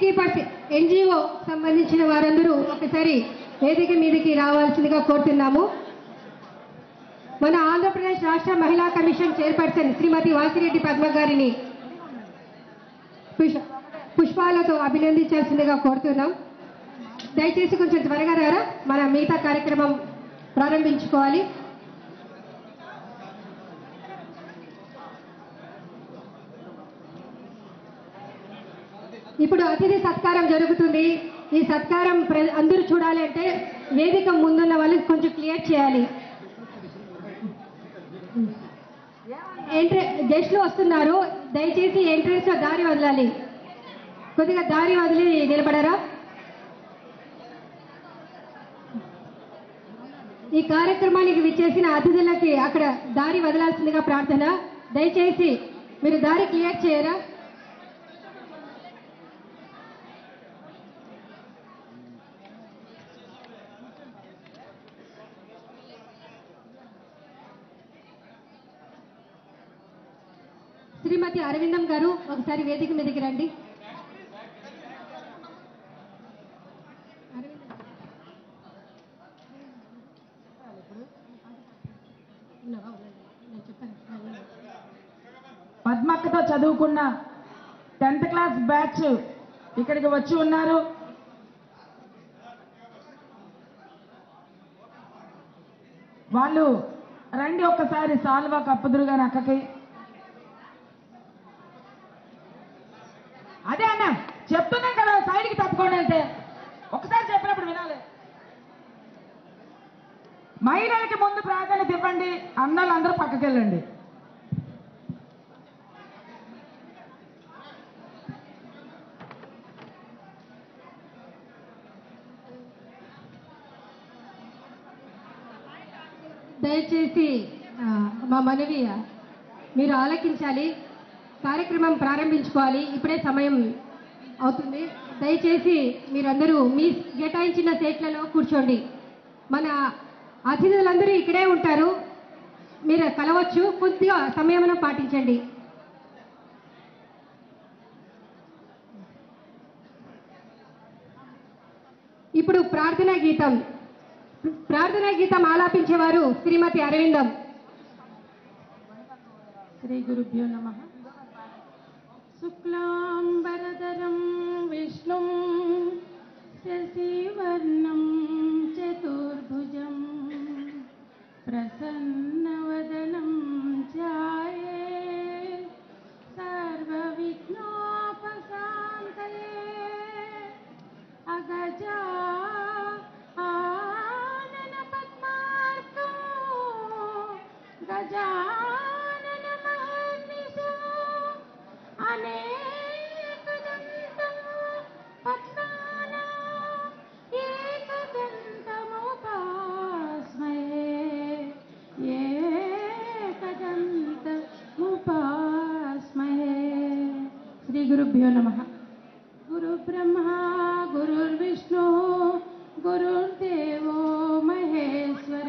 Keepers NGO సంబంధించిన వారందరూ ఒకసారి వేదిక మీదకి రావాల్సిందిగా కోరుతున్నాము. మన ఆంధ్రప్రదేశ్ రాష్ట్ర మహిళా కమిషన్ చైర్పర్సన్ శ్రీమతి వాసిరెడ్డి పద్మ గారిని పుష్- పుష్పాలతో అభినందించాల్సిందిగా కోరుతున్నాం. దయచేసి కొంచెం త్వరగా రారా? మన మిగతా కార్యక్రమం ప్రారంభించుకోవాలి. ఇప్పుడు అతిథి సత్కారం జరుగుతుంది. ఈ సత్కారం ప్ర- అందరూ చూడాలి అంటే వేదిక ముందున్న వాళ్ళు కొంచెం క్లియర్ చేయాలి. ఎంట్రీ గెస్ట్లు వస్తున్నారు. దయచేసి ఎంట్రెన్స్లో దారి వదలాలి. కొద్దిగా దారి వదిలి నిలబడరా? ఈ కార్యక్రమానికి విచ్చేసిన అతిథులకి అక్కడ దారి వదలాల్సిందిగా ప్రార్థన. దయచేసి మీరు దారి క్లియర్ చేయరా? శ్రీమతి అరవిందం గారు ఒకసారి వేదిక మీదకి రండి. పద్మక్కతో చదువుకున్న టెన్త్ క్లాస్ బ్యాచ్ ఇక్కడికి వచ్చి ఉన్నారు. వాళ్ళు రండి ఒక్కసారి సాల్వా కప్పుదురుగా అక్కకి అదే అన్న చెప్తున్నాం కదా సైడ్కి తప్పుకోండి అంటే. ఒకసారి చెప్పినప్పుడు వినాలి. మహిళలకి ముందు ప్రాధాన్యత ఇవ్వండి అన్నలు అందరూ పక్కకెళ్ళండి. దయచేసి మా మనవి మీరు ఆలకించాలి కార్యక్రమం ప్రారంభించుకోవాలి ఇప్పుడే సమయం అవుతుంది. దయచేసి మీరందరూ మీ కేటాయించిన సీట్లలో కూర్చోండి. మన అతిథులందరూ ఇక్కడే ఉంటారు. మీరు కలవచ్చు. కొద్దిగా సమయం పాటించండి. ఇప్పుడు ప్రార్థనా గీతం. ప్రార్థనా గీతం ఆలాపించేవారు శ్రీమతి అరవిందం. శ్రీ గురుభ్యో నమ. शुक्लाम्बरधरं विष्णुं शशिवर्णं चतुर्भुजं प्रसन्नवदनं चाये सर्वविघ्नोपशान्तये अगजा आननपद्मार्ग శ్రీ గురుభ్యో నమః. గురు బ్రహ్మ గురుర్విష్ణు గురుర్దేవో మహేశ్వర.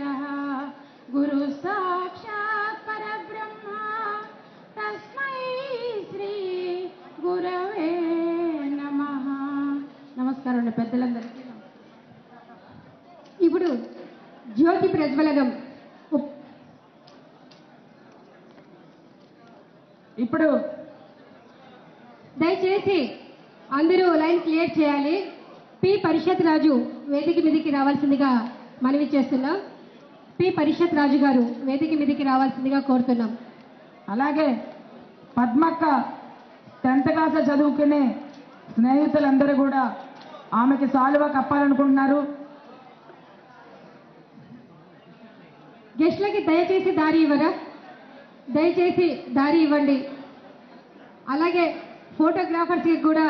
గురు సాక్షాత్ పరబ్రహ్మ తస్మై శ్రీ గురవే నమ. నమస్కారం అండి పెద్దలందరికీ. ఇప్పుడు జ్యోతి ప్రజ్వలగం ఇప్పుడు దయచేసి అందరూ లైన్ క్లియర్ చేయాలి. పి పరిషత్ రాజు వేదిక మీదకి రావాల్సిందిగా మనవి చేస్తున్నాం. పి పరిషత్ రాజు గారు వేదిక మీదకి రావాల్సిందిగా కోరుతున్నాం. అలాగే పద్మక్క టెన్త్ క్లాస్ చదువుకునే స్నేహితులందరూ కూడా ఆమెకి సాలువా కప్పాలనుకుంటున్నారు. గెస్ట్లకి దయచేసి దారి ఇవ్వరా? దయచేసి దారి ఇవ్వండి. అలాగే ఫోటోగ్రాఫర్స్కి కూడా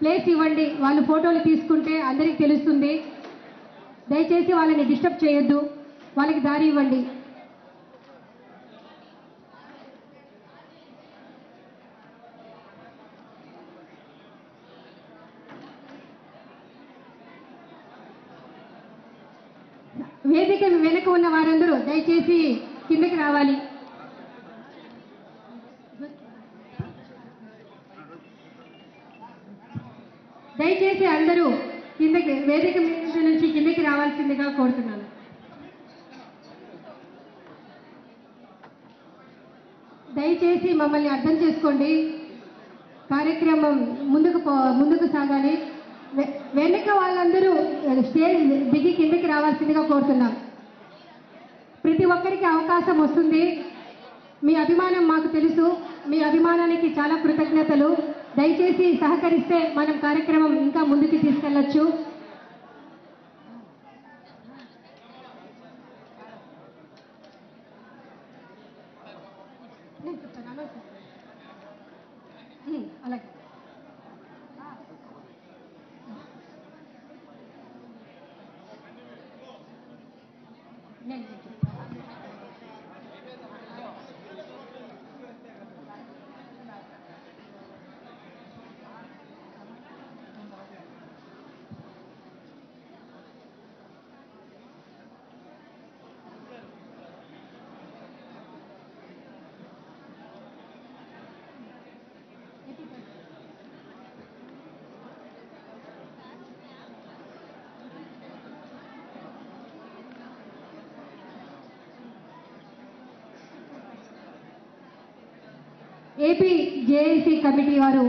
ప్లేస్ ఇవ్వండి. వాళ్ళు ఫోటోలు తీసుకుంటే అందరికీ తెలుస్తుంది. దయచేసి వాళ్ళని డిస్టర్బ్ చేయొద్దు. వాళ్ళకి దారి ఇవ్వండి. వేదిక వెనుక ఉన్న వారందరూ దయచేసి కిందకి రావాలి దయచేసి అందరూ కిందకి వేదిక మీద నుంచి కిందకి రావాల్సిందిగా కోరుతున్నాను. దయచేసి మమ్మల్ని అర్థం చేసుకోండి. కార్యక్రమం ముందుకు ముందుకు సాగాలి. వె- వెనుక వాళ్ళందరూ స్టేజ్ దిగి కిందకి రావాల్సిందిగా కోరుతున్నాం. ప్రతి ఒక్కరికి అవకాశం వస్తుంది. మీ అభిమానం మాకు తెలుసు. మీ అభిమానానికి చాలా కృతజ్ఞతలు. దయచేసి సహకరిస్తే మనం కార్యక్రమం ఇంకా ముందుకు తీసుకెళ్ళొచ్చు నేను చెప్తాను, అనవసరం. ఉమ్, అలాగే నేను చెప్తాను. ఏపీ జేఏసీ కమిటీ వారు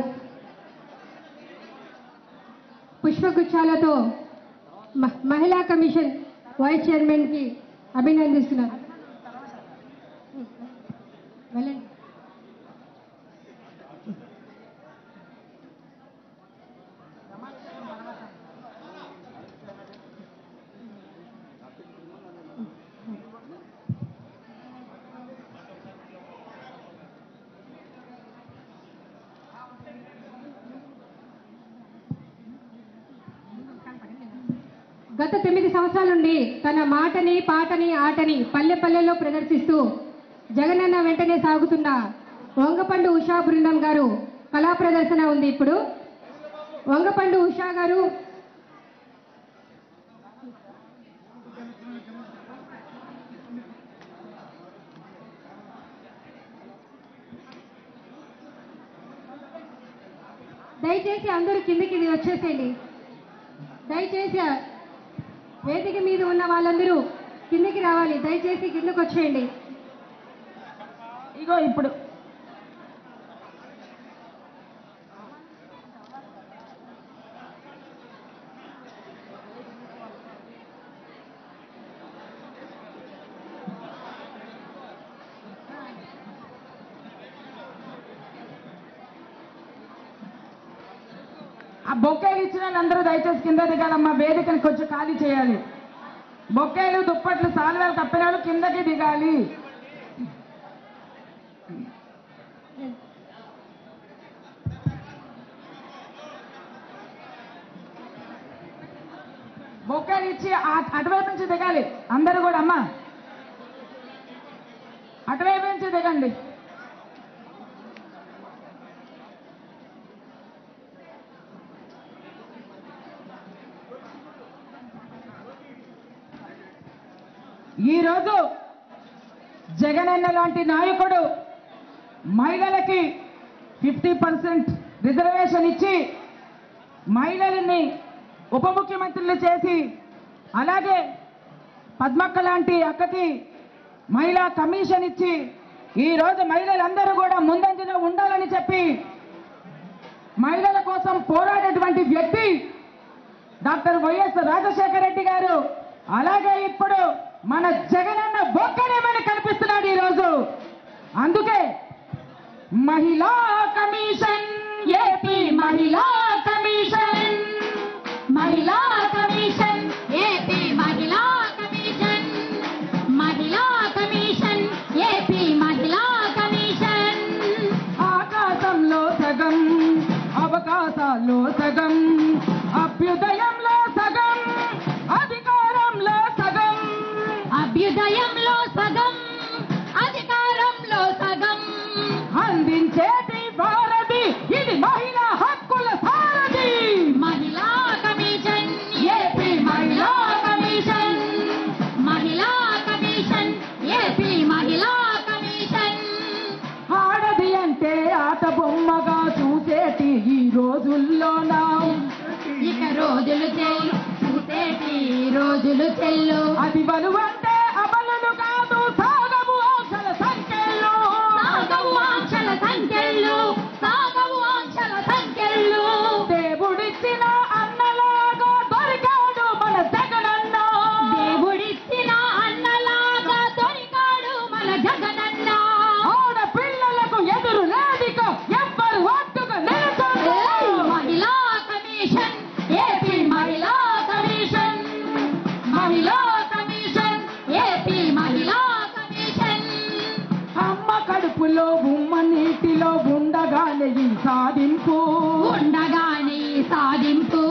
పుష్పగుచ్చాలతో మహిళా కమిషన్ వైస్ చైర్మన్కి అభినందిస్తున్నారు వెళ్ళండి గత సంవత్సరాలుండి తన మాటని పాటని ఆటని పల్లె పల్లెల్లో ప్రదర్శిస్తూ జగనన్న వెంటనే సాగుతున్న వంగపండు ఉషా బృందం గారు కళా ప్రదర్శన ఉంది ఇప్పుడు. వంగపండు ఉషా గారు. దయచేసి అందరూ కిందికి వచ్చేసేయండి. దయచేసి వేదిక మీద ఉన్న వాళ్ళందరూ కిందికి రావాలి. దయచేసి కిందకు వచ్చేయండి ఇగో ఇప్పుడు ఆ బొక్కేలు ఇచ్చిన వాళ్ళందరూ దయచేసి కింద దిగాలమ్మా. వేదికని కొంచెం ఖాళీ చేయాలి. బొక్కేలు దుప్పట్లు సాల్వేలు కప్పిన వాళ్ళు కిందకి దిగాలి. బొక్కేలు ఇచ్చి అటువైపు నుంచి దిగాలి. అందరూ కూడా అమ్మా అటువైపు నుంచి దిగండి ఈరోజు జగనన్న లాంటి నాయకుడు మహిళలకి ఫిఫ్టీ పర్సెంట్ రిజర్వేషన్ ఇచ్చి మహిళలని ఉప ముఖ్యమంత్రులు చేసి అలాగే పద్మక్క లాంటి అక్కకి మహిళా కమిషన్ ఇచ్చి ఈరోజు మహిళలందరూ కూడా ముందంజలో ఉండాలని చెప్పి మహిళల కోసం పోరాడేటువంటి వ్యక్తి డాక్టర్ వైఎస్ రాజశేఖర రెడ్డి గారు. అలాగే ఇప్పుడు మన జగనన్న బొక్కడేమని కనిపిస్తున్నాడు ఈరోజు? అందుకే మహిళా కమిషన్ ఏపీ మహిళా కమిషన్. మహిళా కమిషన్ ఏపీ మహిళా కమిషన్. మహిళా కమిషన్ ఏపీ మహిళా కమిషన్. ఆకాశంలో సగం అవకాశాల్లో సగం. అభ్యుదయంలో సగం అధికారంలో సగం. అందించేటి వారధి ఇది మహిళా హక్కుల సారథి మహిళా కమిషన్. ఏపీ మహిళా కమిషన్. మహిళా కమిషన్. ఏపీ మహిళా కమిషన్. ఆడది అంటే ఆట బొమ్మగా చూసేటి ఈ రోజుల్లోనా ఇక రోజులు చెల్లు చూసేటి రోజులు చెల్లు. అది బలువంటే 大颠覆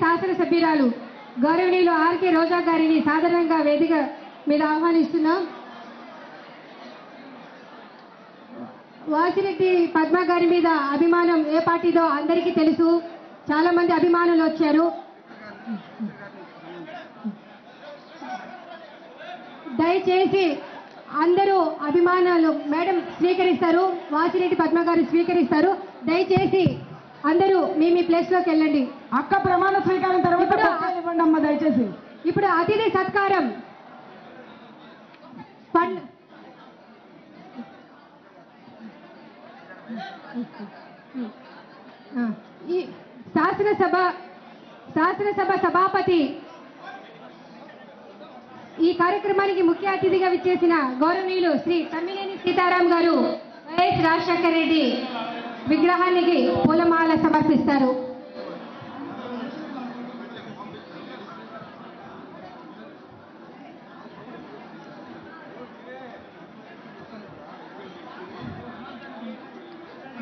శాసనసభ్యురాలు గౌరవనీయులు ఆర్కే రోజా గారిని సాధారణంగా వేదిక మీద ఆహ్వానిస్తున్నాం. వాసిరెడ్డి పద్మ గారి మీద అభిమానం ఏ పార్టీదో అందరికీ తెలుసు. చాలా మంది అభిమానులు వచ్చారు. దయచేసి అందరూ అభిమానాలు మేడం స్వీకరిస్తారు. వాసిరెడ్డి పద్మ గారు స్వీకరిస్తారు. దయచేసి అందరూ మీ మీ ప్లేస్లోకి వెళ్ళండి. అక్క ప్రమాణ స్వీకారం తర్వాత ఇవ్వండి అమ్మ దయచేసి. ఇప్పుడు అతిథి సత్కారం. ఈ శాసనసభ శాసనసభ సభాపతి ఈ కార్యక్రమానికి ముఖ్య అతిథిగా విచ్చేసిన గౌరవనీయులు శ్రీ తమ్మినేని సీతారాం గారు వైఎస్ రాజశేఖర రెడ్డి. విగ్రహానికి పూలమాల సమర్పిస్తారు.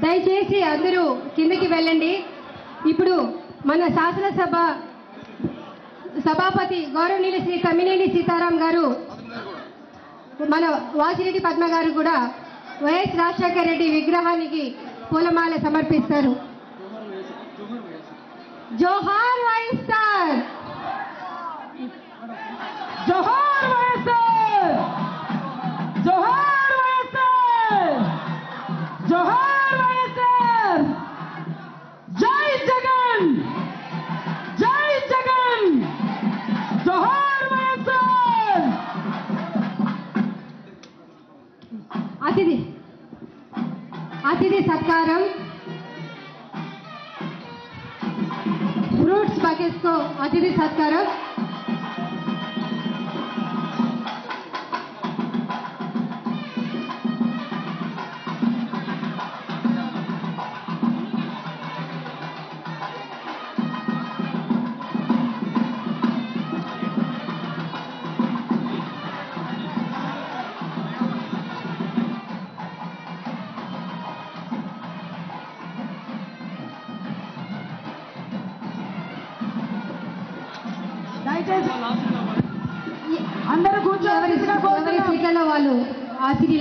దయచేసి అందరూ కిందకి వెళ్ళండి. ఇప్పుడు మన శాసనసభ సభాపతి గౌరవనీయులు శ్రీ తమ్మినేని సీతారాం గారు మన వాసిరెడ్డి పద్మ గారు కూడా వైఎస్ రాజశేఖర రెడ్డి విగ్రహానికి పూలమాల సమర్పిస్తారు. జోహార్ వైఎస్ఆర్. జోహార్ వైఎస్ఆర్. జోహార్ వైఎస్ఆర్. జోహార్ వైఎస్ఆర్. జై జగన్. జై జగన్. జోహార్ వైఎస్ఆర్. అతిథి. అతిథి సత్కారం. ఫ్రూట్స్ బకెట్స్ అతిథి సత్కారం.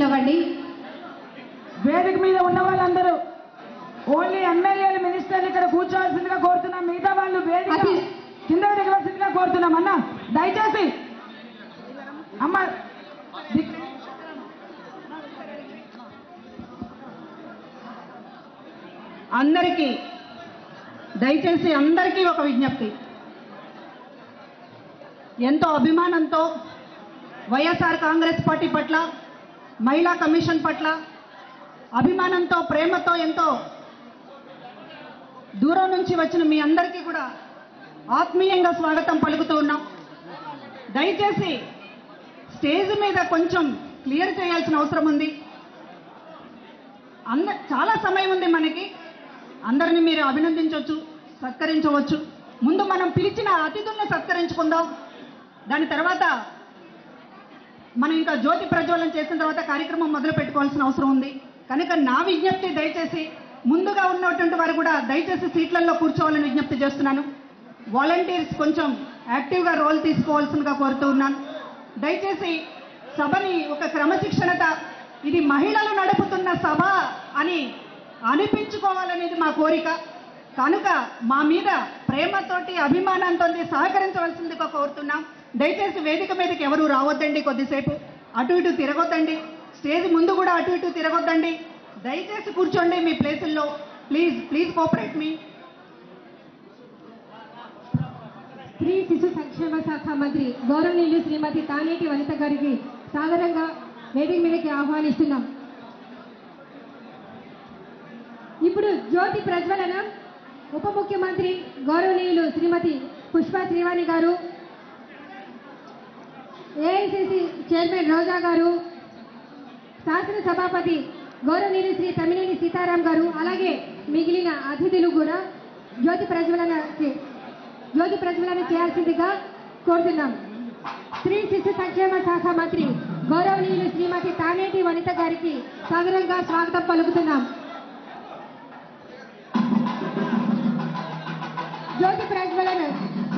ఇవ్వండి వేదిక మీద ఉన్న వాళ్ళందరూ ఓన్లీ ఎమ్మెల్యేలు మినిస్టర్లు ఇక్కడ కూర్చోవలసిందిగా కోరుతున్నాం. మిగతా వాళ్ళు వేదిక కింద దిగవలసిందిగా కోరుతున్నాం. అన్న దయచేసి. అమ్మ అందరికీ దయచేసి అందరికీ ఒక విజ్ఞప్తి. ఎంతో అభిమానంతో వైఎస్ఆర్ కాంగ్రెస్ పార్టీ పట్ల మహిళా కమిషన్ పట్ల అభిమానంతో ప్రేమతో ఎంతో దూరం నుంచి వచ్చిన మీ అందరికీ కూడా ఆత్మీయంగా స్వాగతం పలుకుతూ ఉన్నాం. దయచేసి స్టేజ్ మీద కొంచెం క్లియర్ చేయాల్సిన అవసరం ఉంది. అంద చాలా సమయం ఉంది మనకి. అందరిని మీరు అభినందించవచ్చు సత్కరించవచ్చు. ముందు మనం పిలిచిన అతిథుల్ని సత్కరించుకుందాం. దాని తర్వాత మనం ఇంకా జ్యోతి ప్రజ్వలన చేసిన తర్వాత కార్యక్రమం మొదలు పెట్టుకోవాల్సిన అవసరం ఉంది. కనుక నా విజ్ఞప్తి దయచేసి ముందుగా ఉన్నటువంటి వారు కూడా దయచేసి సీట్లలో కూర్చోవాలని విజ్ఞప్తి చేస్తున్నాను. వాలంటీర్స్ కొంచెం యాక్టివ్గా రోల్ తీసుకోవాల్సిందిగా కోరుతూ ఉన్నాను. దయచేసి సభని ఒక క్రమశిక్షణత ఇది మహిళలు నడుపుతున్న సభ అని అనిపించుకోవాలనేది మా కోరిక. కనుక మా మీద ప్రేమతోటి అభిమానంతో సహకరించవలసిందిగా కోరుతున్నాం. దయచేసి వేదిక మీదకి ఎవరు రావద్దండి కొద్దిసేపు. అటు ఇటు తిరగొద్దండి. స్టేజ్ ముందు కూడా అటు ఇటు తిరగొద్దండి. దయచేసి కూర్చోండి మీ ప్లేసుల్లో. ప్లీజ్ ప్లీజ్ కోఆపరేట్ మీ. స్త్రీ శిశు సంక్షేమ శాఖ మంత్రి గౌరవనీయులు శ్రీమతి తానేటి వనిత గారికి సాదరంగా వేదిక మీదకి ఆహ్వానిస్తున్నాం. ఇప్పుడు జ్యోతి ప్రజ్వలన ఉప ముఖ్యమంత్రి గౌరవనీయులు శ్రీమతి పుష్ప శ్రీవాణి గారు. ఏఐసిసి చైర్మన్ రోజా గారు శాసన సభాపతి గౌరవనీయులు శ్రీ తమ్మినేని సీతారాం గారు అలాగే మిగిలిన అతిథులు కూడా జ్యోతి ప్రజ్వలన జ్యోతి ప్రజ్వలన చేయాల్సిందిగా కోరుతున్నాం. స్త్రీ శిశు సంక్షేమ శాఖ మంత్రి గౌరవనీయులు శ్రీమతి తానేటి వనిత గారికి సాదరంగా స్వాగతం పలుకుతున్నాం. జ్యోతి ప్రజ్వలన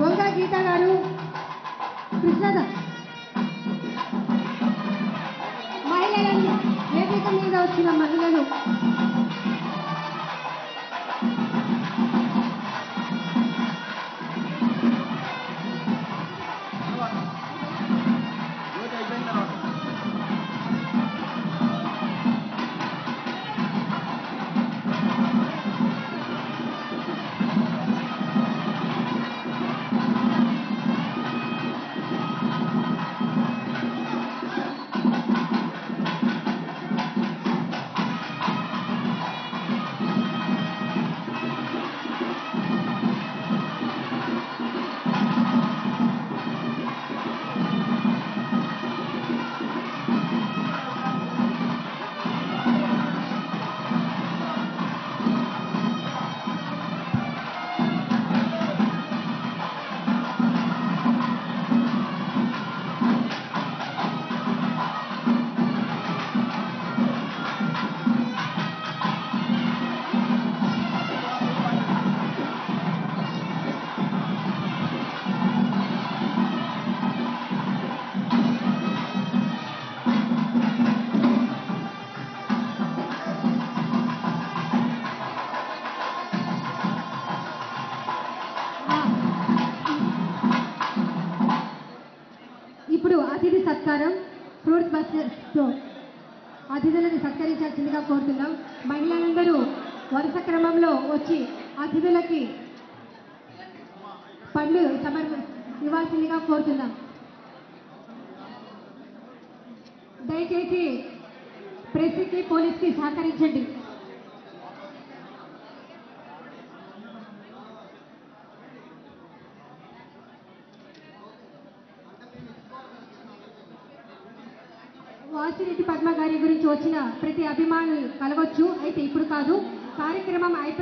వంగా గీత గారు కృష్ణదాస్. వేదిక మీద వచ్చిన మహిళలు ఇప్పుడు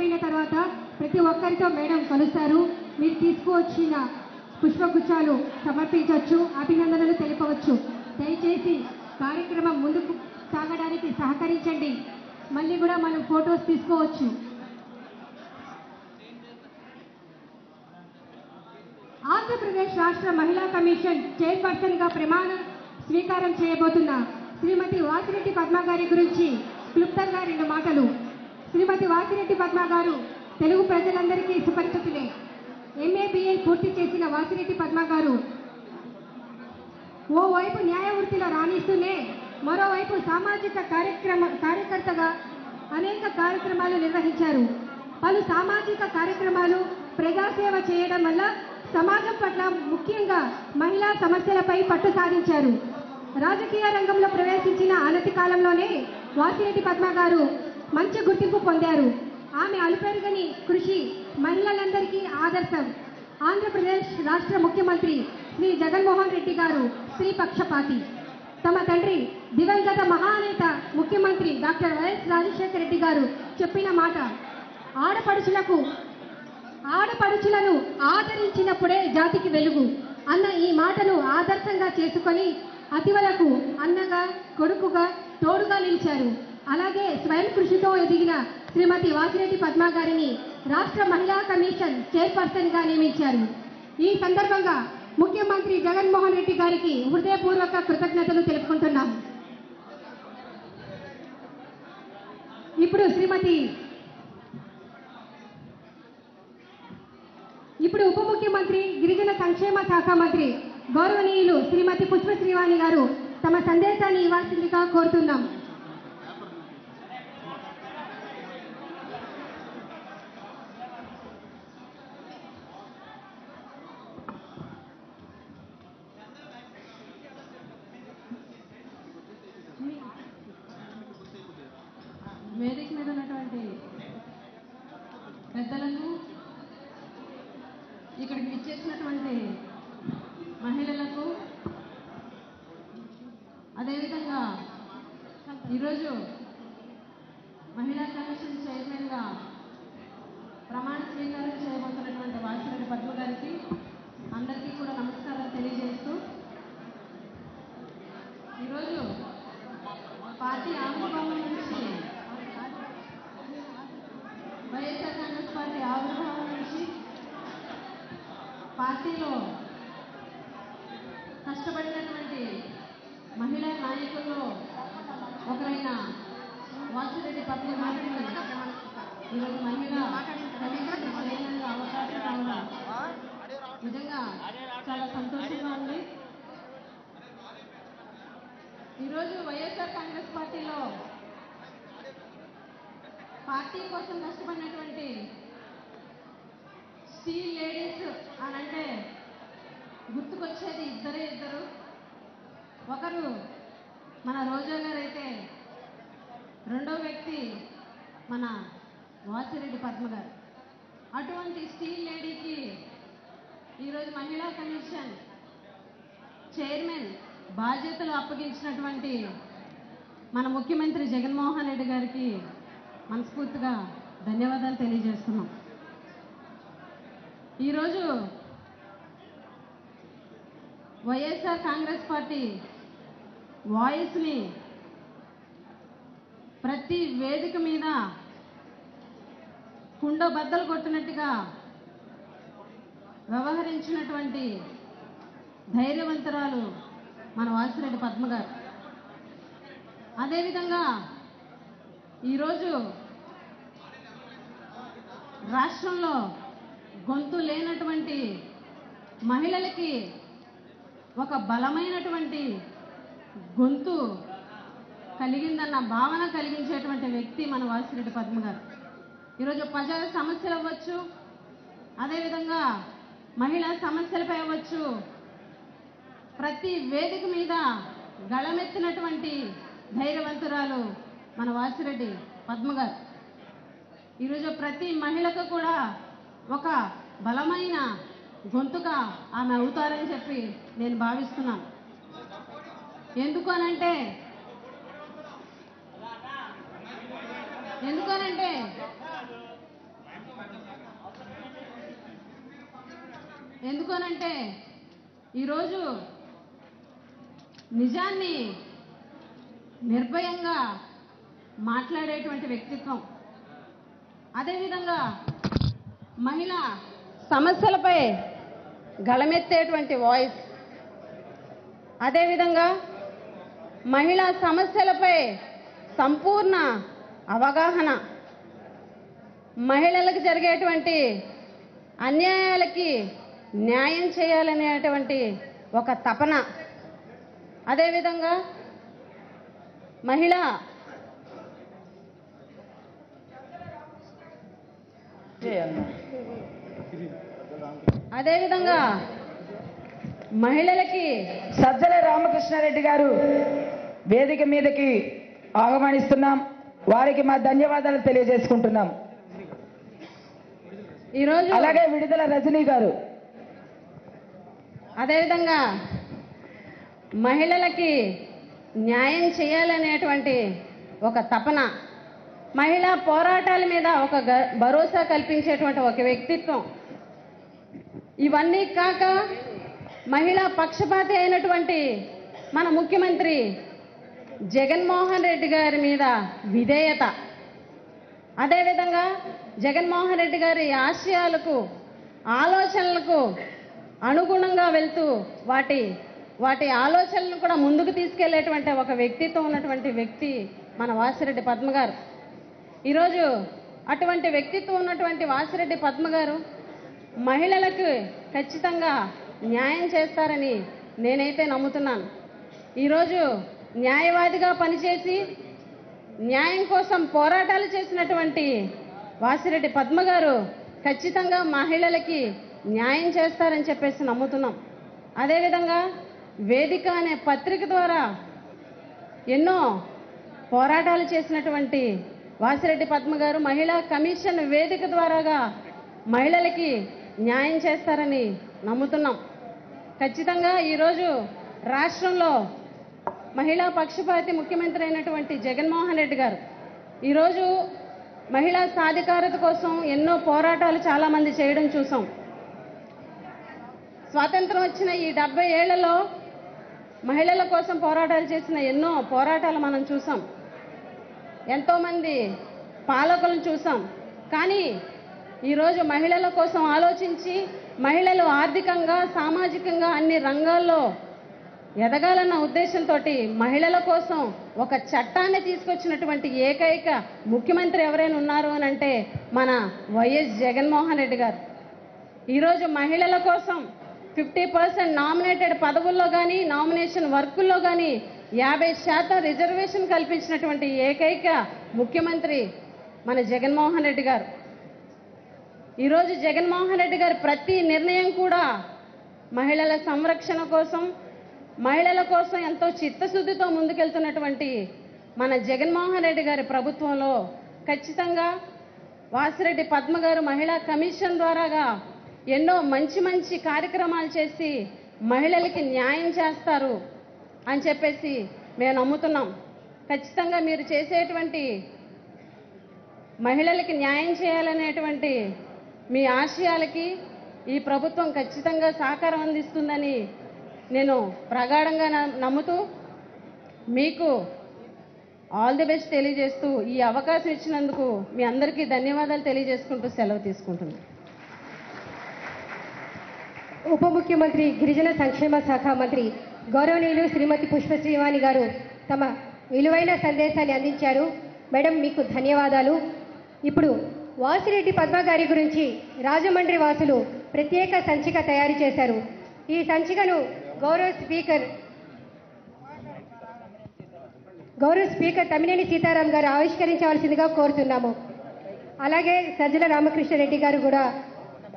అయిపోయిన తర్వాత ప్రతి ఒక్కరితో మేడం కలుస్తారు. మీరు తీసుకువచ్చిన పుష్పగుచ్చాలు సమర్పించవచ్చు అభినందనలు తెలుపవచ్చు. దయచేసి కార్యక్రమం ముందుకు సాగడానికి సహకరించండి. మళ్ళీ కూడా మనం ఫొటోస్ తీసుకోవచ్చు. ఆంధ్రప్రదేశ్ రాష్ట్ర మహిళా కమిషన్ చైర్పర్సన్గా ప్రమాణ స్వీకారం చేయబోతున్న శ్రీమతి వాసిరెడ్డి పద్మ గారి గురించి క్లుప్తంగా రెండు మాటలు. శ్రీమతి వాసిరెడ్డి పద్మ గారు తెలుగు ప్రజలందరికీ సుపరిచితులే ఎంఏబిఏ పూర్తి చేసిన వాసిరెడ్డి పద్మ గారు ఓవైపు న్యాయవృత్తిలో రాణిస్తూనే మరోవైపు సామాజిక కార్యక్రమ కార్యకర్తగా అనేక కార్యక్రమాలు నిర్వహించారు. పలు సామాజిక కార్యక్రమాలు ప్రజాసేవ చేయడం వల్ల సమాజం పట్ల ముఖ్యంగా మహిళా సమస్యలపై పట్టు సాధించారు. రాజకీయ రంగంలో ప్రవేశించిన అనతి కాలంలోనే వాసిరెడ్డి పద్మ గారు మంచి గుర్తింపు పొందారు. ఆమె అలుపెరుగని కృషి మహిళలందరికీ ఆదర్శం. ఆంధ్రప్రదేశ్ రాష్ట్ర ముఖ్యమంత్రి శ్రీ జగన్మోహన్ రెడ్డి గారు స్త్రీ పక్షపాతి తమ తండ్రి దివంగత మహానేత ముఖ్యమంత్రి డాక్టర్ వైఎస్ రాజశేఖర రెడ్డి గారు చెప్పిన మాట. ఆడపడుచులకు ఆడపడుచులను ఆదరించినప్పుడే జాతికి వెలుగు అన్న ఈ మాటను ఆదర్శంగా చేసుకొని అతివలకు అన్నగా కొడుకుగా తోడుగా నిలిచారు. అలాగే స్వయం కృషితో ఎదిగిన శ్రీమతి వాసిరెడ్డి పద్మ గారిని రాష్ట్ర మహిళా కమిషన్ చైర్పర్సన్గా నియమించారు. ఈ సందర్భంగా ముఖ్యమంత్రి జగన్మోహన్ రెడ్డి గారికి హృదయపూర్వక కృతజ్ఞతలు తెలుపుకుంటున్నాం. ఇప్పుడు శ్రీమతి ఇప్పుడు ఉప ముఖ్యమంత్రి గిరిజన సంక్షేమ శాఖ మంత్రి గౌరవనీయులు శ్రీమతి పుష్ప శ్రీవాణి గారు తమ సందేశాన్ని ఇవ్వాల్సిందిగా కోరుతున్నాం. ముఖ్యమంత్రి జగన్మోహన్ రెడ్డి గారికి మనస్ఫూర్తిగా ధన్యవాదాలు తెలియజేస్తున్నాం. ఈరోజు వైఎస్ఆర్ కాంగ్రెస్ పార్టీ వాయిస్ని ప్రతి వేదిక మీద కుండ బద్దలు కొట్టినట్టుగా వ్యవహరించినటువంటి ధైర్యవంతరాలు మన వాసిరెడ్డి పద్మ గారు అదేవిధంగా ఈరోజు రాష్ట్రంలో గొంతు లేనటువంటి మహిళలకి ఒక బలమైనటువంటి గొంతు కలిగిందన్న భావన కలిగించేటువంటి వ్యక్తి మన వాసిరెడ్డి పద్మ గారు. ఈరోజు ప్రజా సమస్యలు అవ్వచ్చు అదేవిధంగా మహిళా సమస్యలపై అవ్వచ్చు ప్రతి వేదిక మీద గళమెత్తినటువంటి ధైర్యవంతురాలు మన వాసిరెడ్డి పద్మగారు ఈరోజు ప్రతి మహిళకు కూడా ఒక బలమైన గొంతుగా ఆమె అవుతారని చెప్పి నేను భావిస్తున్నాను. ఎందుకనంటే ఎందుకనంటే ఎందుకనంటే ఈరోజు నిజాన్ని నిర్భయంగా మాట్లాడేటువంటి వ్యక్తిత్వం. అదేవిధంగా మహిళ సమస్యలపై గళమెత్తేటువంటి వాయిస్. అదేవిధంగా మహిళా సమస్యలపై సంపూర్ణ అవగాహన. మహిళలకు జరిగేటువంటి అన్యాయాలకి న్యాయం చేయాలనేటువంటి ఒక తపన. అదేవిధంగా మహిళ. అదేవిధంగా మహిళలకి సజ్జల రామకృష్ణారెడ్డి గారు వేదిక మీదకి ఆహ్వానిస్తున్నాం. వారికి మా ధన్యవాదాలు తెలియజేసుకుంటున్నాం. ఈరోజు అలాగే విడుదల రజనీ గారు. అదేవిధంగా మహిళలకి న్యాయం చేయాలనేటువంటి ఒక తపన. మహిళా పోరాటాల మీద ఒక గ- భరోసా కల్పించేటువంటి ఒక వ్యక్తిత్వం. ఇవన్నీ కాక మహిళా పక్షపాతి అయినటువంటి మన ముఖ్యమంత్రి జగన్మోహన్ రెడ్డి గారి మీద విధేయత. అదేవిధంగా జగన్మోహన్ రెడ్డి గారి ఆశయాలకు ఆలోచనలకు అనుగుణంగా వెళ్తూ వాటి వాటి ఆలోచనలను కూడా ముందుకు తీసుకెళ్ళేటువంటి ఒక వ్యక్తిత్వం ఉన్నటువంటి వ్యక్తి మన వాసిరెడ్డి పద్మ గారు ఈరోజు అటువంటి వ్యక్తిత్వం ఉన్నటువంటి వాసిరెడ్డి పద్మ గారు మహిళలకు ఖచ్చితంగా న్యాయం చేస్తారని నేనైతే నమ్ముతున్నాను. ఈరోజు న్యాయవాదిగా పనిచేసి న్యాయం కోసం పోరాటాలు చేసినటువంటి వాసిరెడ్డి పద్మ గారు ఖచ్చితంగా మహిళలకి న్యాయం చేస్తారని చెప్పేసి నమ్ముతున్నాం. అదేవిధంగా వేదిక అనే పత్రిక ద్వారా ఎన్నో పోరాటాలు చేసినటువంటి వాసిరెడ్డి పద్మ గారు మహిళా కమిషన్ వేదిక ద్వారాగా మహిళలకి న్యాయం చేస్తారని నమ్ముతున్నాం. ఖచ్చితంగా ఈరోజు రాష్ట్రంలో మహిళా పక్షపాతి ముఖ్యమంత్రి అయినటువంటి జగన్మోహన్ రెడ్డి గారు ఈరోజు మహిళా సాధికారత కోసం ఎన్నో పోరాటాలు చాలామంది చేయడం చూసాం. స్వాతంత్రం వచ్చిన ఈ డెబ్బై ఏళ్ళలో మహిళల కోసం పోరాటాలు చేసిన ఎన్నో పోరాటాలు మనం చూసాం. ఎంతోమంది పాలకులను చూసాం. కానీ ఈరోజు మహిళల కోసం ఆలోచించి మహిళలు ఆర్థికంగా సామాజికంగా అన్ని రంగాల్లో ఎదగాలన్న ఉద్దేశంతో మహిళల కోసం ఒక చట్టాన్ని తీసుకొచ్చినటువంటి ఏకైక ముఖ్యమంత్రి ఎవరైనా ఉన్నారు అని అంటే మన వైఎస్ జగన్మోహన్ రెడ్డి గారు. ఈరోజు మహిళల కోసం ఫిఫ్టీ పర్సెంట్ నామినేటెడ్ పదవుల్లో కానీ నామినేషన్ వర్కుల్లో కానీ యాభై శాతం రిజర్వేషన్ కల్పించినటువంటి ఏకైక ముఖ్యమంత్రి మన జగన్మోహన్ రెడ్డి గారు. ఈరోజు జగన్మోహన్ రెడ్డి గారి ప్రతి నిర్ణయం కూడా మహిళల సంరక్షణ కోసం మహిళల కోసం ఎంతో చిత్తశుద్ధితో ముందుకెళ్తున్నటువంటి మన జగన్మోహన్ రెడ్డి గారి ప్రభుత్వంలో ఖచ్చితంగా వాసిరెడ్డి పద్మ గారు మహిళా కమిషన్ ద్వారాగా ఎన్నో మంచి మంచి కార్యక్రమాలు చేసి మహిళలకి న్యాయం చేస్తారు అని చెప్పేసి మేము నమ్ముతున్నాం. ఖచ్చితంగా మీరు చేసేటువంటి మహిళలకి న్యాయం చేయాలనేటువంటి మీ ఆశయాలకి ఈ ప్రభుత్వం ఖచ్చితంగా సహకారం అందిస్తుందని నేను ప్రగాఢంగా నమ్ముతూ మీకు ఆల్ ది బెస్ట్ తెలియజేస్తూ ఈ అవకాశం ఇచ్చినందుకు మీ అందరికీ ధన్యవాదాలు తెలియజేసుకుంటూ సెలవు తీసుకుంటున్నాను. ఉప ముఖ్యమంత్రి గిరిజన సంక్షేమ శాఖ మంత్రి గౌరవనీయులు శ్రీమతి పుష్ప శ్రీవాణి గారు తమ విలువైన సందేశాన్ని అందించారు. మేడం మీకు ధన్యవాదాలు. ఇప్పుడు వాసిరెడ్డి పద్మ గారి గురించి రాజమండ్రి వాసులు ప్రత్యేక సంచిక తయారు చేశారు. ఈ సంచికను గౌరవ స్పీకర్ గౌరవ స్పీకర్ తమ్మినేని సీతారాం గారు ఆవిష్కరించవలసిందిగా కోరుతున్నాము. అలాగే సజ్జల రామకృష్ణారెడ్డి గారు కూడా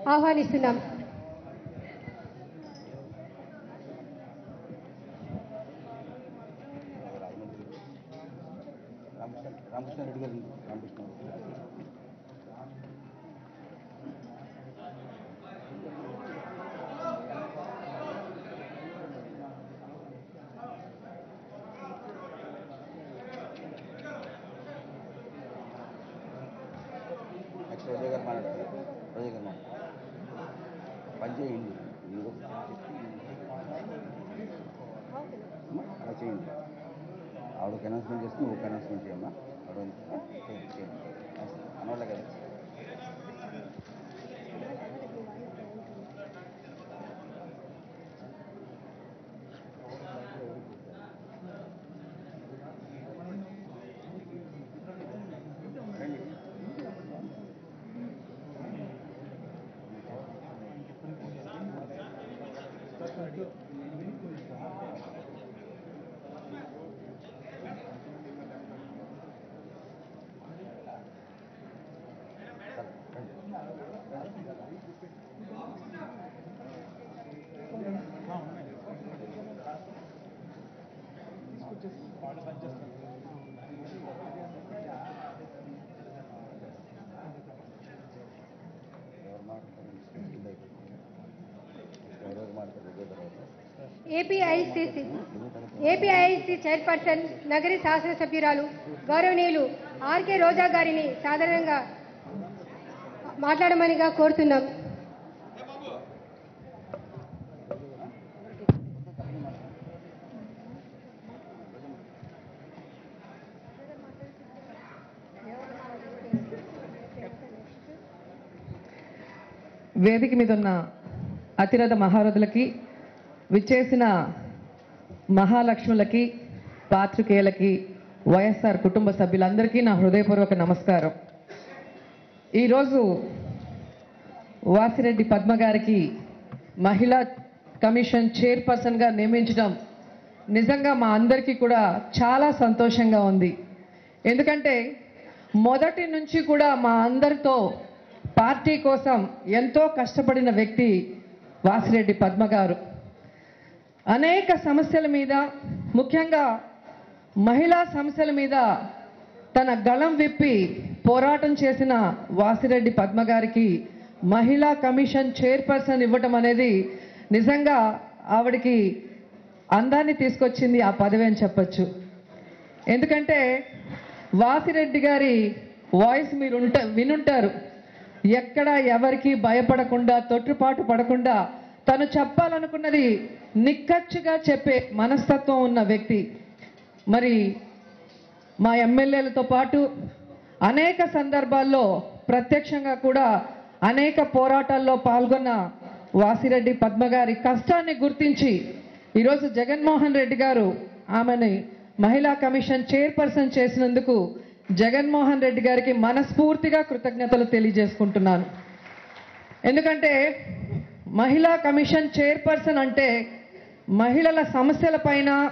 ఆహ్వానిస్తున్నాం. రామకృష్ణారెడ్డి గారు రామకృష్ణ? నెక్స్ట్ రోజా గారు మాట్లాడతారు. రోజా గారు మాట్లాడతారు. పని చేయండి. మీరు అలా చేయండి. ఆవిడకి అనౌన్స్మెంట్ చేస్తే నువ్వు ఒక అనౌన్స్మెంట్ చేయమ్మా. ఆవిడ చేయండి చేయండి అనవాళ్ళ కదా రండి ఎవరు మాట్లాడతారు ఎవరు మాట్లాడతారు ఇదే తర్వాత ఏపీఐసిసి ఏపీఐసి చైర్పర్సన్ నగరి శాసనసభ్యురాలు గౌరవనీయులు ఆర్కే రోజా గారిని సాధారణంగా మాట్లాడమనిగా కోరుతున్నాం. వేదిక మీద ఉన్న అతిరథ మహారథులకి విచ్చేసిన మహాలక్ష్ములకి పాత్రికేయులకి వైఎస్ఆర్ కుటుంబ సభ్యులందరికీ నా హృదయపూర్వక నమస్కారం. ఈరోజు వాసిరెడ్డి పద్మ గారికి మహిళా కమిషన్ చైర్పర్సన్గా నియమించడం నిజంగా మా అందరికీ కూడా చాలా సంతోషంగా ఉంది. ఎందుకంటే మొదటి నుంచి కూడా మా అందరితో పార్టీ కోసం ఎంతో కష్టపడిన వ్యక్తి వాసిరెడ్డి పద్మ గారు అనేక సమస్యల మీద ముఖ్యంగా మహిళా సమస్యల మీద తన గళం విప్పి పోరాటం చేసిన వాసిరెడ్డి పద్మ గారికి మహిళా కమిషన్ చైర్పర్సన్ ఇవ్వటం అనేది నిజంగా ఆవిడకి అందాన్ని తీసుకొచ్చింది ఆ పదవి అని చెప్పొచ్చు. ఎందుకంటే వాసిరెడ్డి గారి వాయిస్ మీరు ఉంట వినుంటారు. ఎక్కడ ఎవరికి భయపడకుండా తొట్టుపాటు పడకుండా తను చెప్పాలనుకున్నది నిక్కచ్చుగా చెప్పే మనస్తత్వం ఉన్న వ్యక్తి. మరి మా ఎమ్మెల్యేలతో పాటు అనేక సందర్భాల్లో ప్రత్యక్షంగా కూడా అనేక పోరాటాల్లో పాల్గొన్న వాసిరెడ్డి పద్మగారి కష్టాన్ని గుర్తించి ఈరోజు జగన్మోహన్ రెడ్డి గారు ఆమెని మహిళా కమిషన్ చైర్పర్సన్ చేసినందుకు జగన్మోహన్ రెడ్డి గారికి మనస్ఫూర్తిగా కృతజ్ఞతలు తెలియజేసుకుంటున్నాను. ఎందుకంటే మహిళా కమిషన్ చైర్పర్సన్ అంటే మహిళల సమస్యలపైన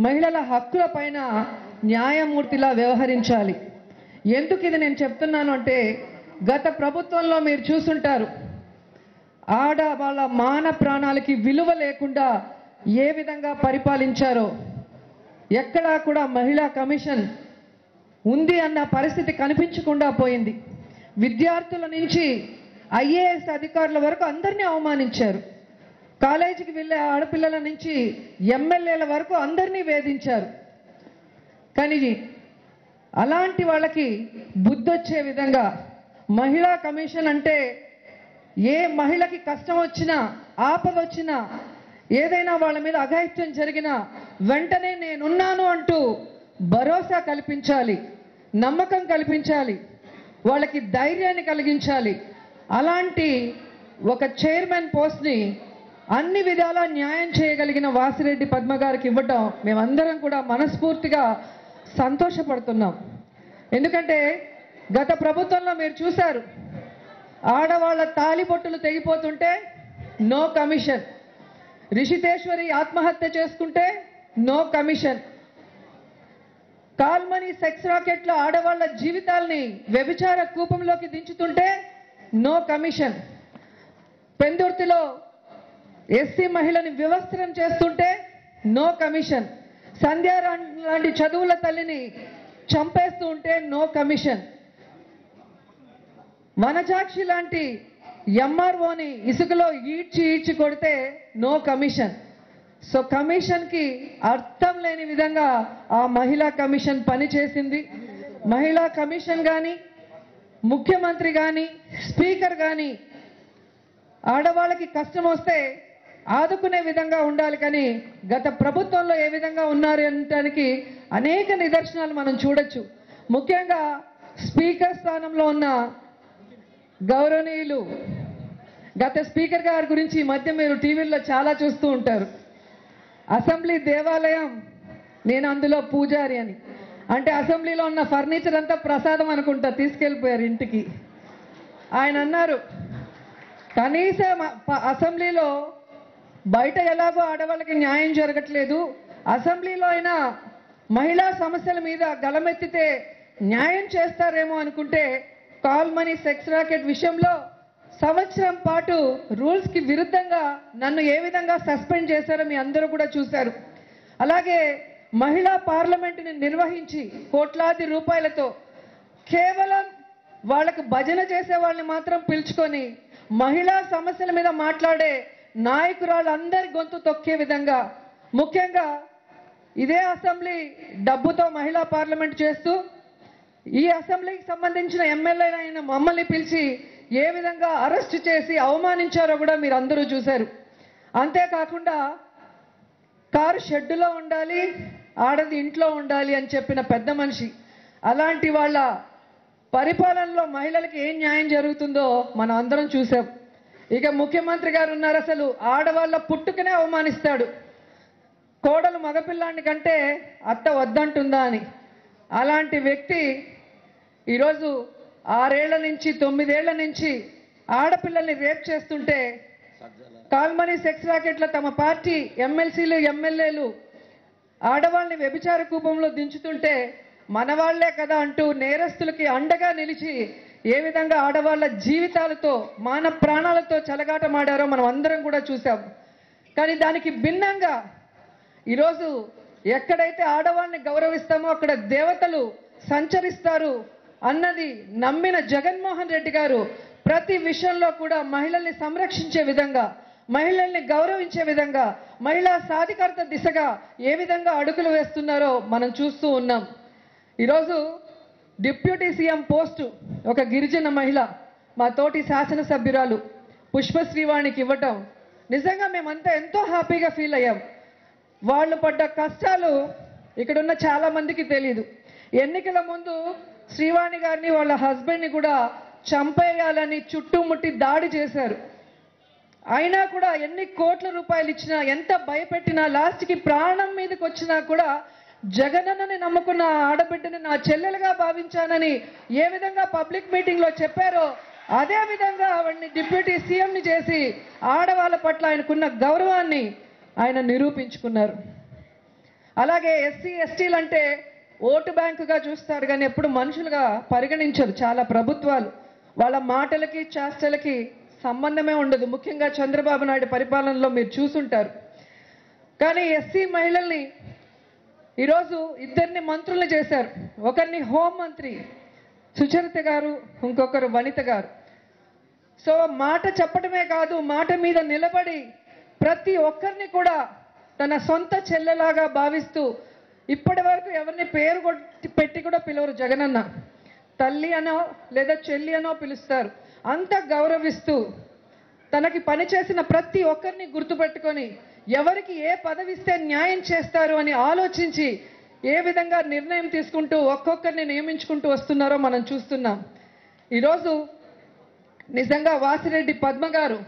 మహిళల హక్కులపైన న్యాయమూర్తిలా వ్యవహరించాలి. ఎందుకు ఇది నేను చెప్తున్నాను అంటే గత ప్రభుత్వంలో మీరు చూసుంటారు ఆడ వాళ్ళ మాన ప్రాణాలకి విలువ లేకుండా ఏ విధంగా పరిపాలించారో ఎక్కడా కూడా మహిళా కమిషన్ ఉంది అన్న పరిస్థితి కనిపించకుండా పోయింది. విద్యార్థుల నుంచి ఐఏఎస్ అధికారుల వరకు అందరినీ అవమానించారు. కాలేజీకి వెళ్ళే ఆడపిల్లల నుంచి ఎమ్మెల్యేల వరకు అందరినీ వేధించారు. కానీ అలాంటి వాళ్ళకి బుద్ధొచ్చే విధంగా మహిళా కమిషన్ అంటే ఏ మహిళకి కష్టం వచ్చినా ఆపద వచ్చినా ఏదైనా వాళ్ళ మీద అఘాయిత్యం జరిగినా వెంటనే నేనున్నాను అంటూ భరోసా కల్పించాలి నమ్మకం కల్పించాలి వాళ్ళకి ధైర్యాన్ని కలిగించాలి అలాంటి ఒక చైర్మన్ పోస్ట్ని అన్ని విధాలా న్యాయం చేయగలిగిన వాసిరెడ్డి పద్మ గారికి ఇవ్వటం మేమందరం కూడా మనస్ఫూర్తిగా సంతోషపడుతున్నాం. ఎందుకంటే గత ప్రభుత్వంలో మీరు చూశారు ఆడవాళ్ళ తాలిబొట్టులు తెగిపోతుంటే నో కమిషన్. రిషితేశ్వరి ఆత్మహత్య చేసుకుంటే no commission. Call money sex రాకెట్లో ఆడవాళ్ళ జీవితాల్ని వ్యభిచార కూపంలోకి దించుతుంటే నో కమిషన్ పెందుర్తిలో ఎస్సీ మహిళని వివస్త్రం చేస్తుంటే నో కమిషన్ సంధ్యారా లాంటి చదువుల తల్లిని చంపేస్తూ ఉంటే నో కమిషన్ వనజాక్షి లాంటి ఎంఆర్ఓని ఇసుకలో ఈడ్చి ఈడ్చి కొడితే నో కమిషన్ సో కమిషన్కి అర్థం లేని విధంగా ఆ మహిళా కమిషన్ పనిచేసింది. మహిళా కమిషన్ కానీ ముఖ్యమంత్రి కానీ స్పీకర్ కానీ ఆడవాళ్ళకి కష్టం వస్తే ఆదుకునే విధంగా ఉండాలి కానీ గత ప్రభుత్వంలో ఏ విధంగా ఉన్నారు అనటానికి అనేక నిదర్శనాలు మనం చూడొచ్చు. ముఖ్యంగా స్పీకర్ స్థానంలో ఉన్న గౌరవనీయులు గత స్పీకర్ గారి గురించి ఈ మధ్య మీరు టీవీల్లో చాలా చూస్తూ ఉంటారు. అసెంబ్లీ దేవాలయం నేను అందులో పూజారి అని. అంటే అసెంబ్లీలో ఉన్న ఫర్నిచర్ అంతా ప్రసాదం అనుకుంటా తీసుకెళ్ళిపోయారు ఇంటికి. ఆయన అన్నారు కనీసం అసెంబ్లీలో బయట ఎలాగో ఆడవాళ్ళకి న్యాయం జరగట్లేదు. అసెంబ్లీలో అయినా మహిళా సమస్యల మీద గలమెత్తితే న్యాయం చేస్తారేమో అనుకుంటే కాల్ మనీ సెక్స్ రాకెట్ విషయంలో సంవత్సరం పాటు రూల్స్కి విరుద్ధంగా నన్ను ఏ విధంగా సస్పెండ్ చేశారో మీ అందరూ కూడా చూశారు. అలాగే మహిళా పార్లమెంటుని నిర్వహించి కోట్లాది రూపాయలతో కేవలం వాళ్ళకు భజన చేసే వాళ్ళని మాత్రం పిలుచుకొని మహిళా సమస్యల మీద మాట్లాడే నాయకురాలు అందరి గొంతు తొక్కే విధంగా ముఖ్యంగా ఇదే అసెంబ్లీ డబ్బుతో మహిళా పార్లమెంట్ చేస్తూ ఈ అసెంబ్లీకి సంబంధించిన ఎమ్మెల్యే అయిన మమ్మల్ని పిలిచి ఏ విధంగా అరెస్ట్ చేసి అవమానించారో కూడా మీరు అందరూ చూశారు. అంతేకాకుండా కారు షెడ్డులో ఉండాలి ఆడది ఇంట్లో ఉండాలి అని చెప్పిన పెద్ద మనిషి అలాంటి వాళ్ళ పరిపాలనలో మహిళలకి ఏం న్యాయం జరుగుతుందో మనం అందరం చూసాం ఇక ముఖ్యమంత్రి గారు ఉన్నారు అసలు ఆడవాళ్ళ పుట్టుకనే అవమానిస్తాడు. కోడలు మగపిల్లాన్ని కంటే అత్త వద్దంటుందా అని. అలాంటి వ్యక్తి ఈరోజు ఆరేళ్ళ నుంచి తొమ్మిదేళ్ళ నుంచి ఆడపిల్లల్ని రేప్ చేస్తుంటే కాల్మనీ సెక్స్ రాకెట్లో తమ పార్టీ ఎమ్మెల్సీలు ఎమ్మెల్యేలు ఆడవాళ్ళని వ్యభిచార కూపంలో దించుతుంటే మనవాళ్ళే కదా అంటూ నేరస్తులకి అండగా నిలిచి ఏ విధంగా ఆడవాళ్ళ జీవితాలతో మాన ప్రాణాలతో చెలగాటమాడారో మనం అందరం కూడా చూసాం కానీ దానికి భిన్నంగా ఈరోజు ఎక్కడైతే ఆడవాళ్ళని గౌరవిస్తామో అక్కడ దేవతలు సంచరిస్తారు అన్నది నమ్మిన జగన్మోహన్ రెడ్డి గారు ప్రతి విషయంలో కూడా మహిళల్ని సంరక్షించే విధంగా మహిళల్ని గౌరవించే విధంగా మహిళా సాధికారత దిశగా ఏ విధంగా అడుగులు వేస్తున్నారో మనం చూస్తూ ఉన్నాం. ఈరోజు డిప్యూటీ సీఎం పోస్టు ఒక గిరిజన మహిళ మా తోటి శాసనసభ్యురాలు పుష్పశ్రీవాణికి ఇవ్వటం. నిజంగా మేమంతా ఎంతో హ్యాపీగా ఫీల్ అయ్యాం. వాళ్ళు పడ్డ కష్టాలు ఇక్కడున్న చాలా మందికి తెలియదు ఎన్నికల ముందు శ్రీవాణి గారిని వాళ్ళ హస్బెండ్ని కూడా చంపేయాలని చుట్టుముట్టి దాడి చేశారు. అయినా కూడా ఎన్ని కోట్ల రూపాయలు ఇచ్చినా ఎంత భయపెట్టినా లాస్ట్కి ప్రాణం మీదకి వచ్చినా కూడా జగనన్నని నమ్ముకున్న ఆడబిడ్డని నా చెల్లెలుగా భావించానని ఏ విధంగా పబ్లిక్ మీటింగ్లో చెప్పారో అదే విధంగా ఆవిడ్ని డిప్యూటీ సీఎంని చేసి ఆడవాళ్ళ పట్ల ఆయనకున్న గౌరవాన్ని ఆయన నిరూపించుకున్నారు. అలాగే ఎస్సీ ఎస్టీలు అంటే ఓటు బ్యాంకుగా చూస్తారు కానీ ఎప్పుడు మనుషులుగా పరిగణించరు చాలా ప్రభుత్వాలు. వాళ్ళ మాటలకి చేష్టలకి సంబంధమే ఉండదు. ముఖ్యంగా చంద్రబాబు నాయుడు పరిపాలనలో మీరు చూసుంటారు. కానీ ఎస్సీ మహిళల్ని ఈరోజు ఇద్దరిని మంత్రులు చేశారు. ఒకరిని హోంమంత్రి సుచరిత గారు ఇంకొకరు వనిత గారు. సో మాట చెప్పడమే కాదు మాట మీద నిలబడి ప్రతి ఒక్కరిని కూడా తన సొంత చెల్లెలాగా భావిస్తూ ఇప్పటి వరకు ఎవరిని పేరు కొట్టి పెట్టి కూడా పిలవరు జగనన్న. తల్లి అనో లేదా చెల్లి అనో పిలుస్తారు. అంత గౌరవిస్తూ తనకి పనిచేసిన ప్రతి ఒక్కరిని గుర్తుపెట్టుకొని ఎవరికి ఏ పదవి ఇస్తే న్యాయం చేస్తారు అని ఆలోచించి ఏ విధంగా నిర్ణయం తీసుకుంటూ ఒక్కొక్కరిని నియమించుకుంటూ వస్తున్నారో మనం చూస్తున్నాం. ఈరోజు నిజంగా వాసిరెడ్డి పద్మ గారు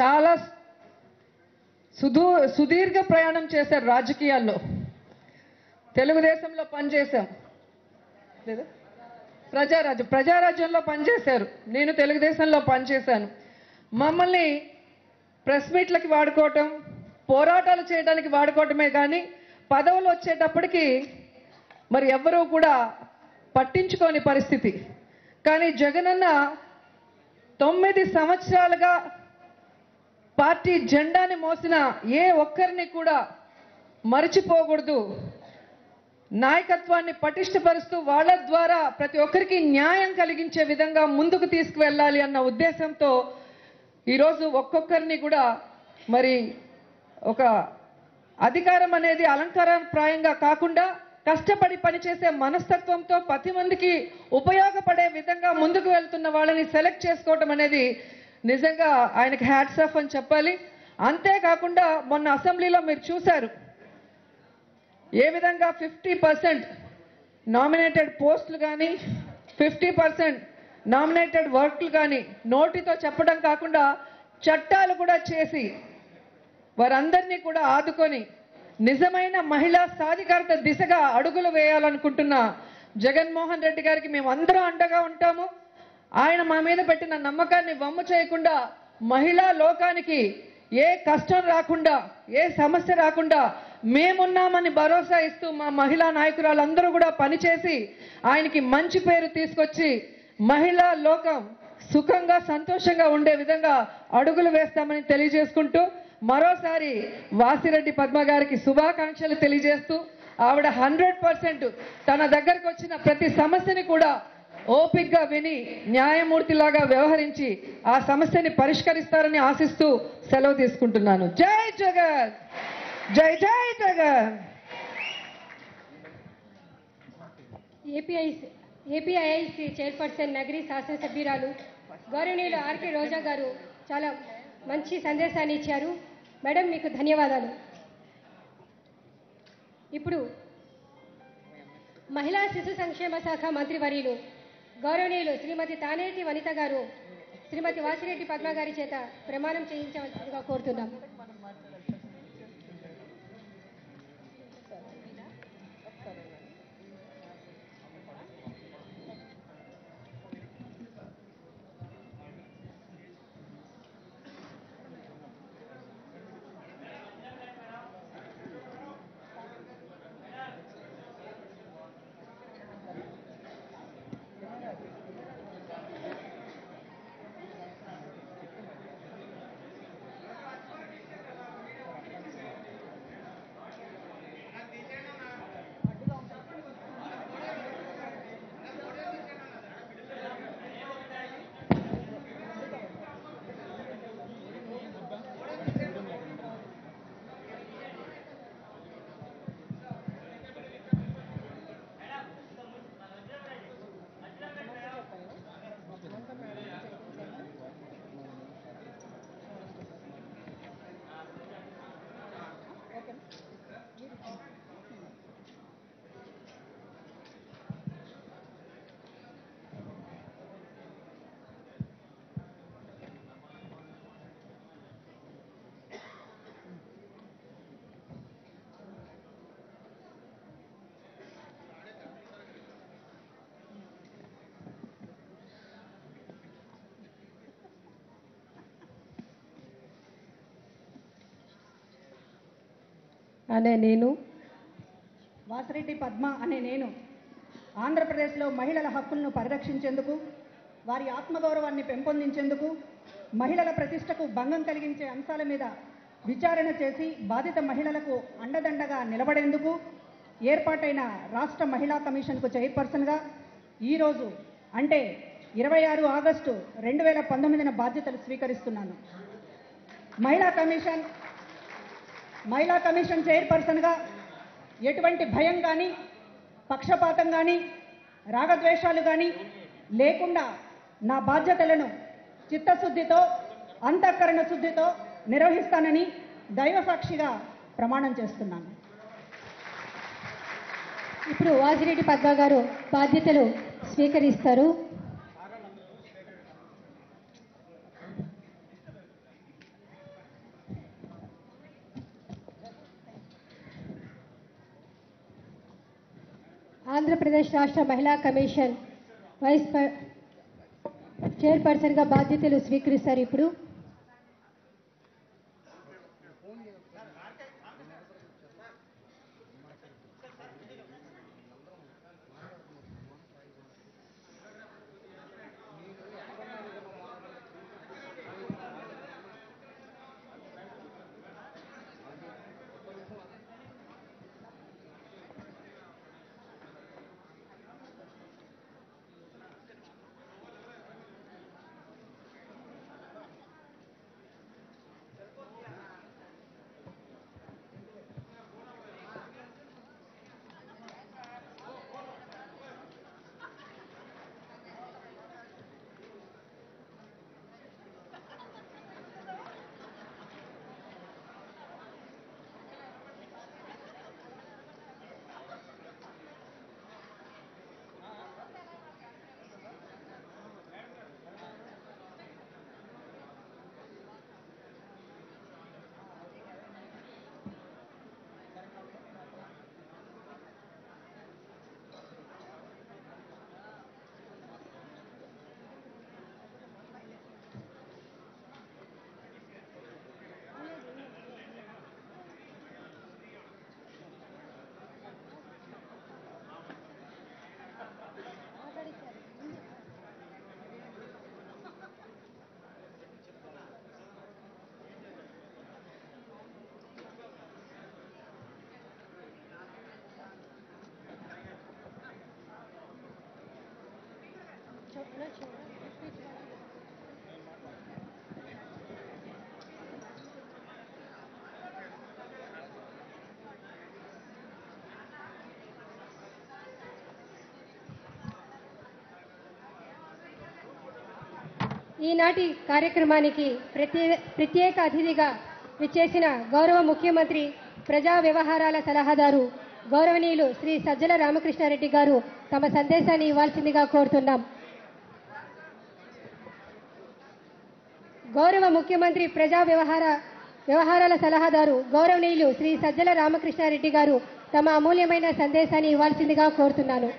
చాలా సుదూ సుదీర్ఘ ప్రయాణం చేశారు రాజకీయాల్లో. తెలుగుదేశంలో పనిచేశాం లేదా? ప్రజారాజ్యం ప్రజారాజ్యంలో పనిచేశారు. నేను తెలుగుదేశంలో పనిచేశాను. మమ్మల్ని ప్రెస్ మీట్లకి వాడుకోవటం పోరాటాలు చేయడానికి వాడుకోవటమే కానీ పదవులు వచ్చేటప్పటికి మరి ఎవ్వరూ కూడా పట్టించుకోని పరిస్థితి. కానీ జగనన్న తొమ్మిది సంవత్సరాలుగా పార్టీ జెండాని మోసిన ఏ ఒక్కరిని కూడా మరిచిపోకూడదు. నాయకత్వాన్ని పటిష్టపరుస్తూ వాళ్ళ ద్వారా ప్రతి ఒక్కరికి న్యాయం కలిగించే విధంగా ముందుకు తీసుకువెళ్ళాలి అన్న ఉద్దేశంతో ఈరోజు ఒక్కొక్కరిని కూడా మరి ఒక అధికారం అనేది అలంకారప్రాయంగా కాకుండా కష్టపడి పనిచేసే మనస్తత్వంతో ప్రతి మందికి ఉపయోగపడే విధంగా ముందుకు వెళ్తున్న వాళ్ళని సెలెక్ట్ చేసుకోవటం అనేది నిజంగా ఆయనకి హ్యాట్స్ ఆఫ్ అని చెప్పాలి. అంతేకాకుండా మొన్న అసెంబ్లీలో మీరు చూశారు. ఏ విధంగా ఫిఫ్టీ పర్సెంట్ నామినేటెడ్ పోస్టులు కానీ ఫిఫ్టీ పర్సెంట్ నామినేటెడ్ వర్క్లు కానీ నోటితో చెప్పడం కాకుండా చట్టాలు కూడా చేసి వారందరినీ కూడా ఆదుకొని నిజమైన మహిళా సాధికారత దిశగా అడుగులు వేయాలనుకుంటున్న జగన్మోహన్ రెడ్డి గారికి మేము అందరం అండగా ఉంటాము. ఆయన మా మీద పెట్టిన నమ్మకాన్ని వమ్ము చేయకుండా మహిళా లోకానికి ఏ కష్టం రాకుండా ఏ సమస్య రాకుండా మేమున్నామని భరోసా ఇస్తూ మా మహిళా నాయకురాలందరూ కూడా పనిచేసి ఆయనకి మంచి పేరు తీసుకొచ్చి మహిళా లోకం సుఖంగా సంతోషంగా ఉండే విధంగా అడుగులు వేస్తామని తెలియజేసుకుంటూ మరోసారి వాసిరెడ్డి పద్మ గారికి శుభాకాంక్షలు తెలియజేస్తూ ఆవిడ హండ్రెడ్ పర్సెంట్ తన దగ్గరకు వచ్చిన ప్రతి సమస్యని కూడా ఓపిక్గా విని న్యాయమూర్తిలాగా వ్యవహరించి ఆ సమస్యని పరిష్కరిస్తారని ఆశిస్తూ సెలవు తీసుకుంటున్నాను. జై జగన్! జై జై Jagan. APIC APIIC chairperson Nagari శాసనసభ్యురాలు గౌరవనీయులు ఆర్కే రోజా గారు చాలా మంచి సందేశాన్ని ఇచ్చారు. మేడం మీకు ధన్యవాదాలు. ఇప్పుడు మహిళా శిశు సంక్షేమ శాఖ మంత్రివర్యులు గౌరవనీయులు శ్రీమతి తానేటి వనిత గారు శ్రీమతి వాసిరెడ్డి పద్మ గారి చేత ప్రమాణం చేయించవలసిందిగా కోరుతున్నాం. అనే నేను. వాసిరెడ్డి పద్మ అనే నేను ఆంధ్రప్రదేశ్లో మహిళల హక్కులను పరిరక్షించేందుకు వారి ఆత్మగౌరవాన్ని పెంపొందించేందుకు మహిళల ప్రతిష్టకు భంగం కలిగించే అంశాల మీద విచారణ చేసి బాధిత మహిళలకు అండదండగా నిలబడేందుకు ఏర్పాటైన రాష్ట్ర మహిళా కమిషన్కు చైర్పర్సన్గా ఈరోజు అంటే ఇరవై ఆరు ఆగస్టు రెండు వేల పంతొమ్మిదిన బాధ్యతలు స్వీకరిస్తున్నాను. మహిళా కమిషన్ మహిళా కమిషన్ చైర్పర్సన్గా ఎటువంటి భయం కానీ పక్షపాతం కానీ రాగద్వేషాలు కానీ లేకుండా నా బాధ్యతలను చిత్తశుద్ధితో అంతఃకరణ శుద్ధితో నిర్వహిస్తానని దైవసాక్షిగా ప్రమాణం చేస్తున్నాను. ఇప్పుడు వాజిరెడ్డి పద్మ గారు బాధ్యతలు స్వీకరిస్తారు. ఆంధ్రప్రదేశ్ రాష్ట్ర మహిళా కమిషన్ వైస్ చైర్పర్సన్గా బాధ్యతలు స్వీకరిస్తారు ఇప్పుడు. ఈనాటి కార్యక్రమానికి ప్రత్యే ప్రత్యేక అతిథిగా విచ్చేసిన గౌరవ ముఖ్యమంత్రి ప్రజా వ్యవహారాల సలహాదారు గౌరవనీయులు శ్రీ సజ్జల రామకృష్ణారెడ్డి గారు తమ సందేశాన్ని ఇవ్వాల్సిందిగా కోరుతున్నాం గౌరవ ముఖ్యమంత్రి ప్రజా వ్యవహార వ్యవహారాల సలహాదారు గౌరవనీయులు శ్రీ సజ్జల రామకృష్ణారెడ్డి గారు తమ అమూల్యమైన సందేశాన్ని ఇవ్వాల్సిందిగా కోరుతున్నాను.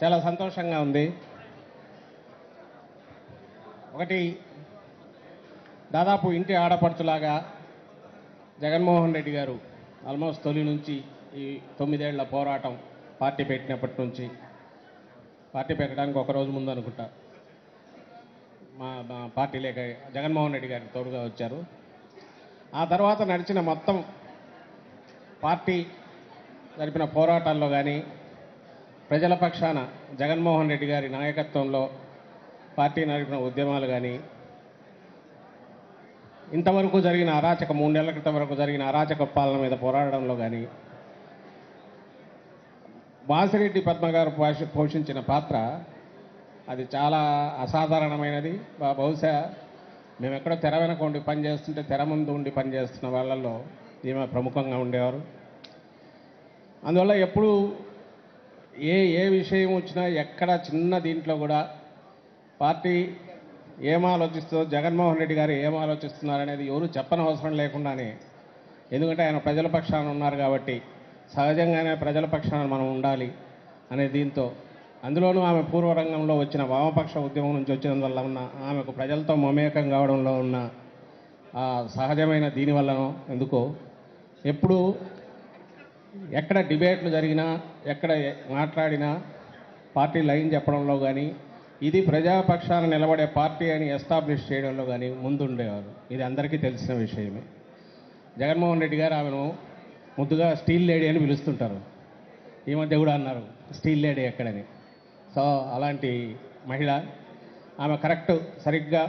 చాలా సంతోషంగా ఉంది. ఒకటి దాదాపు ఇంటి ఆడపడుచులాగా జగన్మోహన్ రెడ్డి గారు ఆల్మోస్ట్ తొలి నుంచి ఈ తొమ్మిదేళ్ళ పోరాటం పార్టీ పెట్టినప్పటి నుంచి పార్టీ పెట్టడానికి ఒక రోజు ముందు అనుకుంటా. మా మా లేక జగన్మోహన్ రెడ్డి గారికి తోడుగా వచ్చారు. ఆ తర్వాత నడిచిన మొత్తం పార్టీ జరిపిన పోరాటాల్లో కానీ ప్రజల పక్షాన జగన్మోహన్ రెడ్డి గారి నాయకత్వంలో పార్టీ నడిపిన ఉద్యమాలు కానీ ఇంతవరకు జరిగిన అరాచక మూడు నెలల క్రితం వరకు జరిగిన అరాచక పాలన మీద పోరాడడంలో కానీ వాసిరెడ్డి పద్మ గారు పోష- పోషించిన పాత్ర అది చాలా అసాధారణమైనది. బహుశా మేము ఎక్కడో తెర వెనక ఉండి పనిచేస్తుంటే తెర ముందు ఉండి పనిచేస్తున్న వాళ్ళల్లో ఈమె ప్రముఖంగా ఉండేవారు. అందువల్ల ఎప్పుడు ఏ ఏ విషయం వచ్చినా ఎక్కడ చిన్న దీంట్లో కూడా పార్టీ ఏం ఆలోచిస్తుందో జగన్మోహన్ రెడ్డి గారు ఏం ఆలోచిస్తున్నారనేది ఎవరు చెప్పనవసరం లేకుండానే. ఎందుకంటే ఆయన ప్రజల పక్షాన ఉన్నారు కాబట్టి సహజంగానే ప్రజల పక్షాన మనం ఉండాలి అనే దీంతో. అందులోనూ ఆమె పూర్వరంగంలో వచ్చిన వామపక్ష ఉద్యమం నుంచి వచ్చినందువల్ల ఉన్న ఆమెకు ప్రజలతో మమేకం కావడంలో ఉన్న ఆ సహజమైన దీనివల్లనో ఎందుకో. ఎప్పుడు ఎక్కడ డిబేట్లు జరిగినా ఎక్కడ మాట్లాడినా పార్టీ లైన్ చెప్పడంలో కానీ ఇది ప్రజాపక్షాన నిలబడే పార్టీ అని ఎస్టాబ్లిష్ చేయడంలో కానీ ముందుండేవారు. ఇది అందరికీ తెలిసిన విషయమే. జగన్మోహన్ రెడ్డి గారు ఆమెను ముద్దుగా స్టీల్ లేడీ అని పిలుస్తుంటారు. ఈ మధ్య కూడా అన్నారు స్టీల్ లేడీ ఎక్కడని. సో అలాంటి మహిళ ఆమె కరెక్ట్ సరిగ్గా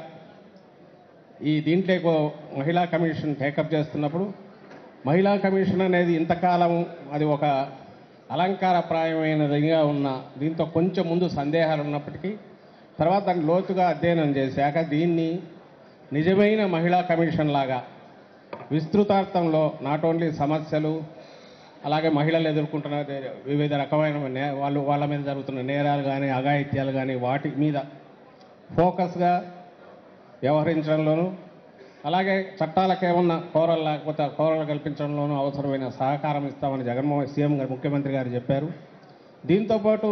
ఈ దీంట్లో మహిళా కమిషన్ టేకప్ చేస్తున్నప్పుడు మహిళా కమిషన్ అనేది ఇంతకాలం అది ఒక అలంకారప్రాయమైనదిగా ఉన్న దీంతో కొంచెం ముందు సందేహాలు ఉన్నప్పటికీ తర్వాత దాన్ని లోతుగా అధ్యయనం చేశాక దీన్ని నిజమైన మహిళా కమిషన్ లాగా విస్తృతార్థంలో నాట్ ఓన్లీ సమస్యలు అలాగే మహిళలు ఎదుర్కొంటున్న వివిధ రకమైన నే- వాళ్ళు వాళ్ళ మీద జరుగుతున్న నేరాలు కానీ అఘాయిత్యాలు కానీ వాటి మీద ఫోకస్గా వ్యవహరించడంలోనూ అలాగే చట్టాలకు ఏమన్నా కోరలు లేకపోతే కోరలు కల్పించడంలోనూ అవసరమైన సహకారం ఇస్తామని జగన్మోహన్ సీఎం గారు ముఖ్యమంత్రి గారు చెప్పారు. దీంతోపాటు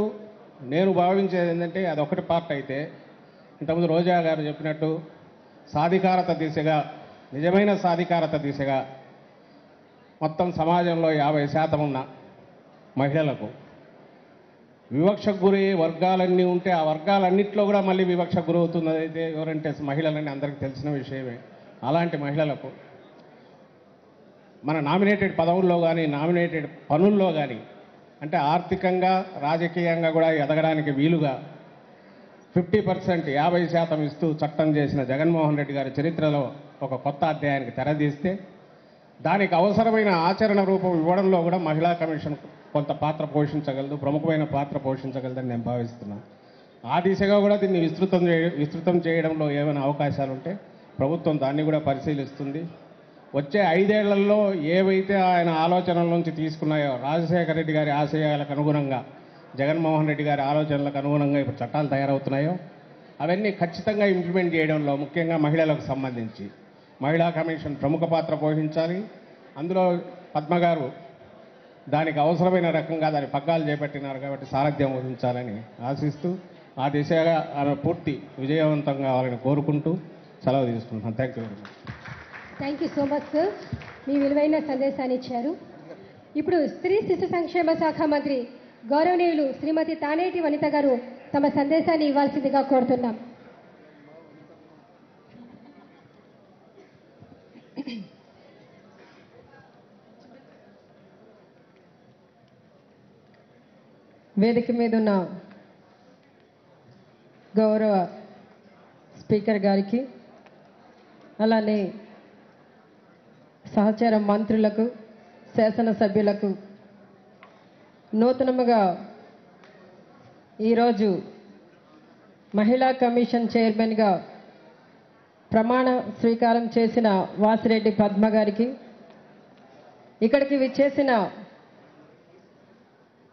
నేను భావించేది ఏంటంటే అది ఒకటి పార్ట్ అయితే ఇంతకుముందు రోజా గారు చెప్పినట్టు సాధికారత దిశగా నిజమైన సాధికారత దిశగా మొత్తం సమాజంలో యాభై శాతం ఉన్న మహిళలకు వివక్షకు గురి వర్గాలన్నీ ఉంటే ఆ వర్గాలన్నింటిలో కూడా మళ్ళీ వివక్షకు గురవుతున్నది అయితే ఎవరంటే మహిళలని అందరికీ తెలిసిన విషయమే. అలాంటి మహిళలకు మన నామినేటెడ్ పదవుల్లో కానీ నామినేటెడ్ పనుల్లో కానీ అంటే ఆర్థికంగా రాజకీయంగా కూడా ఎదగడానికి వీలుగా ఫిఫ్టీ పర్సెంట్ యాభై శాతం ఇస్తూ చట్టం చేసిన జగన్మోహన్ రెడ్డి గారి చరిత్రలో ఒక కొత్త అధ్యాయానికి తెరదీస్తే దానికి అవసరమైన ఆచరణ రూపం ఇవ్వడంలో కూడా మహిళా కమిషన్ కొంత పాత్ర పోషించగలదు ప్రముఖమైన పాత్ర పోషించగలదని నేను భావిస్తున్నాను. ఆ దిశగా కూడా దీన్ని విస్తృతం విస్తృతం చేయడంలో ఏమైనా అవకాశాలు ఉంటే ప్రభుత్వం దాన్ని కూడా పరిశీలిస్తుంది. వచ్చే ఐదేళ్ళలో ఏవైతే ఆయన ఆలోచనల నుంచి తీసుకున్నాయో రాజశేఖర రెడ్డి గారి ఆశయాలకు అనుగుణంగా జగన్మోహన్ రెడ్డి గారి ఆలోచనలకు అనుగుణంగా ఇప్పుడు చట్టాలు తయారవుతున్నాయో అవన్నీ ఖచ్చితంగా ఇంప్లిమెంట్ చేయడంలో ముఖ్యంగా మహిళలకు సంబంధించి. మహిళా కమిషన్ ప్రముఖ పాత్ర పోషించాలి. అందులో పద్మగారు దానికి అవసరమైన రకంగా దాని పగ్గాలు చేపట్టినారు కాబట్టి సారథ్యం వహించాలని ఆశిస్తూ ఆ దిశగా ఆమె పూర్తి విజయవంతం కావాలని కోరుకుంటూ సెలవు తీసుకుంటున్నాను. Thank you very much thank you so much sir మీ విలువైన సందేశాన్ని ఇచ్చారు. ఇప్పుడు స్త్రీ శిశు సంక్షేమ శాఖ మంత్రి గౌరవనీయులు శ్రీమతి తానేటి వనిత గారు తమ సందేశాన్ని ఇవ్వాల్సిందిగా కోరుతున్నాం. వేదిక మీద ఉన్న గౌరవ స్పీకర్ గారికి అలానే సహచార మంత్రులకు శాసనసభ్యులకు నూతనముగా ఈరోజు మహిళా కమిషన్ చైర్మన్గా ప్రమాణ స్వీకారం చేసిన వాసిరెడ్డి పద్మ గారికి ఇక్కడికి విచ్చేసిన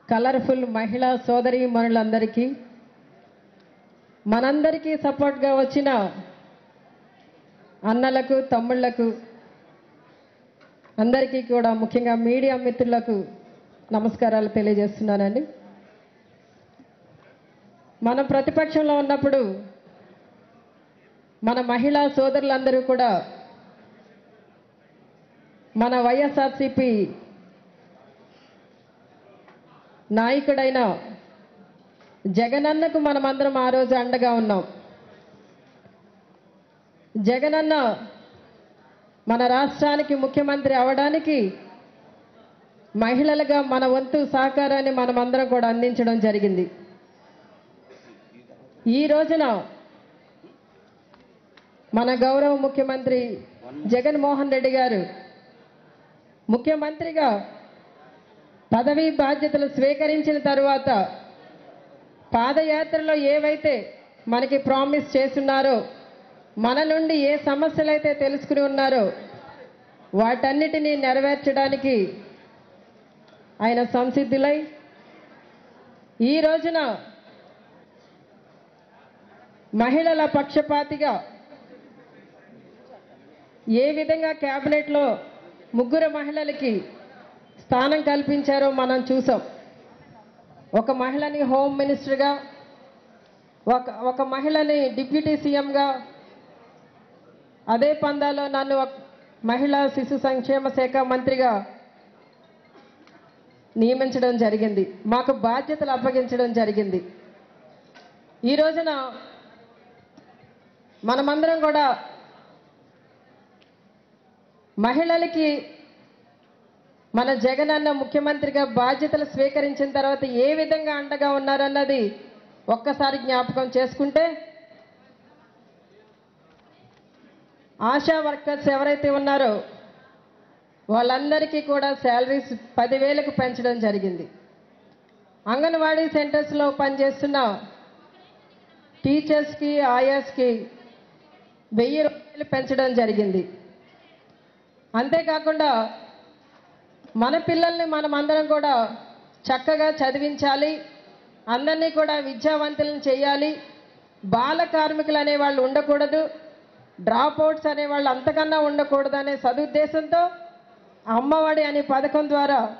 కలర్ఫుల్ మహిళా సోదరి మనులందరికీ మనందరికీ సపోర్ట్గా వచ్చిన అన్నలకు తమ్ముళ్ళకు అందరికీ కూడా ముఖ్యంగా మీడియా మిత్రులకు నమస్కారాలు తెలియజేస్తున్నానండి. మనం ప్రతిపక్షంలో ఉన్నప్పుడు మన మహిళా సోదరులందరూ కూడా మన వైఎస్ఆర్సిపి నాయకుడైన జగనన్నకు మనమందరం ఆ రోజు అండగా ఉన్నాం. జగనన్న మన రాష్ట్రానికి ముఖ్యమంత్రి అవడానికి మహిళలుగా మన వంతు సహకారాన్ని మనమందరం కూడా అందించడం జరిగింది. ఈ రోజున మన గౌరవ ముఖ్యమంత్రి జగన్మోహన్ రెడ్డి గారు ముఖ్యమంత్రిగా పదవీ బాధ్యతలు స్వీకరించిన తరువాత పాదయాత్రలో ఏవైతే మనకి ప్రామిస్ చేస్తున్నారో మన నుండి ఏ సమస్యలైతే తెలుసుకుని ఉన్నారో వాటన్నిటినీ నెరవేర్చడానికి ఆయన సంసిద్ధులై ఈ రోజున మహిళల పక్షపాతిగా ఏ విధంగా క్యాబినెట్లో ముగ్గురు మహిళలకి స్థానం కల్పించారో మనం చూసాం. ఒక మహిళని హోమ్ మినిస్టర్గా ఒక ఒక మహిళని డిప్యూటీ సీఎంగా అదే పందాలో నన్ను మహిళా శిశు సంక్షేమ శాఖ మంత్రిగా నియమించడం జరిగింది. మాకు బాధ్యతలు అప్పగించడం జరిగింది. ఈ రోజున మనమందరం కూడా మహిళలకి మన జగన్ అన్న ముఖ్యమంత్రిగా బాధ్యతలు స్వీకరించిన తర్వాత ఏ విధంగా అండగా ఉన్నారన్నది ఒక్కసారి జ్ఞాపకం చేసుకుంటే ఆశా వర్కర్స్ ఎవరైతే ఉన్నారో వాళ్ళందరికీ కూడా శాలరీస్ పదివేలకు పెంచడం జరిగింది. అంగన్వాడీ సెంటర్స్లో పనిచేస్తున్న టీచర్స్కి ఆయాస్కి వెయ్యి రూపాయలు పెంచడం జరిగింది. అంతేకాకుండా మన పిల్లల్ని మనం అందరం కూడా చక్కగా చదివించాలి అందరినీ కూడా విద్యావంతులను చేయాలి బాల కార్మికులు అనేవాళ్ళు ఉండకూడదు. డ్రాప్ అవుట్స్ అనేవాళ్ళు అంతకన్నా ఉండకూడదనే సదుద్దేశంతో అమ్మఒడి అనే పథకం ద్వారా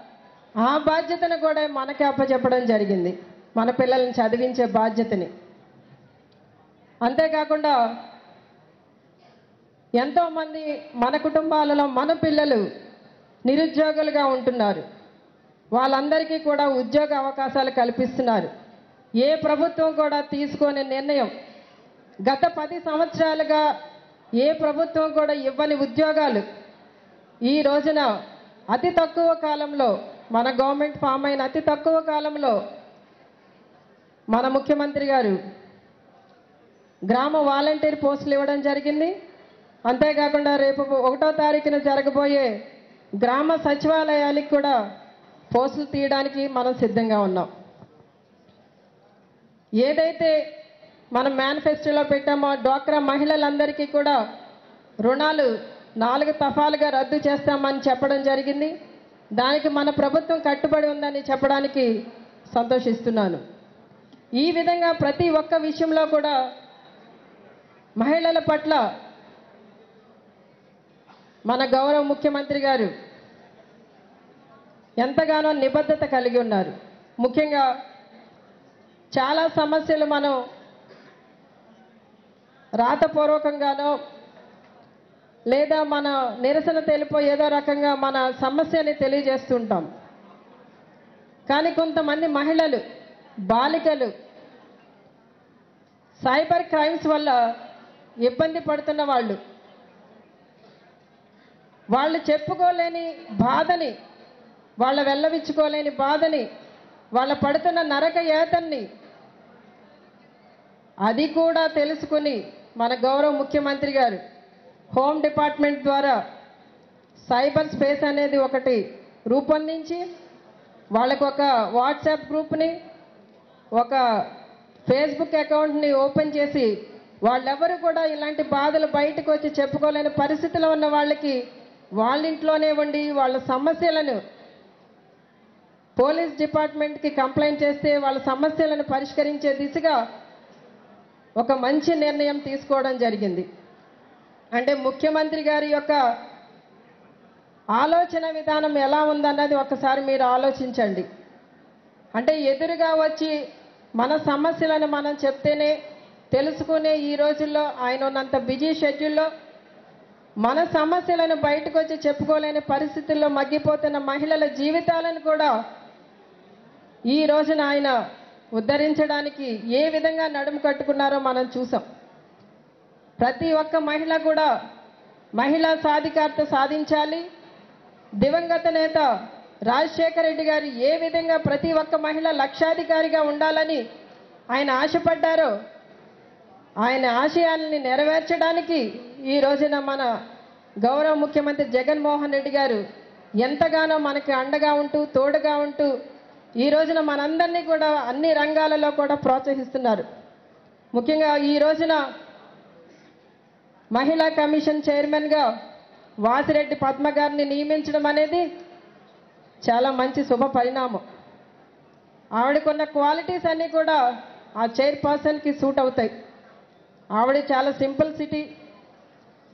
ఆ బాధ్యతను కూడా మనకి అప్పచెప్పడం జరిగింది. మన పిల్లల్ని చదివించే బాధ్యతని. అంతేకాకుండా ఎంతోమంది మన కుటుంబాలలో మన పిల్లలు నిరుద్యోగులుగా ఉంటున్నారు. వాళ్ళందరికీ కూడా ఉద్యోగ అవకాశాలు కల్పిస్తున్నారు. ఏ ప్రభుత్వం కూడా తీసుకునే నిర్ణయం గత పది సంవత్సరాలుగా ఏ ప్రభుత్వం కూడా ఇవ్వని ఉద్యోగాలు ఈ రోజున అతి తక్కువ కాలంలో మన గవర్నమెంట్ ఫామ్ అయిన అతి తక్కువ కాలంలో మన ముఖ్యమంత్రి గారు గ్రామ వాలంటీర్ పోస్టులు ఇవ్వడం జరిగింది. అంతేకాకుండా రేపు ఒకటో తారీఖున జరగబోయే గ్రామ సచివాలయాలకు కూడా పోస్టులు తీయడానికి మనం సిద్ధంగా ఉన్నాం. ఏదైతే మనం మేనిఫెస్టోలో పెట్టామో డ్వాక్రా మహిళలందరికీ కూడా రుణాలు నాలుగు తఫాలుగా రద్దు చేస్తామని చెప్పడం జరిగింది. దానికి మన ప్రభుత్వం కట్టుబడి ఉందని చెప్పడానికి సంతోషిస్తున్నాను. ఈ విధంగా ప్రతి ఒక్క విషయంలో కూడా మహిళల పట్ల మన గౌరవ ముఖ్యమంత్రి గారు ఎంతగానో నిబద్ధత కలిగి ఉన్నారు. ముఖ్యంగా చాలా సమస్యలు మనం రాతపూర్వకంగానో లేదా మన నిరసన తెలిపో ఏదో రకంగా మన సమస్యని తెలియజేస్తుంటాం. కానీ కొంతమంది మహిళలు బాలికలు సైబర్ క్రైమ్స్ వల్ల ఇబ్బంది పడుతున్న వాళ్ళు వాళ్ళు చెప్పుకోలేని బాధని వాళ్ళ వెళ్ళవిచ్చుకోలేని బాధని వాళ్ళ పడుతున్న నరక ఏతన్ని అది కూడా తెలుసుకుని మన గౌరవ ముఖ్యమంత్రి గారు హోమ్ డిపార్ట్మెంట్ ద్వారా సైబర్ స్పేస్ అనేది ఒకటి రూపొందించి వాళ్ళకు ఒక వాట్సాప్ గ్రూప్ని ఒక ఫేస్బుక్ అకౌంట్ని ఓపెన్ చేసి వాళ్ళెవరు కూడా ఇలాంటి బాధలు బయటకు వచ్చి చెప్పుకోలేని పరిస్థితిలో ఉన్న వాళ్ళకి వాళ్ళ ఇంట్లోనే ఉండి వాళ్ళ సమస్యలను పోలీస్ డిపార్ట్మెంట్కి కంప్లైంట్ చేస్తే వాళ్ళ సమస్యలను పరిష్కరించే దిశగా ఒక మంచి నిర్ణయం తీసుకోవడం జరిగింది. అంటే ముఖ్యమంత్రి గారి యొక్క ఆలోచన విధానం ఎలా ఉందన్నది ఒకసారి మీరు ఆలోచించండి. అంటే ఎదురుగా వచ్చి మన సమస్యలను మనం చెప్తేనే తెలుసుకునే ఈ రోజుల్లో ఆయన ఉన్నంత బిజీ షెడ్యూల్లో మన సమస్యలను బయటకు వచ్చి చెప్పుకోలేని పరిస్థితుల్లో మగ్గిపోతున్న మహిళల జీవితాలను కూడా ఈ రోజున ఆయన ఉద్ధరించడానికి ఏ విధంగా నడుము కట్టుకున్నారో మనం చూసాం. ప్రతి ఒక్క మహిళ కూడా మహిళా సాధికారత సాధించాలి. దివంగత నేత రాజశేఖర రెడ్డి గారు ఏ విధంగా ప్రతి ఒక్క మహిళ లక్షాధికారిగా ఉండాలని ఆయన ఆశపడ్డారో ఆయన ఆశయాలని నెరవేర్చడానికి ఈ రోజున మన గౌరవ ముఖ్యమంత్రి జగన్మోహన్ రెడ్డి గారు ఎంతగానో మనకి అండగా ఉంటూ తోడుగా ఉంటూ ఈ రోజున మనందరినీ కూడా అన్ని రంగాలలో కూడా ప్రోత్సహిస్తున్నారు. ముఖ్యంగా ఈ రోజున మహిళా కమిషన్ చైర్మన్గా వాసిరెడ్డి పద్మ గారిని నియమించడం అనేది చాలా మంచి శుభ పరిణామం. ఆవిడకున్న క్వాలిటీస్ అన్నీ కూడా ఆ చైర్పర్సన్కి సూట్ అవుతాయి. ఆవిడ చాలా సింపుల్ సిటీ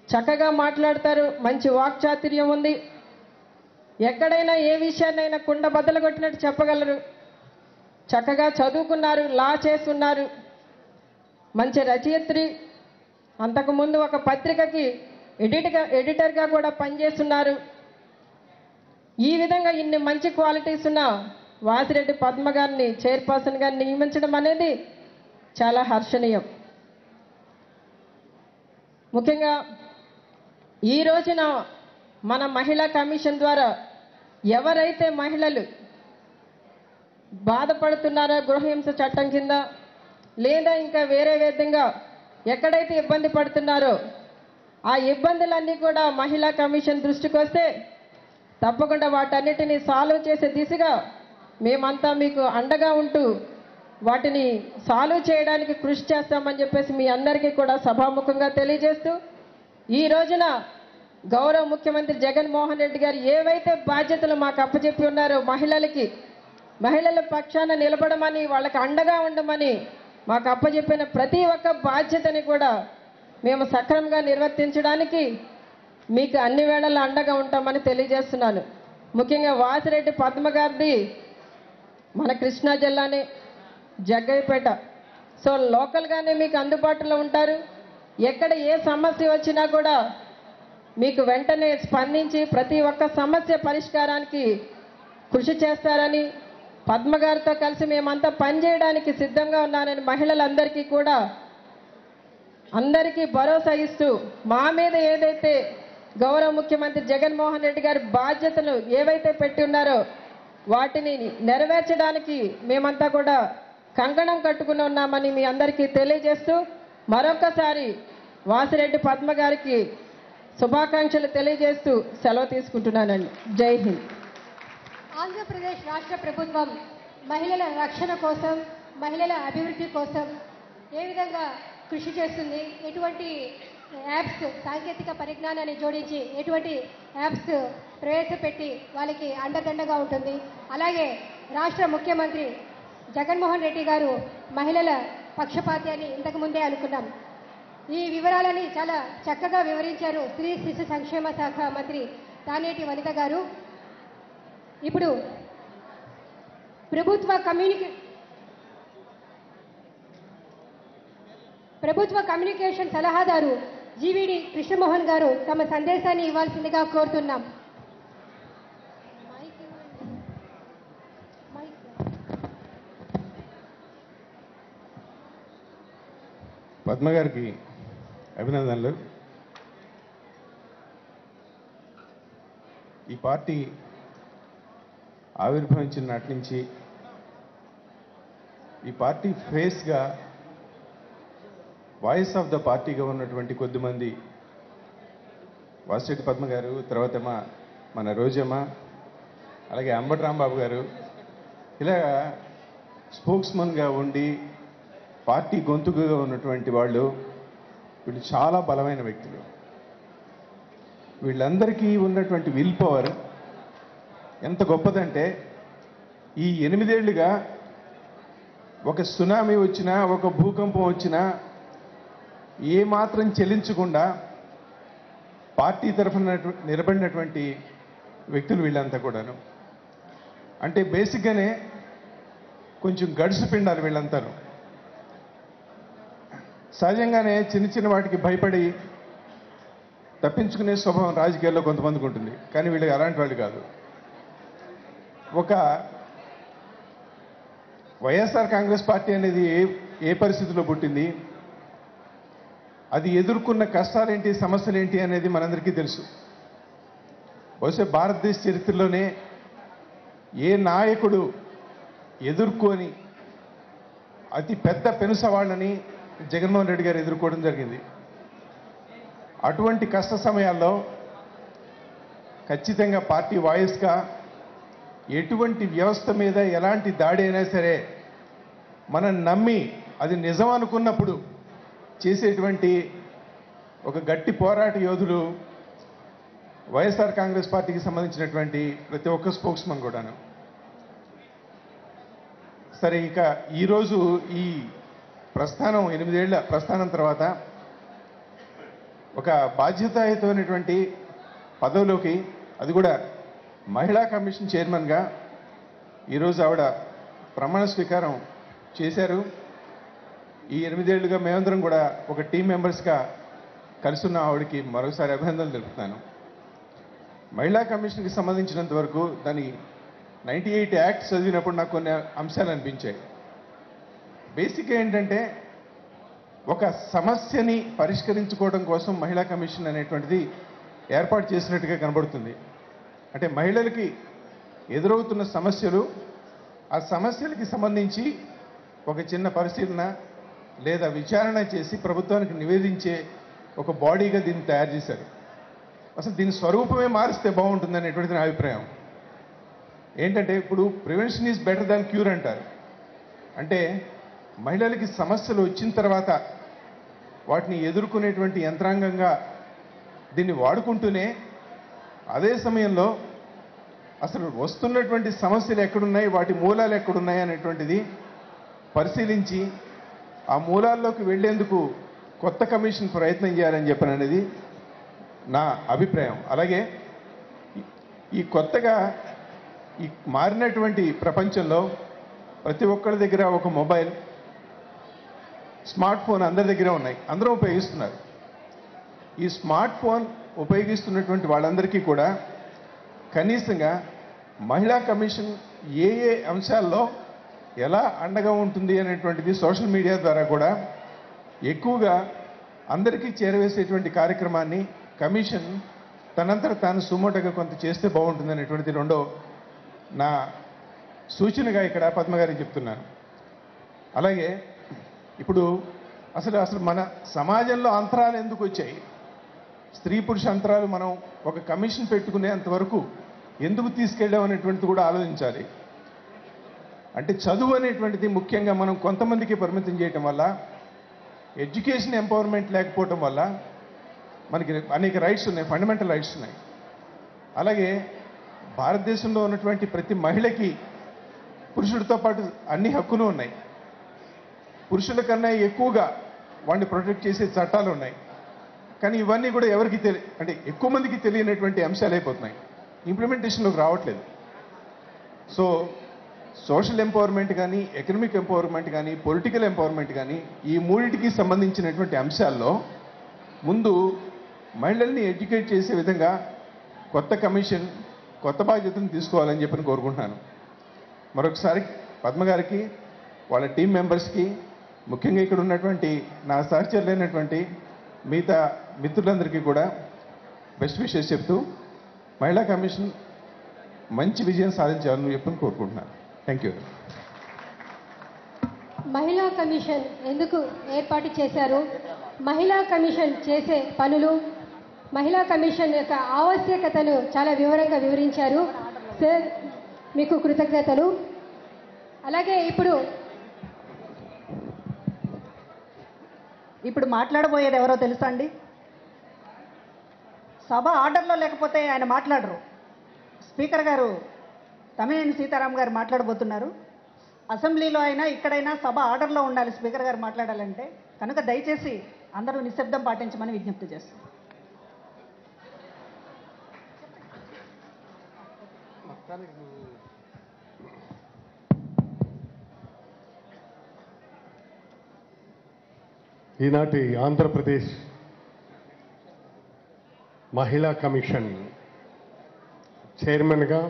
చక్కగా మాట్లాడతారు మంచి వాక్చాతుర్యం ఉంది. ఎక్కడైనా ఏ విషయాన్నైనా కుండ బద్దలు కొట్టినట్టు చెప్పగలరు. చక్కగా చదువుకున్నారు లా చేస్తున్నారు. మంచి రచయిత్రి. అంతకుముందు ఒక పత్రికకి ఎడిటర్గా ఎడిటర్గా కూడా పనిచేస్తున్నారు. ఈ విధంగా ఇన్ని మంచి క్వాలిటీస్ ఉన్న వాసిరెడ్డి పద్మ గారిని చైర్పర్సన్గా నియమించడం అనేది చాలా హర్షణీయం. ముఖ్యంగా ఈ రోజున మన మహిళా కమిషన్ ద్వారా ఎవరైతే మహిళలు బాధపడుతున్నారో గృహహింస చట్టం కింద లేదా ఇంకా వేరే విధంగా ఎక్కడైతే ఇబ్బంది పడుతున్నారో ఆ ఇబ్బందులన్నీ కూడా మహిళా కమిషన్ దృష్టికి వస్తే తప్పకుండా వాటన్నిటిని సాల్వ్ చేసే దిశగా మేమంతా మీకు అండగా ఉంటూ వాటిని సాల్వ్ చేయడానికి కృషి చేస్తామని చెప్పేసి మీ అందరికీ కూడా సభాముఖంగా తెలియజేస్తూ ఈ రోజున గౌరవ ముఖ్యమంత్రి జగన్మోహన్ రెడ్డి గారు ఏవైతే బాధ్యతలు మాకు అప్పచెప్పి ఉన్నారో మహిళలకి మహిళల పక్షాన నిలబడమని వాళ్ళకి అండగా ఉండమని మాకు అప్పచెప్పిన ప్రతి ఒక్క బాధ్యతని కూడా మేము సక్రమంగా నిర్వర్తించడానికి మీకు అన్ని వేళల్లో అండగా ఉంటామని తెలియజేస్తున్నాను. ముఖ్యంగా వాసిరెడ్డి పద్మ గారిది మన కృష్ణా జిల్లానే జగ్గయ్యపేట. సో లోకల్గానే మీకు అందుబాటులో ఉంటారు. ఎక్కడ ఏ సమస్య వచ్చినా కూడా మీకు వెంటనే స్పందించి ప్రతి ఒక్క సమస్య పరిష్కారానికి కృషి చేస్తారని పద్మగారితో కలిసి మేమంతా పనిచేయడానికి సిద్ధంగా ఉన్నానని మహిళలందరికీ కూడా అందరికీ భరోసా ఇస్తూ మా మీద ఏదైతే గౌరవ ముఖ్యమంత్రి జగన్మోహన్ రెడ్డి గారి బాధ్యతలు ఏవైతే పెట్టి ఉన్నారో వాటిని నెరవేర్చడానికి మేమంతా కూడా కంకణం కట్టుకుని ఉన్నామని మీ అందరికీ తెలియజేస్తూ మరొకసారి వాసిరెడ్డి పద్మ గారికి శుభాకాంక్షలు తెలియజేస్తూ సెలవు తీసుకుంటున్నానండి. జై హింద్. ఆంధ్రప్రదేశ్ రాష్ట్ర ప్రభుత్వం మహిళల రక్షణ కోసం మహిళల అభివృద్ధి కోసం ఏ విధంగా కృషి చేస్తుంది ఎటువంటి యాప్స్ సాంకేతిక పరిజ్ఞానాన్ని జోడించి ఎటువంటి యాప్స్ ప్రవేశపెట్టి వాళ్ళకి అండదండగా ఉంటుంది. అలాగే రాష్ట్ర ముఖ్యమంత్రి జగన్మోహన్ రెడ్డి గారు మహిళల పక్షపాతి అని ఇంతకుముందే అనుకున్నాం. ఈ వివరాలని చాలా చక్కగా వివరించారు. స్త్రీ శిశు సంక్షేమ శాఖ మంత్రి తానేటి వనిత గారు. ఇప్పుడు ప్రభుత్వ కమ్యూనికే ప్రభుత్వ కమ్యూనికేషన్ సలహాదారు జీవీడి కృష్ణమోహన్ గారు తమ సందేశాన్ని ఇవ్వాల్సిందిగా కోరుతున్నాం. పద్మ గారికి అభినందనలు. ఈ పార్టీ ఆవిర్భవించిన నాటి నుంచి ఈ పార్టీ ఫేస్గా వాయిస్ ఆఫ్ ద పార్టీగా ఉన్నటువంటి కొద్దిమంది వాసిరెడ్డి పద్మ గారు తర్వాత మా మన రోజమ్మ అలాగే అంబటి రాంబాబు గారు. ఇలా స్పోక్స్మన్గా ఉండి పార్టీ గొంతుకుగా ఉన్నటువంటి వాళ్ళు వీళ్ళు చాలా బలమైన వ్యక్తులు. వీళ్ళందరికీ ఉన్నటువంటి విల్ పవర్ ఎంత గొప్పదంటే ఈ ఎనిమిదేళ్ళుగా ఒక సునామీ వచ్చినా ఒక భూకంపం వచ్చినా ఏమాత్రం చెల్లించకుండా పార్టీ తరఫున నిలబడినటువంటి వ్యక్తులు వీళ్ళంతా కూడాను. అంటే బేసిక్గానే కొంచెం గడుసు పిండాలి వీళ్ళంతాను. సహజంగానే చిన్న చిన్న వాటికి భయపడి తప్పించుకునే స్వభావం రాజకీయాల్లో కొంతమందికి ఉంటుంది. కానీ వీళ్ళకి అలాంటి వాళ్ళు కాదు. ఒక వైఎస్ఆర్ కాంగ్రెస్ పార్టీ అనేది ఏ ఏ పరిస్థితిలో పుట్టింది? అది ఎదుర్కొన్న కష్టాలేంటి సమస్యలేంటి అనేది మనందరికీ తెలుసు. బహుశా భారతదేశ చరిత్రలోనే ఏ నాయకుడు ఎదుర్కొని అతి పెద్ద పెను సవాళ్ళని జగన్మోహన్ రెడ్డి గారు ఎదుర్కోవడం జరిగింది. అటువంటి కష్ట సమయాల్లో ఖచ్చితంగా పార్టీ వాయిస్గా ఎటువంటి వ్యవస్థ మీద ఎలాంటి దాడి అయినా సరే మనం నమ్మి అది నిజం అనుకున్నప్పుడు చేసేటువంటి ఒక గట్టి పోరాట యోధులు వైఎస్ఆర్ కాంగ్రెస్ పార్టీకి సంబంధించినటువంటి ప్రతి ఒక్క స్పోక్స్మన్ కూడాను. సరే ఇక ఈరోజు ఈ ప్రస్థానం ఎనిమిదేళ్ళ ప్రస్థానం తర్వాత ఒక బాధ్యతాయుతమైనటువంటి పదవిలోకి అది కూడా మహిళా కమిషన్ చైర్మన్గా ఈరోజు ఆవిడ ప్రమాణ స్వీకారం చేశారు. ఈ ఎనిమిదేళ్ళుగా మేమందరం కూడా ఒక టీం మెంబర్స్గా కలుసున్న ఆవిడకి మరోసారి అభినందనలు తెలుపుతున్నాను. మహిళా కమిషన్కి సంబంధించినంత వరకు దాని నైంటీ ఎయిట్ యాక్ట్ చదివినప్పుడు నాకు కొన్ని అంశాలు అనిపించాయి. బేసిక్గా ఏంటంటే ఒక సమస్యని పరిష్కరించుకోవడం కోసం మహిళా కమిషన్ అనేటువంటిది ఏర్పాటు చేసినట్టుగా కనబడుతుంది. అంటే మహిళలకి ఎదురవుతున్న సమస్యలు ఆ సమస్యలకి సంబంధించి ఒక చిన్న పరిశీలన లేదా విచారణ చేసి ప్రభుత్వానికి నివేదించే ఒక బాడీగా దీన్ని తయారు చేశారు. అసలు దీని స్వరూపమే మారిస్తే బాగుంటుంది అనేటువంటిది నా అభిప్రాయం. ఏంటంటే ఇప్పుడు prevention is better than cure అంటారు. అంటే మహిళలకి సమస్యలు వచ్చిన తర్వాత వాటిని ఎదుర్కొనేటువంటి యంత్రాంగంగా దీన్ని వాడుకుంటూనే అదే సమయంలో అసలు వస్తున్నటువంటి సమస్యలు ఎక్కడున్నాయి వాటి మూలాలు ఎక్కడున్నాయి అనేటువంటిది పరిశీలించి ఆ మూలాల్లోకి వెళ్ళేందుకు కొత్త కమిషన్ ప్రయత్నం చేయాలని చెప్పని అనేది నా అభిప్రాయం. అలాగే ఈ కొత్తగా ఈ మారినటువంటి ప్రపంచంలో ప్రతి ఒక్కరి దగ్గర ఒక మొబైల్ స్మార్ట్ ఫోన్ అందరి దగ్గరే ఉన్నాయి. అందరూ ఉపయోగిస్తున్నారు. ఈ స్మార్ట్ ఫోన్ ఉపయోగిస్తున్నటువంటి వాళ్ళందరికీ కూడా కనీసంగా మహిళా కమిషన్ ఏ ఏ అంశాల్లో ఎలా అండగా ఉంటుంది అనేటువంటిది సోషల్ మీడియా ద్వారా కూడా ఎక్కువగా అందరికీ చేరవేసేటువంటి కార్యక్రమాన్ని కమిషన్ తనంతట తాను సుమోటగా కొంత చేస్తే బాగుంటుంది అనేటువంటిది రెండో నా సూచనగా ఇక్కడ పద్మగారికి చెప్తున్నాను. అలాగే ఇప్పుడు అసలు అసలు మన సమాజంలో అంతరాలు ఎందుకు వచ్చాయి? స్త్రీ పురుష అంతరాలు మనం ఒక కమిషన్ పెట్టుకునేంత వరకు ఎందుకు తీసుకెళ్ళాం అనేటువంటిది కూడా ఆలోచించాలి. అంటే చదువు అనేటువంటిది ముఖ్యంగా మనం కొంతమందికి పరిమితం చేయటం వల్ల ఎడ్యుకేషన్ ఎంపవర్మెంట్ లేకపోవటం వల్ల మనకి అనేక రైట్స్ ఉన్నాయి ఫండమెంటల్ రైట్స్ ఉన్నాయి. అలాగే భారతదేశంలో ఉన్నటువంటి ప్రతి మహిళకి పురుషుడితో పాటు అన్ని హక్కులు ఉన్నాయి. పురుషుల కన్నా ఎక్కువగా వాడిని ప్రొటెక్ట్ చేసే చట్టాలు ఉన్నాయి. కానీ ఇవన్నీ కూడా ఎవరికి తెలియ అంటే ఎక్కువ మందికి తెలియనటువంటి అంశాలు అయిపోతున్నాయి. ఇంప్లిమెంటేషన్లోకి రావట్లేదు. సో సోషల్ ఎంపవర్మెంట్ కానీ ఎకనమిక్ ఎంపవర్మెంట్ కానీ పొలిటికల్ ఎంపవర్మెంట్ కానీ ఈ మూడింటికి సంబంధించినటువంటి అంశాల్లో ముందు మహిళల్ని ఎడ్యుకేట్ చేసే విధంగా కొత్త కమిషన్ కొత్త బాధ్యతను తీసుకోవాలని చెప్పని కోరుకుంటున్నాను. మరొకసారి పద్మగారికి వాళ్ళ టీం మెంబర్స్కి ముఖ్యంగా ఇక్కడ ఉన్నటువంటి నా అయినటువంటి మిగతా మిత్రులందరికీ కూడా బెస్ట్ విషెస్ చెప్తూ మహిళా కమిషన్ మంచి విజయం సాధించాలని చెప్పని కోరుకుంటున్నాను. థ్యాంక్ యూ మహిళా కమిషన్ ఎందుకు ఏర్పాటు చేశారు? మహిళా కమిషన్ చేసే పనులు మహిళా కమిషన్ యొక్క ఆవశ్యకతను చాలా వివరంగా వివరించారు. సార్ మీకు కృతజ్ఞతలు. అలాగే ఇప్పుడు ఇప్పుడు మాట్లాడబోయేది ఎవరో తెలుసా అండి? సభ ఆర్డర్లో లేకపోతే ఆయన మాట్లాడరు. స్పీకర్ గారు తమిళని సీతారాం గారు మాట్లాడబోతున్నారు. అసెంబ్లీలో అయినా ఇక్కడైనా సభ ఆర్డర్లో ఉండాలి స్పీకర్ గారు మాట్లాడాలంటే కనుక దయచేసి అందరూ నిశ్శబ్దం పాటించమని విజ్ఞప్తి చేస్తాం. ఈనాటి ఆంధ్రప్రదేశ్ మహిళా కమిషన్ చైర్మన్గా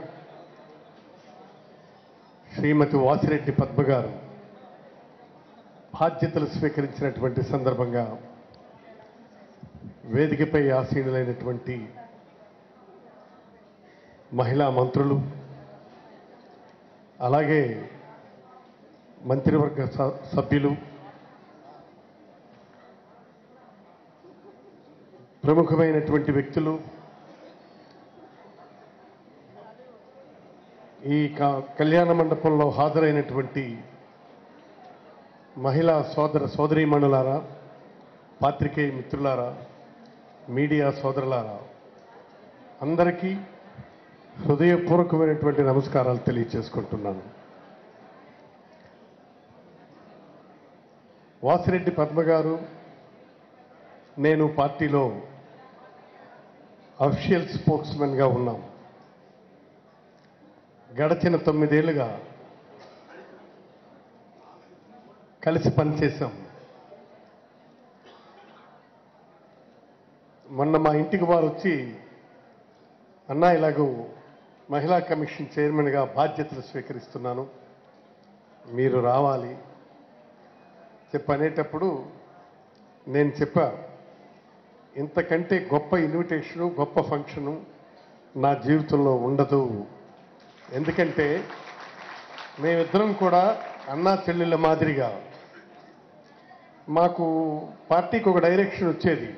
శ్రీమతి వాసిరెడ్డి పద్మ గారు బాధ్యతలు స్వీకరించినటువంటి సందర్భంగా వేదికపై ఆసీనులైనటువంటి మహిళా మంత్రులు అలాగే మంత్రివర్గ స- సభ్యులు ప్రముఖమైనటువంటి వ్యక్తులు. ఈ క- కళ్యాణ మండపంలో హాజరైనటువంటి మహిళా సోదర సోదరీమణులారా పాత్రికేయ మిత్రులారా మీడియా సోదరులారా అందరికీ హృదయపూర్వకమైనటువంటి నమస్కారాలు తెలియచేసుకుంటున్నాను. వాసిరెడ్డి పద్మ గారు నేను పార్టీలో అఫిషియల్ స్పోక్స్మెన్గా ఉన్నాం. గడచిన తొమ్మిదేళ్ళుగా కలిసి పనిచేశాం. మొన్న మా ఇంటికి వారు వచ్చి అన్నా ఇలాగూ మహిళా కమిషన్ చైర్మన్గా బాధ్యతలు స్వీకరిస్తున్నాను. మీరు రావాలి. చెప్పనేటప్పుడు నేను చెప్పా ఇంతకంటే గొప్ప ఇన్విటేషను గొప్ప ఫంక్షను నా జీవితంలో ఉండదు. ఎందుకంటే మేమిద్దరం కూడా అన్నా చెల్లెళ్ళ మాదిరిగా మాకు పార్టీకి ఒక డైరెక్షన్ వచ్చేది.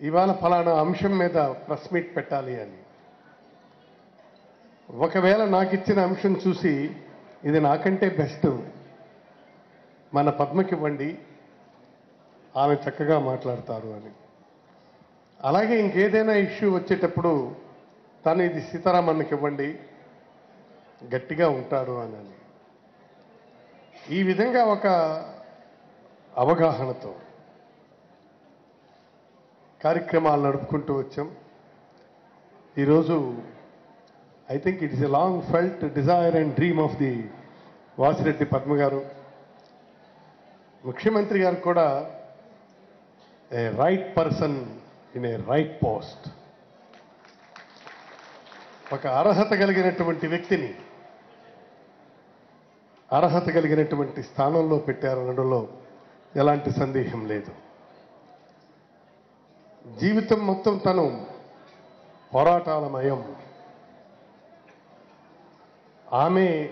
ఇవాళ ఫలానా అంశం మీద ప్రెస్ మీట్ పెట్టాలి అని. ఒకవేళ నాకు ఇచ్చిన అంశం చూసి ఇది నాకంటే బెస్ట్. మన పద్మకివ్వండి ఆమె చక్కగా మాట్లాడతారు అని. అలాగే ఇంకేదైనా ఇష్యూ వచ్చేటప్పుడు తను ఇది సీతారామన్నకి ఇవ్వండి గట్టిగా ఉంటారు అని అని. ఈ విధంగా ఒక అవగాహనతో కార్యక్రమాలు నడుపుకుంటూ వచ్చాం. ఈరోజు I think it is a long felt desire and dream of the Vasireddy Padma garu ముఖ్యమంత్రి గారు కూడా a right person in a right post ఒక అర్హత కలిగినటువంటి వ్యక్తిని అర్హత కలిగినటువంటి స్థానంలో పెట్టారనడంలో ఎలాంటి సందేహం లేదు. జీవితం మొత్తం తను పోరాటాలమయం. ఆమె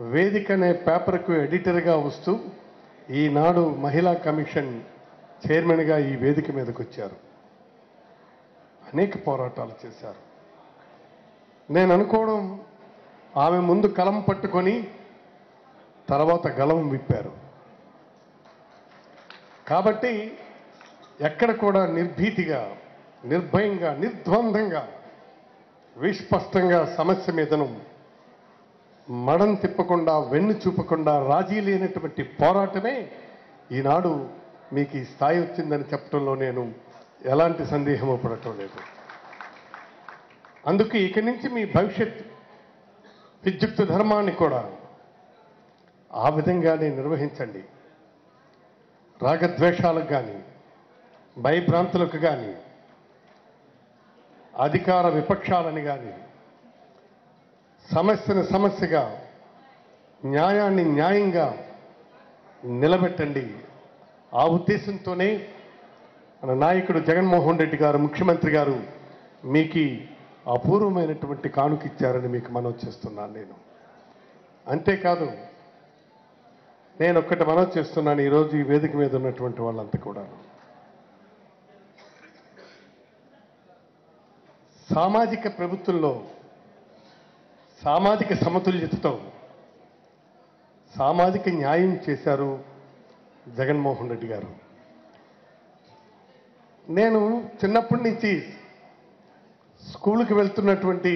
వేదిక అనే పేపర్కు ఎడిటర్గా వస్తూ ఈనాడు మహిళా కమిషన్ చైర్మన్గా ఈ వేదిక మీదకు వచ్చారు అనేక పోరాటాలు చేశారు. నేను అనుకోవడం ఆమె ముందు కలం పట్టుకొని తర్వాత గలం విప్పారు. కాబట్టి ఎక్కడ కూడా నిర్భీతిగా నిర్భయంగా నిర్ద్వందంగా విస్పష్టంగా సమస్య మీదను మడం తిప్పకుండా వెన్ను చూపకుండా రాజీ లేనటువంటి పోరాటమే ఈనాడు మీకు ఈ స్థాయి వచ్చిందని చెప్పడంలో నేను ఎలాంటి సందేహము పడటం లేదు. అందుకే ఇక నుంచి మీ భవిష్యత్ విద్యుక్త ధర్మాన్ని కూడా ఆ విధంగానే నిర్వహించండి. రాగద్వేషాలకు కానీ భయభ్రాంతులకు కానీ అధికార విపక్షాలని కానీ సమస్యను సమస్యగా న్యాయాన్ని న్యాయంగా నిలబెట్టండి. ఆ ఉద్దేశంతోనే మన నాయకుడు జగన్మోహన్ రెడ్డి గారు ముఖ్యమంత్రి గారు మీకు అపూర్వమైనటువంటి అపూర్వమైనటువంటి కానుకిచ్చారని మీకు మనవి చేస్తున్నాను నేను. అంతేకాదు నేను ఒక్కటి మనవి చేస్తున్నాను ఈరోజు ఈ వేదిక మీద ఉన్నటువంటి వాళ్ళంతా కూడా సామాజిక ప్రభుత్వంలో సామాజిక సమతుల్యతతో సామాజిక న్యాయం చేశారు జగన్మోహన్ రెడ్డి గారు. నేను చిన్నప్పటి నుంచి స్కూల్కి వెళ్తున్నటువంటి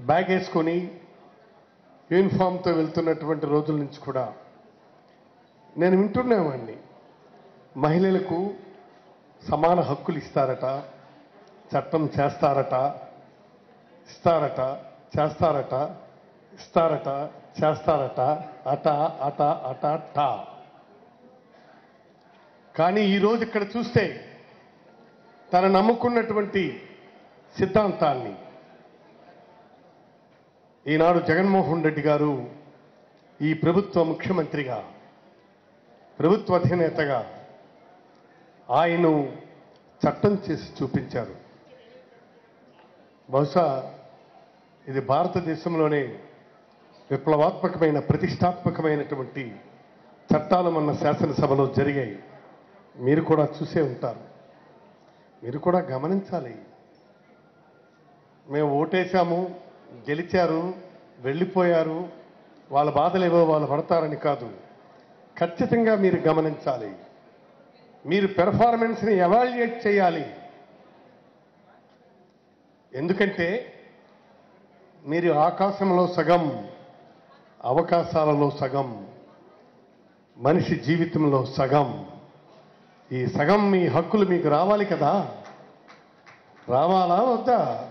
బ్యాగ్ వేసుకొని యూనిఫామ్తో వెళ్తున్నటువంటి రోజుల నుంచి కూడా నేను వింటున్నామండి మహిళలకు సమాన హక్కులు ఇస్తారట చట్టం చేస్తారట ఇస్తారట చేస్తారట ఇస్తారట చేస్తారట అట అట అట టా. కానీ ఈరోజు ఇక్కడ చూస్తే తన నమ్ముకున్నటువంటి సిద్ధాంతాన్ని ఈనాడు జగన్మోహన్ రెడ్డి గారు ఈ ప్రభుత్వ ముఖ్యమంత్రిగా ప్రభుత్వ అధినేతగా ఆయన చట్టం చేసి చూపించారు. బహుశా ఇది భారతదేశంలోనే విప్లవాత్మకమైన ప్రతిష్టాత్మకమైనటువంటి చట్టాలు మన శాసనసభలో జరిగాయి. మీరు కూడా చూసే ఉంటారు. మీరు కూడా గమనించాలి. మేము ఓటేశాము గెలిచారు వెళ్ళిపోయారు వాళ్ళ బాధలు ఏవో వాళ్ళు పడతారని కాదు. ఖచ్చితంగా మీరు గమనించాలి. మీరు పెర్ఫార్మెన్స్ని ఎవాల్యుయేట్ చేయాలి. ఎందుకంటే మీరు ఆకాశంలో సగం అవకాశాలలో సగం మనిషి జీవితంలో సగం. ఈ సగం మీ హక్కులు మీకు రావాలి కదా? రావాలా వద్దా?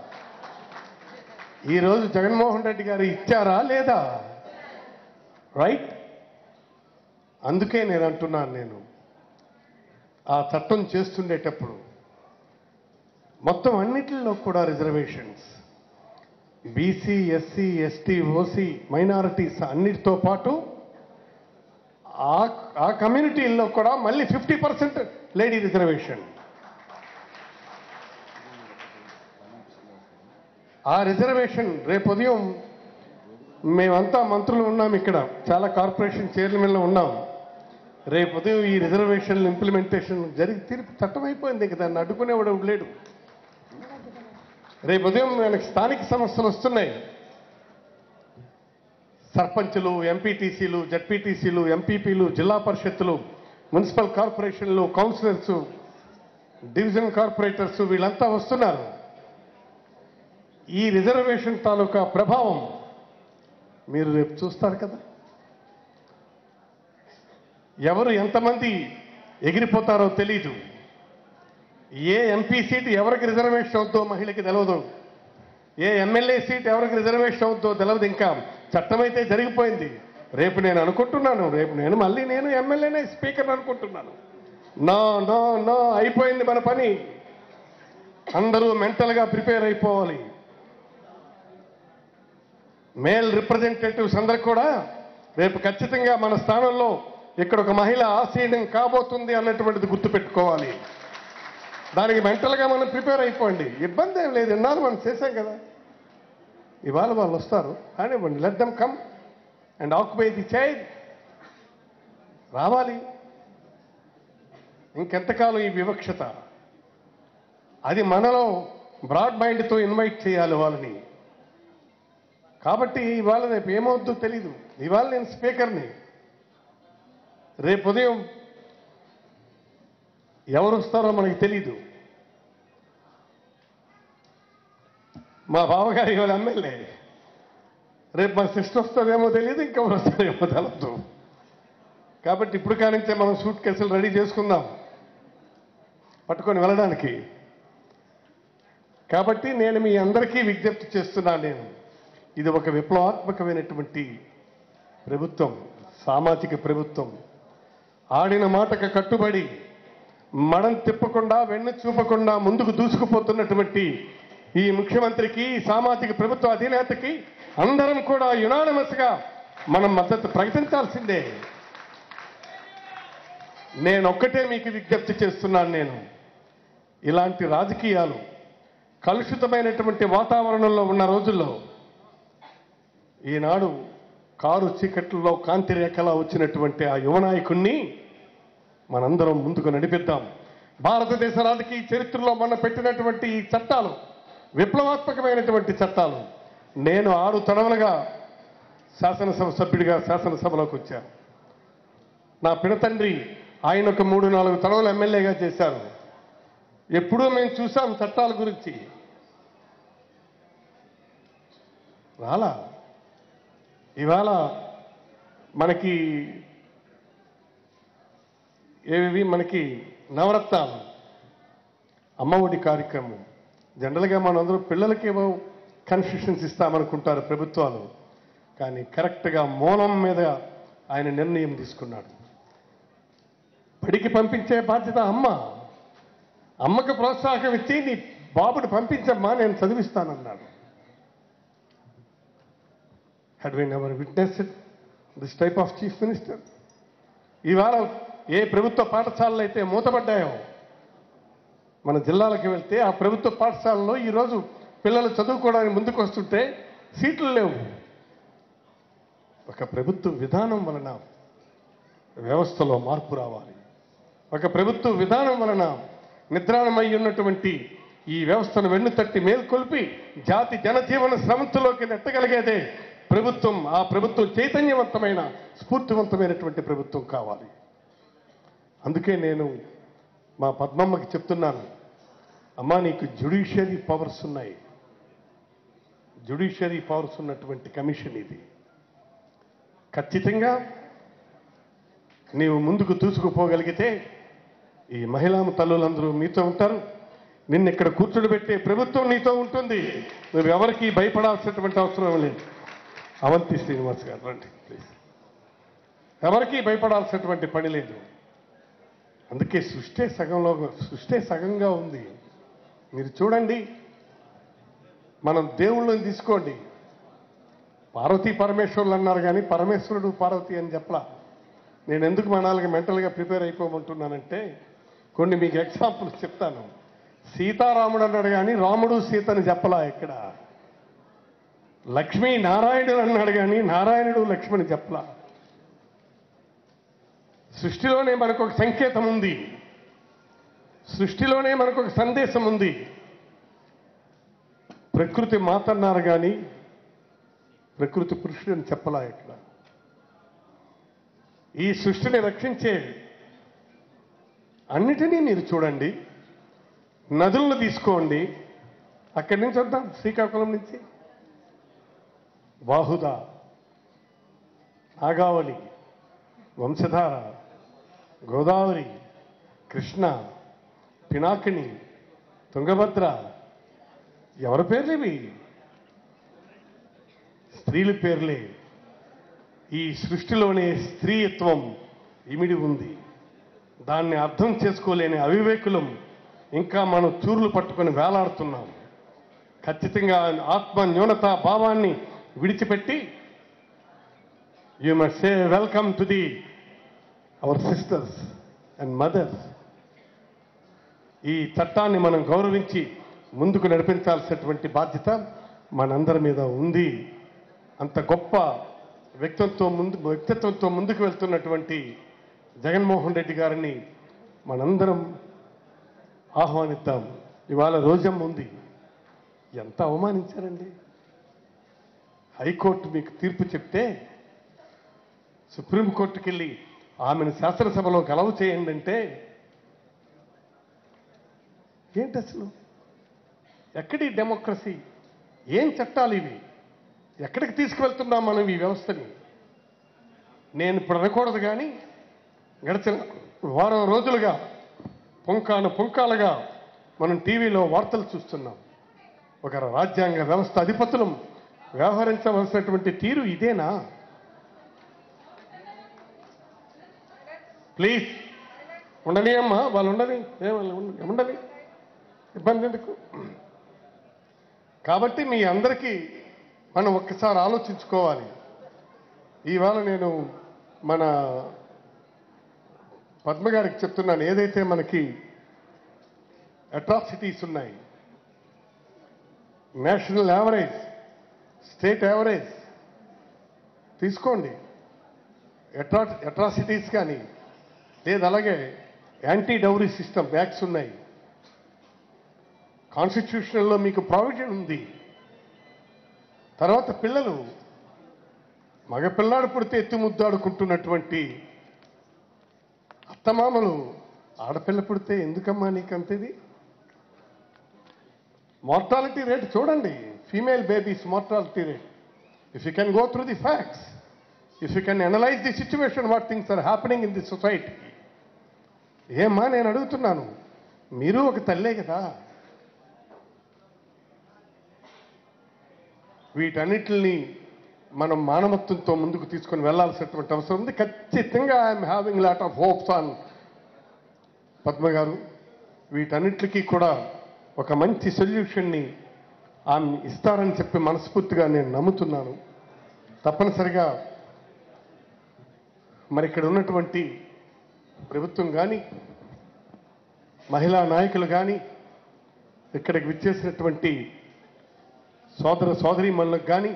ఈరోజు జగన్మోహన్ రెడ్డి గారు ఇచ్చారా లేదా? రైట్? అందుకే నేను అంటున్నాను నేను. ఆ చట్టం చేస్తుండేటప్పుడు మొత్తం అన్నిటిలో కూడా reservations. BC SC ST OC minorities అన్నిటితో పాటు ఆ ఆ కమ్యూనిటీల్లో కూడా మళ్ళీ ఫిఫ్టీ పర్సెంట్ లేడీ రిజర్వేషన్ ఆ రిజర్వేషన్ రేపు ఉదయం మేమంతా మంత్రులు ఉన్నాం ఇక్కడ. చాలా కార్పొరేషన్ చైర్మన్లు ఉన్నాం. రేపు ఉదయం ఈ రిజర్వేషన్ ఇంప్లిమెంటేషన్ జరిగి తీర్పు చట్టం అయిపోయింది ఇంక దాన్ని అడ్డుకునేవాడు లేడు. రేపు ఉదయం మనకి స్థానిక సమస్యలు వస్తున్నాయి. సర్పంచులు ఎంపీటీసీలు జడ్పీటీసీలు ఎంపీపీలు జిల్లా పరిషత్తులు మున్సిపల్ కార్పొరేషన్లు కౌన్సిలర్స్ డివిజన్ కార్పొరేటర్స్ వీళ్ళంతా వస్తున్నారు. ఈ రిజర్వేషన్ తాలూకా ప్రభావం మీరు రేపు చూస్తారు కదా. ఎవరు ఎంతమంది ఎగిరిపోతారో తెలీదు. ఏ ఎంపీ సీట్ ఎవరికి రిజర్వేషన్ అవుద్దో మహిళకి తెలవదు. ఏ ఎమ్మెల్యే సీట్ ఎవరికి రిజర్వేషన్ అవుద్దో తెలవదు ఇంకా. చట్టమైతే జరిగిపోయింది. రేపు నేను అనుకుంటున్నాను రేపు నేను మళ్ళీ నేను ఎమ్మెల్యేనే స్పీకర్ అనుకుంటున్నాను. నో నో నో అయిపోయింది మన పని. అందరూ మెంటల్గా ప్రిపేర్ అయిపోవాలి. మేల్ రిప్రజెంటేటివ్స్ అందరు కూడా రేపు ఖచ్చితంగా మన స్థానంలో ఇక్కడ ఒక మహిళ ఆసీనం కాబోతుంది అన్నటువంటిది గుర్తుపెట్టుకోవాలి. దానికి మెంటల్గా మనం ప్రిపేర్ అయిపోండి. ఇబ్బంది ఏం లేదు ఎన్నాళ్ళు మనం చేశాం కదా. ఇవాళ వాళ్ళు వస్తారు కానివ్వండి let them come and occupy the chair రావాలి. ఇంకెంతకాలం ఈ వివక్షత? అది మనలో బ్రాడ్ మైండ్తో ఇన్వైట్ చేయాలి వాళ్ళని. కాబట్టి ఇవాళ రేపు ఏమవుద్దో తెలీదు. ఇవాళ నేను స్పీకర్ని. రేపు ఉదయం ఎవరు వస్తారో మనకి తెలీదు. మా బావగారు ఇవాళ ఎమ్మెల్యే. రేపు మా సిస్టర్ వస్తుందేమో తెలియదు ఇంకెవరు వస్తారేమో తెలదు కాబట్టి ఇప్పుడు కానించే మనం సూట్ కేసులు రెడీ చేసుకుందాం. పట్టుకొని వెళ్ళడానికి. కాబట్టి నేను మీ అందరికీ విజ్ఞప్తి చేస్తున్నాను నేను. ఇది ఒక విప్లవాత్మకమైనటువంటి ప్రభుత్వం సామాజిక ప్రభుత్వం. ఆడిన మాటకు కట్టుబడి మనం తిప్పకుండా వెన్ను చూపకుండా ముందుకు దూసుకుపోతున్నటువంటి ఈ ముఖ్యమంత్రికి సామాజిక ప్రభుత్వ అధినేతకి అందరం కూడా యునానిమస్గా మనం మద్దతు ప్రకటించాల్సిందే. నేనొక్కటే మీకు విజ్ఞప్తి చేస్తున్నాను నేను. ఇలాంటి రాజకీయాలు కలుషితమైనటువంటి వాతావరణంలో ఉన్న రోజుల్లో ఈనాడు కారు చీకట్లలో కాంతి రేఖలా వచ్చినటువంటి ఆ యువ నాయకుణ్ణి మనందరం ముందుకు నడిపిద్దాం. భారతదేశ రాజకీయ చరిత్రలో మొన్న పెట్టినటువంటి ఈ చట్టాలు విప్లవాత్మకమైనటువంటి చట్టాలు. నేను ఆరు తడవలుగా శాసనసభ సభ్యుడిగా శాసనసభలోకి వచ్చాను నా పిడతండ్రి ఆయన ఒక మూడు నాలుగు తడవలు ఎమ్మెల్యేగా చేశారు. ఎప్పుడూ మేము చూసాం చట్టాల గురించి. రాలా ఇవాళ మనకి ఏవి మనకి నవరత్నాలు అమ్మఒడి కార్యక్రమం. జనరల్గా మనందరూ పిల్లలకి ఏవో కన్సెషన్స్ ఇస్తామనుకుంటారు ప్రభుత్వాలు. కానీ కరెక్ట్గా మూలం మీద ఆయన నిర్ణయం తీసుకున్నాడు. బడికి పంపించే బాధ్యత అమ్మ. అమ్మకు ప్రోత్సాహం ఇచ్చి నీ బాబుని పంపించమ్మా నేను చదివిస్తానన్నాడు. Had we never witness this type of chief minister ఇవాళ ఏ ప్రభుత్వ పాఠశాలలు అయితే మూతపడ్డాయో మన జిల్లాలకు వెళ్తే ఆ ప్రభుత్వ పాఠశాలలో ఈరోజు పిల్లలు చదువుకోవడానికి ముందుకు వస్తుంటే సీట్లు లేవు. ఒక ప్రభుత్వ విధానం వలన వ్యవస్థలో మార్పు రావాలి. ఒక ప్రభుత్వ విధానం వలన నిద్రాణమై ఉన్నటువంటి ఈ వ్యవస్థను వెన్ను తట్టి మేల్కొల్పి జాతి జనజీవన శ్రమంతలోకి నెట్టగలిగేదే ప్రభుత్వం ఆ ప్రభుత్వం చైతన్యవంతమైన స్ఫూర్తివంతమైనటువంటి ప్రభుత్వం కావాలి. అందుకే నేను మా పద్మమ్మకి చెప్తున్నాను. అమ్మా నీకు జ్యుడిషియరీ పవర్స్ ఉన్నాయి. జ్యుడిషియరీ పవర్స్ ఉన్నటువంటి కమిషన్ ఇది. ఖచ్చితంగా నీవు ముందుకు దూసుకుపోగలిగితే ఈ మహిళా తల్లులందరూ మీతో ఉంటారు. నిన్ను ఇక్కడ కూర్చోబెట్టే ప్రభుత్వం నీతో ఉంటుంది. నువ్వు ఎవరికి భయపడాల్సినటువంటి అవసరం లేదు. అవంతి శ్రీనివాస్ గారు రండి ప్లీజ్. ఎవరికీ భయపడాల్సినటువంటి పని లేదు. అందుకే సృష్టి సగంలో సృష్టి సగంగా ఉంది. మీరు చూడండి. మనం దేవుళ్ళని తీసుకోండి. పార్వతీ పరమేశ్వరులు అన్నారు కానీ పరమేశ్వరుడు పార్వతి అని చెప్పలా. నేను ఎందుకు మనాలకి మెంటల్గా ప్రిపేర్ అయిపోమంటున్నానంటే కొన్ని మీకు ఎగ్జాంపుల్స్ చెప్తాను. సీతారాముడు అన్నాడు కానీ రాముడు సీతని చెప్పలా ఇక్కడ. లక్ష్మీ నారాయణుడు అన్నాడు కానీ నారాయణుడు లక్ష్మణి చెప్పలా. సృష్టిలోనే మనకు ఒక సంకేతం ఉంది. సృష్టిలోనే మనకు ఒక సందేశం ఉంది. ప్రకృతి మాతన్నారు కానీ ప్రకృతి పురుషుడు అని చెప్పలా ఇక్కడ ఈ సృష్టిని రక్షించే అన్నిటినీ మీరు చూడండి. నదులను తీసుకోండి. అక్కడి నుంచి వద్దాం శ్రీకాకుళం నుంచి. వాహుదా నాగావళి వంశధార. గోదావరి కృష్ణ పినాకిణి తుంగభద్ర ఎవరి పేర్లు ఇవి స్త్రీల పేర్లే. ఈ సృష్టిలోనే స్త్రీత్వం ఇమిడి ఉంది. దాన్ని అర్థం చేసుకోలేని అవివేకులం ఇంకా మనం చూర్లు పట్టుకొని వేలాడుతున్నాం. ఖచ్చితంగా ఆత్మ న్యూనత భావాన్ని విడిచిపెట్టి you must say welcome to the our sisters and mothers ఈ చట్టాన్ని మనం గౌరవించి ముందుకు నడిపించాల్సినటువంటి బాధ్యత మనందరి మీద ఉంది. అంత గొప్ప వ్యక్తిత్వంతో ముందు వ్యక్తిత్వంతో ముందుకు వెళ్తున్నటువంటి జగన్మోహన్ రెడ్డి గారిని మనందరం ఆహ్వానిద్దాం. ఇవాళ రోజం ఉంది. ఎంత అవమానించారండి? హైకోర్టు మీకు తీర్పు చెప్తే సుప్రీంకోర్టుకి వెళ్ళి ఆమెను శాసనసభలో కలవు చేయండి అంటే ఏంటి అసలు? ఎక్కడి డెమోక్రసీ? ఏం చట్టాలు ఇవి? ఎక్కడికి తీసుకువెళ్తున్నాం మనం ఈ వ్యవస్థని? నేను ఇప్పుడు అనకూడదు కానీ గడిచిన వారం రోజులుగా పుంకాను పుంకాలుగా మనం టీవీలో వార్తలు చూస్తున్నాం. ఒక రాజ్యాంగ వ్యవస్థ అధిపతులం వ్యవహరించవలసినటువంటి తీరు ఇదేనా? ప్లీజ్. ఉండని అమ్మా వాళ్ళు ఉండని. వాళ్ళు ఉండని. ఇబ్బంది ఎందుకు? కాబట్టి మీ అందరికీ మనం ఒక్కసారి ఆలోచించుకోవాలి. ఇవాళ నేను మన పద్మగారికి చెప్తున్నాను ఏదైతే మనకి అట్రాసిటీస్ ఉన్నాయి నేషనల్ యావరేజ్ స్టేట్ యావరేజ్ తీసుకోండి. అట్రా అట్రాసిటీస్ కానీ లేదు అలాగే యాంటీ డౌరీ సిస్టమ్ యాక్ట్స్ ఉన్నాయి. కాన్స్టిట్యూషన్లో మీకు ప్రావిజన్ ఉంది. తర్వాత పిల్లలు మగపిల్లాడు పుడితే ఎత్తి ముద్దాడుకుంటున్నటువంటి అత్తమామలు ఆడపిల్ల పుడితే ఎందుకమ్మా నీకంతది? మార్టాలిటీ రేట్ చూడండి female babies mortality rate if you can go through the facts if you can analyse the situation what things are happening in the society ఏమ్మా నేను అడుగుతున్నాను. మీరు ఒక తల్లే కదా. వీటన్నిటిని మనం మానవత్వంతో ముందుకు తీసుకొని వెళ్ళాల్సినటువంటి అవసరం ఉంది. ఖచ్చితంగా I'm having lot of hopes on Padma garu. వీటన్నిటికీ కూడా ఒక మంచి సొల్యూషన్ని ఆమె ఇస్తారని చెప్పి మనస్ఫూర్తిగా నేను నమ్ముతున్నాను. తప్పనిసరిగా మరి ఇక్కడ ఉన్నటువంటి ప్రభుత్వం కానీ మహిళా నాయకులు కానీ ఇక్కడికి విచ్చేసినటువంటి సోదర సోదరీమణులకు కానీ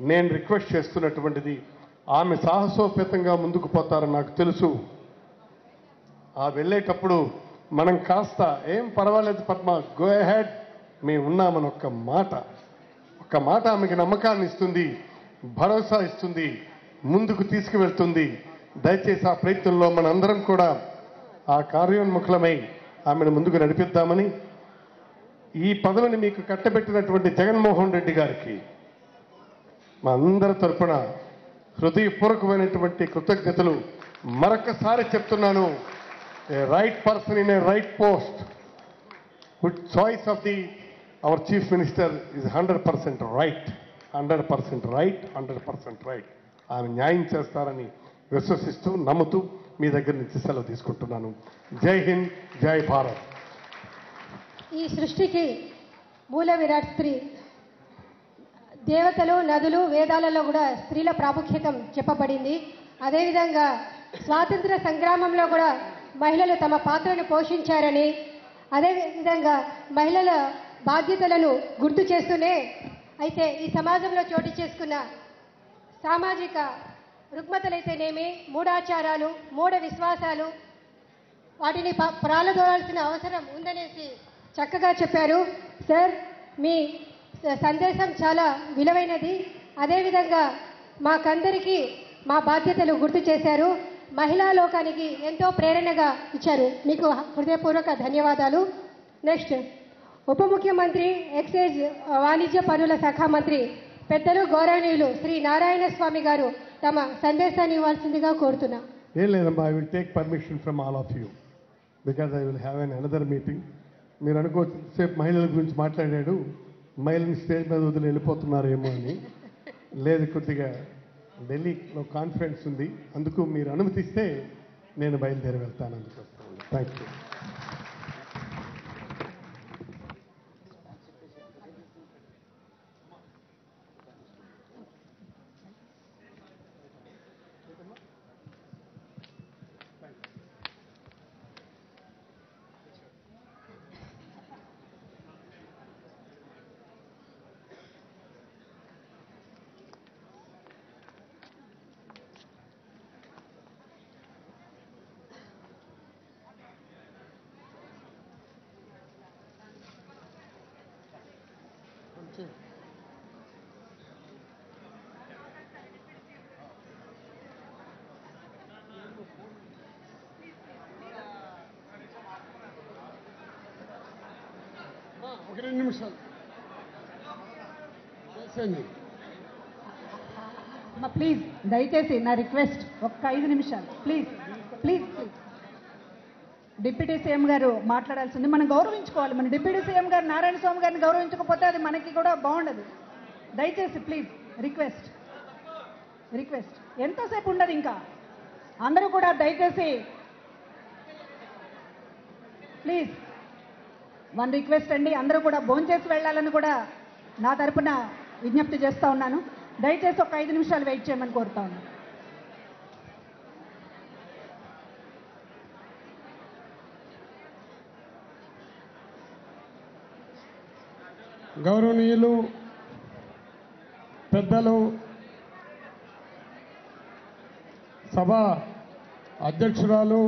నేను రిక్వెస్ట్ చేస్తున్నటువంటిది ఆమె సాహసోపేతంగా ముందుకు పోతారని నాకు తెలుసు. ఆ వెళ్ళేటప్పుడు మనం కాస్త ఏం పర్వాలేదు పద్మ గో హెడ్ మేము ఉన్నామని ఒక్క మాట. ఒక్క మాట ఆమెకి నమ్మకాన్ని ఇస్తుంది భరోసా ఇస్తుంది ముందుకు తీసుకువెళ్తుంది. దయచేసి ఆ ప్రయత్నంలో మనందరం కూడా ఆ కార్యోన్ముఖులమై ఆమెను ముందుకు నడిపిద్దామని ఈ పదవిని మీకు కట్టబెట్టినటువంటి జగన్మోహన్ రెడ్డి గారికి మా అందరి తరఫున హృదయపూర్వకమైనటువంటి కృతజ్ఞతలు. మరొకసారి చెప్తున్నాను right person in a right post. Good choice of the our chief minister is hundred percent right. Hundred percent right hundred percent right. ఆమె న్యాయం చేస్తారని విశ్వసిస్తూ నమ్ముతూ మీ దగ్గర నుంచి సెలవు తీసుకుంటున్నాను. జై హింద్ జై భారత్. ఈ సృష్టికి మూల విరాట్ స్త్రీ. దేవతలు నదులు వేదాలలో కూడా స్త్రీల ప్రాముఖ్యత చెప్పబడింది. అదేవిధంగా స్వాతంత్ర సంగ్రామంలో కూడా మహిళలు తమ పాత్రను పోషించారని అదేవిధంగా మహిళల బాధ్యతలను గుర్తు చేస్తూనే అయితే ఈ సమాజంలో చోటు చేసుకున్న సామాజిక రుగ్మతలైతేనేమి? మూఢాచారాలు మూఢ విశ్వాసాలు వాటిని ప్రాలదోడాల్సిన అవసరం ఉందనేసి చక్కగా చెప్పారు. సార్ మీ సందేశం చాలా విలువైనది. అదేవిధంగా మాకందరికీ మా బాధ్యతలు గుర్తు చేశారు. మహిళా లోకానికి ఎంతో ప్రేరణగా ఇచ్చారు. మీకు హృదయపూర్వక ధన్యవాదాలు. నెక్స్ట్ ఉప ముఖ్యమంత్రి ఎక్సైజ్ వాణిజ్య పనుల శాఖ మంత్రి పెద్దలు గౌరవనీయులు శ్రీ నారాయణ స్వామి గారు తమ సందేశాన్ని ఇవ్వాల్సిందిగా కోరుతున్నా. ఏం లేదమ్మా I will take permission from all of you because I will have an another meeting మీరు అనుకోవచ్చు సేపు మహిళల గురించి మాట్లాడాడు మహిళని స్టేజ్ మీద వదిలి వెళ్ళిపోతున్నారేమో అని. లేదు కొద్దిగా ఢిల్లీలో కాన్ఫరెన్స్ ఉంది అందుకు మీరు అనుమతిస్తే నేను బయలుదేరి వెళ్తాను అందుకు థ్యాంక్ యూ దయచేసి నా రిక్వెస్ట్ ఒక్క ఐదు నిమిషాలు. Please please please deputy CM గారు మాట్లాడాల్సింది మనం గౌరవించుకోవాలి. మన డిప్యూటీ సీఎం గారు నారాయణ స్వామి గారిని గౌరవించకపోతే అది మనకి కూడా బాగుండదు. దయచేసి ప్లీజ్ రిక్వెస్ట్ రిక్వెస్ట్ ఎంతోసేపు ఉండదు ఇంకా? అందరూ కూడా దయచేసి ప్లీజ్ వన్ రిక్వెస్ట్ అండి. అందరూ కూడా భోంచేసి వెళ్ళాలని కూడా నా తరపున విజ్ఞప్తి చేస్తూ ఉన్నాను. దయచేసి ఒక ఐదు నిమిషాలు వెయిట్ చేయమని కోరుతా ఉన్నాను గౌరవనీయులు పెద్దలు సభ అధ్యక్షురాలు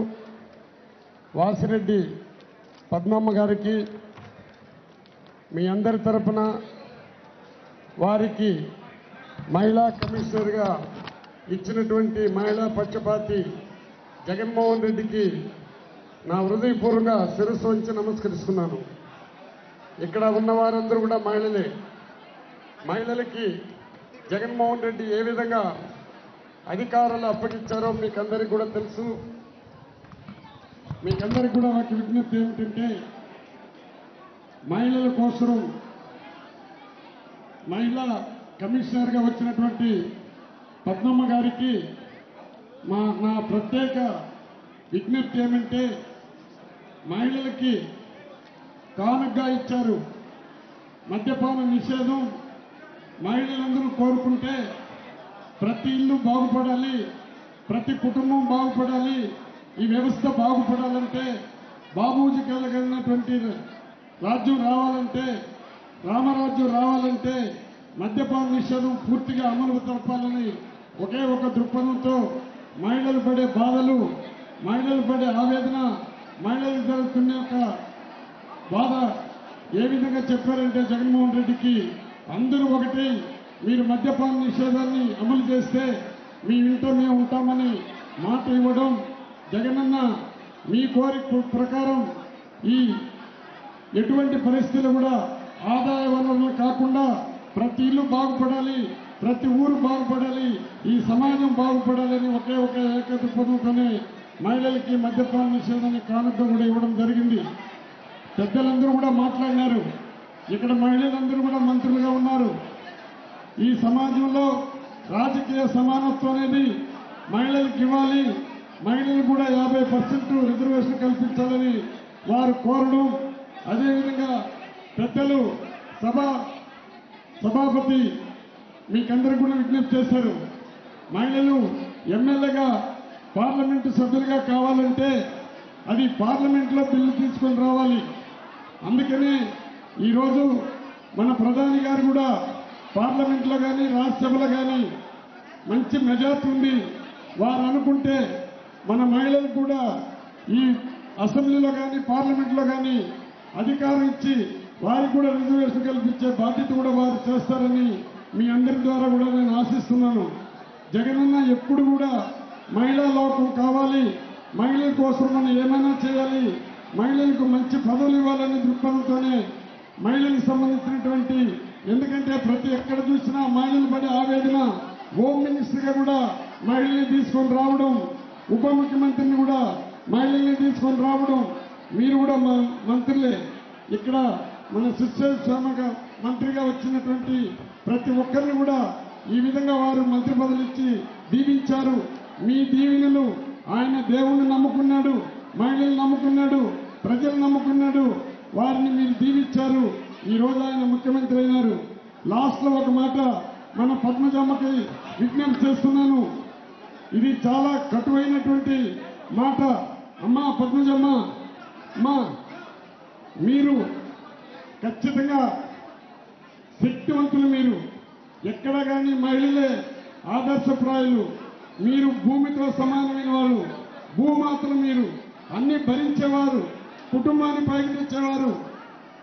వాసిరెడ్డి పద్మమ్మ గారికి మీ అందరి తరపున వారికి మహిళా కమిషనర్గా ఇచ్చినటువంటి మహిళా పక్షపాతి జగన్మోహన్ రెడ్డికి నా హృదయపూర్వకంగా శిరస్సు వంచి నమస్కరిస్తున్నాను. ఇక్కడ ఉన్న వారందరూ కూడా మహిళలే. మహిళలకి జగన్మోహన్ రెడ్డి ఏ విధంగా అధికారాలు అప్పగించారో మీకు అందరికీ కూడా తెలుసు. మీకందరికీ కూడా నాకు విజ్ఞప్తి ఏమిటంటే మహిళల కోసం మహిళా కమిషనర్గా వచ్చినటువంటి పద్మమ్మ గారికి మా నా ప్రత్యేక విజ్ఞప్తి ఏమంటే మహిళలకి కానుగ్గా ఇచ్చారు మద్యపాన నిషేధం మహిళలందరూ కోరుకుంటే ప్రతి ఇల్లు బాగుపడాలి ప్రతి కుటుంబం బాగుపడాలి ఈ వ్యవస్థ బాగుపడాలంటే బాబూజీ కలిగినటువంటి రాజ్యం రావాలంటే రామరాజ్యం రావాలంటే మద్యపాన నిషేధం పూర్తిగా అమలు జరపాలని ఒకే ఒక దృక్పథంతో మహిళలు పడే బాధలు మహిళలు పడే ఆవేదన మహిళలు జరుగుతున్న యొక్క బాధ ఏ విధంగా చెప్పారంటే జగన్మోహన్ రెడ్డికి అందరూ ఒకటి మీరు మద్యపాన నిషేధాన్ని అమలు చేస్తే మీ ఇంట్లో మేము ఉంటామని మాట ఇవ్వడం జగనన్న మీ కోరిక ప్రకారం ఈ ఎటువంటి పరిస్థితులు కూడా ఆదాయ వనరులు కాకుండా ప్రతి ఇల్లు బాగుపడాలి ప్రతి ఊరు బాగుపడాలి ఈ సమాజం బాగుపడాలని ఒకే ఒక ఏకత ఏకదృక్పథంతోనే మహిళలకి మద్యపాన నిషేధాన్ని కానుక కూడా ఇవ్వడం జరిగింది. పెద్దలందరూ కూడా మాట్లాడినారు. ఇక్కడ మహిళలందరూ కూడా మంత్రులుగా ఉన్నారు. ఈ సమాజంలో రాజకీయ సమానత్వం అనేది మహిళలకు ఇవ్వాలి మహిళలు కూడా యాభై పర్సెంట్ రిజర్వేషన్ కల్పించాలని వారు కోరడం. అదేవిధంగా పెద్దలు సభ సభాపతి మీకందరూ కూడా విజ్ఞప్తి చేశారు. మహిళలు ఎమ్మెల్యేగా పార్లమెంటు సభ్యులుగా కావాలంటే అది పార్లమెంట్లో బిల్లు తీసుకొని రావాలి. అందుకనే ఈరోజు మన ప్రధాని గారు కూడా పార్లమెంట్లో కానీ రాజ్యసభలో కానీ మంచి మెజార్టీ ఉంది. వారు అనుకుంటే మన మహిళలకు కూడా ఈ అసెంబ్లీలో కానీ పార్లమెంట్లో కానీ అధికారం ఇచ్చి వారికి కూడా రిజర్వేషన్ కల్పించే బాధ్యత కూడా వారు చేస్తారని మీ అందరి ద్వారా కూడా నేను ఆశిస్తున్నాను. జగనన్న ఎప్పుడు కూడా మహిళా లోకం కావాలి మహిళల కోసం మనం ఏమైనా చేయాలి మహిళలకు మంచి పదవులు ఇవ్వాలనే దృక్పథంతోనే మహిళలకు సంబంధించినటువంటి ఎందుకంటే ప్రతి ఎక్కడ చూసినా మహిళలు పడే ఆవేదన హోమ్ మినిస్టర్గా కూడా మహిళల్ని తీసుకొని రావడం ఉప ముఖ్యమంత్రిని కూడా మహిళల్ని తీసుకొని రావడం మీరు కూడా మా మంత్రులే. ఇక్కడ మన సుశీల్ శ్యామగా మంత్రిగా వచ్చినటువంటి ప్రతి ఒక్కరిని కూడా ఈ విధంగా వారు మంత్రి బదులిచ్చి దీవించారు. మీ దీవెనలు ఆయన దేవుణ్ణి నమ్ముకున్నాడు మహిళలు నమ్ముకున్నాడు ప్రజలు నమ్ముకున్నాడు. వారిని మీరు దీవించారు. ఈ రోజు ఆయన ముఖ్యమంత్రి అయినారు. లాస్ట్లో ఒక మాట మన పద్మజమ్మకి విజ్ఞప్తి చేస్తున్నాను. ఇది చాలా కటువైనటువంటి మాట. అమ్మా పద్మజమ్మ అమ్మా మీరు ఖచ్చితంగా శక్తివంతులు మీరు. ఎక్కడ కానీ మహిళలే ఆదర్శప్రాయులు. మీరు భూమితో సమానమైన వారు. భూమాతలు మీరు. అన్ని భరించేవారు. కుటుంబాన్ని పైకి తెచ్చేవారు.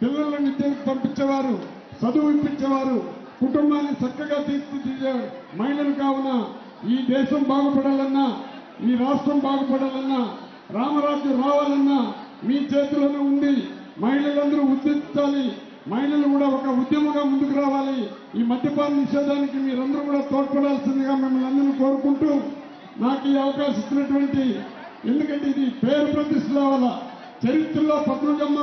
పిల్లలను విద్యకు పంపించేవారు. చదువు ఇప్పించేవారు. కుటుంబాన్ని చక్కగా తీర్చిదిద్దే మహిళలు కావున ఈ దేశం బాగుపడాలన్నా ఈ రాష్ట్రం బాగుపడాలన్నా రామరాజ్యం రావాలన్నా మీ చేతిలోనే ఉంది. మహిళలందరూ ఉద్దేశించాలి. మహిళలు కూడా ఒక ఉద్యమంగా ముందుకు రావాలి. ఈ మద్యపాన నిషేధానికి మీరందరూ కూడా తోడ్పడాల్సిందిగా మిమ్మల్ని అందరినీ కోరుకుంటూ నాకు ఈ అవకాశం ఇచ్చినటువంటి ఎందుకంటే ఇది పేరు ప్రతిష్ట వల్ల చరిత్రలో పద్మజమ్మ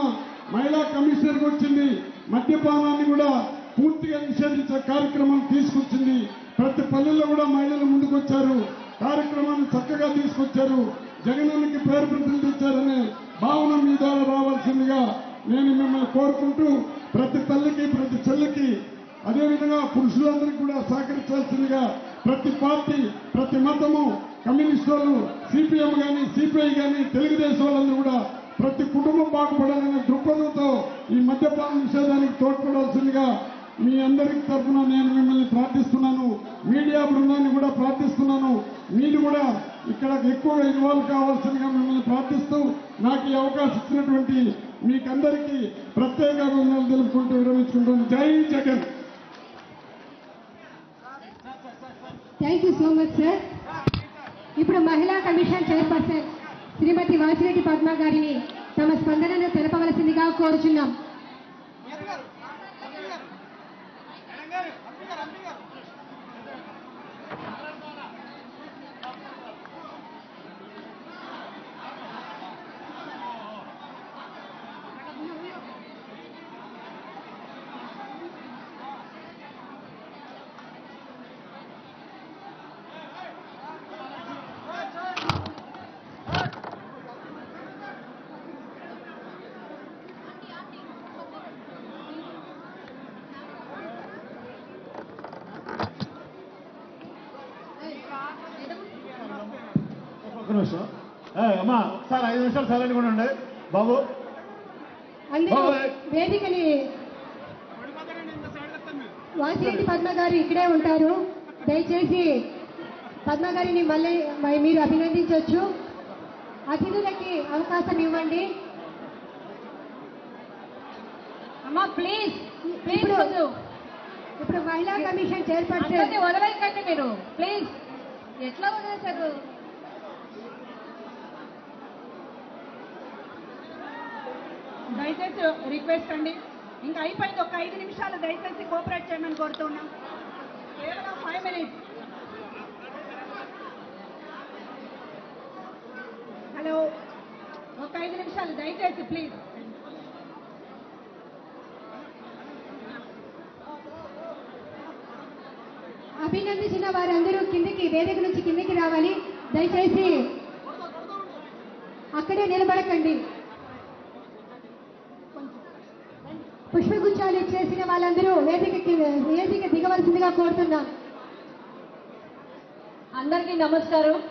మహిళా కమిషనర్కి వచ్చింది. మద్యపానాన్ని కూడా పూర్తిగా నిషేధించే కార్యక్రమం తీసుకొచ్చింది. ప్రతి పల్లెల్లో కూడా మహిళలు ముందుకొచ్చారు కార్యక్రమాన్ని చక్కగా తీసుకొచ్చారు. జగనానికి పేరు ప్రతిష్ఠ తెచ్చారనే భావన మీద రావాల్సిందిగా నేను మిమ్మల్ని కోరుకుంటూ ప్రతి తల్లికి ప్రతి చెల్లికి అదేవిధంగా పురుషులందరికీ కూడా సహకరించాల్సిందిగా ప్రతి పార్టీ ప్రతి మతము కమ్యూనిస్ట్ వాళ్ళు సిపిఎం కానీ సిపిఐ కానీ తెలుగుదేశం వాళ్ళందరూ కూడా ప్రతి కుటుంబం బాగుపడాలనే దృక్పథంతో ఈ మద్యపాన నిషేధానికి తోడ్పడాల్సిందిగా మీ అందరికి తరఫున నేను మిమ్మల్ని ప్రార్థిస్తున్నాను. మీడియా బృందాన్ని కూడా ప్రార్థిస్తున్నాను. మీరు కూడా ఇక్కడ ఎక్కువగా ఇన్వాల్వ్ కావాల్సిందిగా మిమ్మల్ని ప్రార్థిస్తూ నాకు ఈ అవకాశం ఇచ్చినటువంటి మీకందరికీ ప్రత్యేక అభినందనలు తెలుపుకుంటూ విరమించుకుంటాను జై Jagan. Thank you so much sir ఇప్పుడు మహిళా కమిషన్ చైర్పర్సన్ శ్రీమతి వాసిరెడ్డి పద్మ గారిని తమ స్పందనను తెలపవలసిందిగా కోరుచున్నాం. ఒక్క నిమిషం ఏ, అమ్మా సార్ ఐదు నిమిషాలు సైలెంట్ కూడా ఉండే బాబు. వేదికని వాసిరెడ్డి పద్మ గారు ఇక్కడే ఉంటారు. దయచేసి పద్మ గారిని మళ్ళీ మరి అభినందించవచ్చు అతిథులకి అవకాశం ఇవ్వండి. అమ్మా ప్లీజ్ ప్లీజ్ ఇప్పుడు మహిళా కమిషన్ చైర్పర్సన్ అందరినీ వదిలేయకండి మీరు. ప్లీజ్ ఎట్లా వదిలేశారు? దయచేసి రిక్వెస్ట్ అండి. ఇంకా అయిపోయింది ఒక ఐదు నిమిషాలు దయచేసి కోఆపరేట్ చేయమని కోరుతున్నాం. కేవలం ఫైవ్ మినిట్స్ హలో ఒక ఐదు నిమిషాలు దయచేసి ప్లీజ్ అభినందించిన వారందరూ కిందికి వేదిక నుంచి కిందికి రావాలి. దయచేసి అక్కడే నిలబడకండి. పుష్పగుచ్చాలు చేసిన వాళ్ళందరూ వేదికకి వేదిక దిగవలసిందిగా కోరుతున్నాను. అందరికీ నమస్కారం.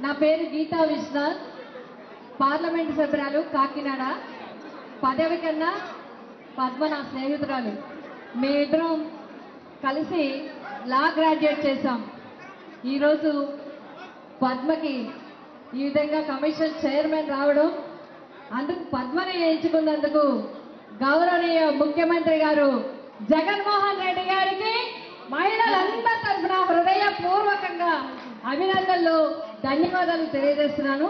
నా పేరు గీతా విశ్వనాథ్ పార్లమెంట్ సభ్యురాలు కాకినాడ. పదవి కన్నా పద్మ నా స్నేహితురాలు. మీ ఇద్దరం కలిసి లా గ్రాడ్యుయేట్ చేశాం. ఈరోజు పద్మకి ఈ విధంగా కమిషన్ చైర్మన్ రావడం అందుకు పద్మని ఎంచుకున్నందుకు గౌరవనీయ ముఖ్యమంత్రి గారు జగన్మోహన్ రెడ్డి గారికి మహిళలందరి తరఫున హృదయపూర్వకంగా అభినందనలు ధన్యవాదాలు తెలియజేస్తున్నాను.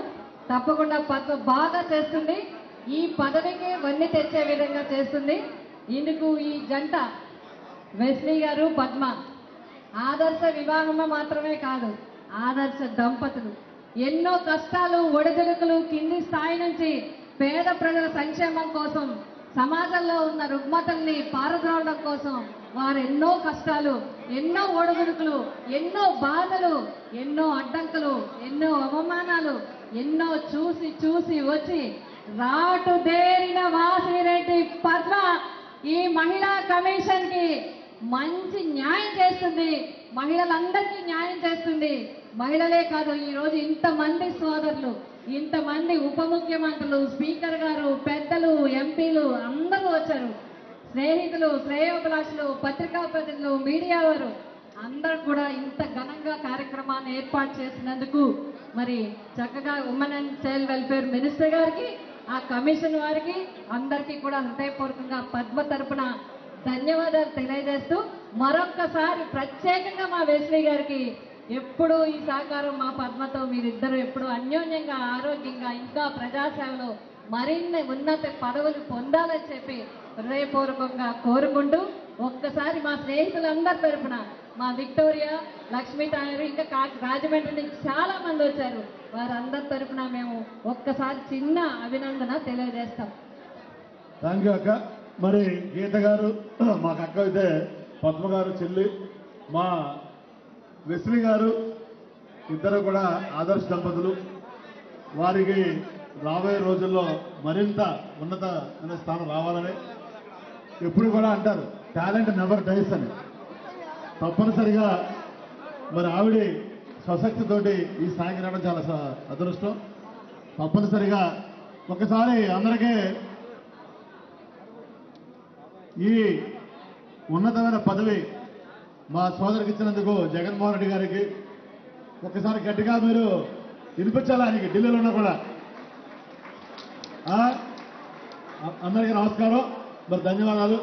తప్పకుండా పద్మ బాగా చేస్తుంది. ఈ పదవికి వన్ని తెచ్చే విధంగా చేస్తుంది. ఇందుకు ఈ జంట వెస్లీ గారు పద్మ. ఆదర్శ వివాహం మాత్రమే కాదు ఆదర్శ దంపతులు. ఎన్నో కష్టాలు ఒడిదుడుకులు కింది స్థాయి నుంచి పేద ప్రజల సంక్షేమం కోసం సమాజంలో ఉన్న రుగ్మతల్ని పారద్రోవడం కోసం వారు ఎన్నో కష్టాలు ఎన్నో ఓడగుడుకులు ఎన్నో బాధలు ఎన్నో అడ్డంకులు ఎన్నో అవమానాలు ఎన్నో చూసి చూసి వచ్చి రాటు దేరిన వాసిరెడ్డి పద్మ ఈ మహిళా కమిషన్కి మంచి న్యాయం చేస్తుంది. మహిళలందరికీ న్యాయం చేస్తుంది. మహిళలే కాదు ఈరోజు ఇంతమంది సోదరులు ఇంతమంది ఉప ముఖ్యమంత్రులు స్పీకర్ గారు పెద్దలు ఎంపీలు అందరూ వచ్చారు. స్నేహితులు శ్రేయోభిలాషులు పత్రికా ప్రతినిధులు మీడియా వారు అందరూ కూడా ఇంత ఘనంగా కార్యక్రమాన్ని ఏర్పాటు చేసినందుకు మరి చక్కగా women and child welfare minister గారికి ఆ కమిషన్ వారికి అందరికీ కూడా హృదయపూర్వకంగా పద్మ తరపున ధన్యవాదాలు తెలియజేస్తూ మరొక్కసారి ప్రత్యేకంగా మా వేసవి గారికి ఎప్పుడు ఈ సహకారం మా పద్మతో మీరిద్దరు ఎప్పుడు అన్యోన్యంగా ఆరోగ్యంగా ఇంకా ప్రజాసేవలో మరిన్ని ఉన్నత పదవులు పొందాలని చెప్పి హృదయపూర్వకంగా కోరుకుంటూ ఒక్కసారి మా స్నేహితులందరి తరపున మా విక్టోరియా లక్ష్మీ తాయారు ఇంకా కా- రాజమండ్రి నుంచి చాలా మంది వచ్చారు. వారందరి తరపున మేము ఒక్కసారి చిన్న అభినందన తెలియజేస్తాం. థ్యాంక్ యూ అక్క. మరి గీత గారు మాకు అక్క అయితే పద్మ గారు చెల్లి మా వెస్లీ గారు ఇద్దరు కూడా ఆదర్శ దంపతులు. వారికి రాబోయే రోజుల్లో మరింత ఉన్నతమైన స్థానం రావాలని ఎప్పుడు కూడా అంటారు. టాలెంట్ నెవర్ డైస్ అని. తప్పనిసరిగా మరి ఆవిడ స్వశక్తితోటి ఈ స్థాయికి రావడం చాలా అదృష్టం. తప్పనిసరిగా ఒకసారి అందరికీ ఈ ఉన్నతమైన పదవి మా సోదరికి ఇచ్చినందుకు జగన్మోహన్ రెడ్డి గారికి ఒకసారి గట్టిగా మీరు వినిపించాలి ఆయనకి ఢిల్లీలో ఉన్నా కూడా? అందరికీ నమస్కారం. మరి ధన్యవాదాలు.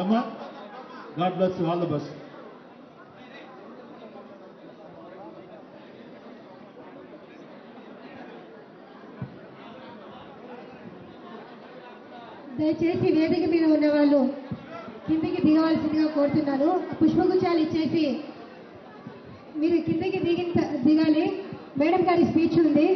ఏమ్మా? God bless all the best. దయచేసి వేదిక మీద ఉన్న వాళ్ళు కిందికి దిగవలసిందిగా కోరుతున్నాను. పుష్పగుచ్చాలు ఇచ్చేసి మీరు కిందికి దిగిన దిగాలి. మేడం గారి స్పీచ్ ఉంది.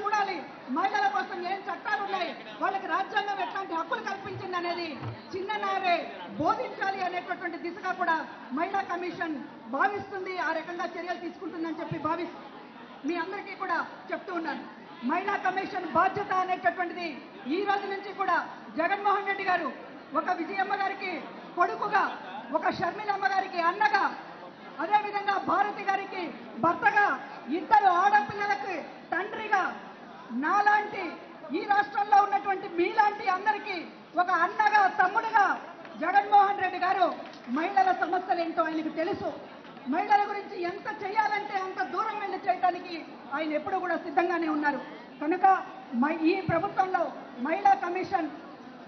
చూడాలి. మహిళల కోసం ఏం చట్టాలు ఉన్నాయి? వాళ్ళకి రాజ్యాంగం ఎట్లాంటి హక్కులు కల్పించింది అనేది చిన్ననారే బోధించాలి అనేటటువంటి దిశగా కూడా మహిళా కమిషన్ భావిస్తుంది. ఆ రకంగా చర్యలు తీసుకుంటుందని చెప్పి భావిస్తు మీ అందరికీ కూడా చెప్తూ ఉన్నాను. మహిళా కమిషన్ బాధ్యత అనేటటువంటిది ఈ రోజు నుంచి కూడా జగన్మోహన్ రెడ్డి గారు ఒక విజయమ్మ గారికి కొడుకుగా ఒక షర్మిలమ్మ గారికి అన్నగా అదేవిధంగా భారతి గారికి భర్తగా ఇద్దరు ఆడపిల్లలకు తండ్రిగా నాలాంటి ఈ రాష్ట్రంలో ఉన్నటువంటి మీలాంటి అందరికీ ఒక అన్నగా తమ్ముడుగా జగన్మోహన్ రెడ్డి గారు మహిళల సమస్యలు ఏంటో ఆయనకు తెలుసు. మహిళల గురించి ఎంత చేయాలంటే అంత దూరం వెళ్ళి చేయడానికి ఆయన ఎప్పుడు కూడా సిద్ధంగానే ఉన్నారు. కనుక మ- ఈ ప్రభుత్వంలో మహిళా కమిషన్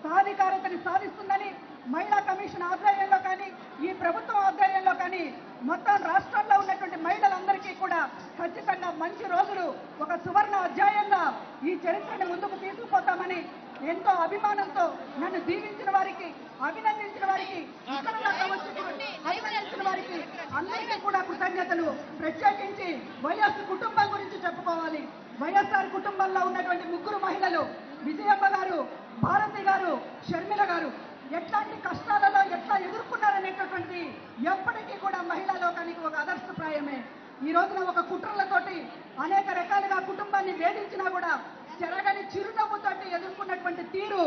సాధికారతని సాధిస్తుందని మహిళా కమిషన్ ఆధ్వర్యంలో కానీ ఈ ప్రభుత్వం ఆధ్వర్యంలో కానీ మొత్తం రాష్ట్రంలో ఉన్నటువంటి మహిళలందరికీ కూడా ఖచ్చితంగా మంచి రోజులు ఒక సువర్ణ అధ్యాయంగా ఈ చరిత్రని ముందుకు తీసుకుపోతామని ఎంతో అభిమానంతో నన్ను దీవించిన వారికి అభినందించిన వారికి అభినందించిన వారికి అందరికీ కూడా కృతజ్ఞతలు. ప్రత్యేకించి వైఎస్ కుటుంబం గురించి చెప్పుకోవాలి. వైఎస్ఆర్ కుటుంబంలో ఉన్నటువంటి ముగ్గురు మహిళలు విజయమ్మ గారు భారతి గారు షర్మిల గారు ఎట్లాంటి కష్టాలలో ఎట్లా ఎదుర్కొన్నారనేటటువంటిది ఎప్పటికీ కూడా మహిళా లోకానికి ఒక ఆదర్శప్రాయమే ఈ రోజున ఒక కుట్రలతోటి అనేక రకాలుగా కుటుంబాన్ని వేధించినా కూడా చెరగని చిరునవ్వుతోటి ఎదుర్కొన్నటువంటి తీరు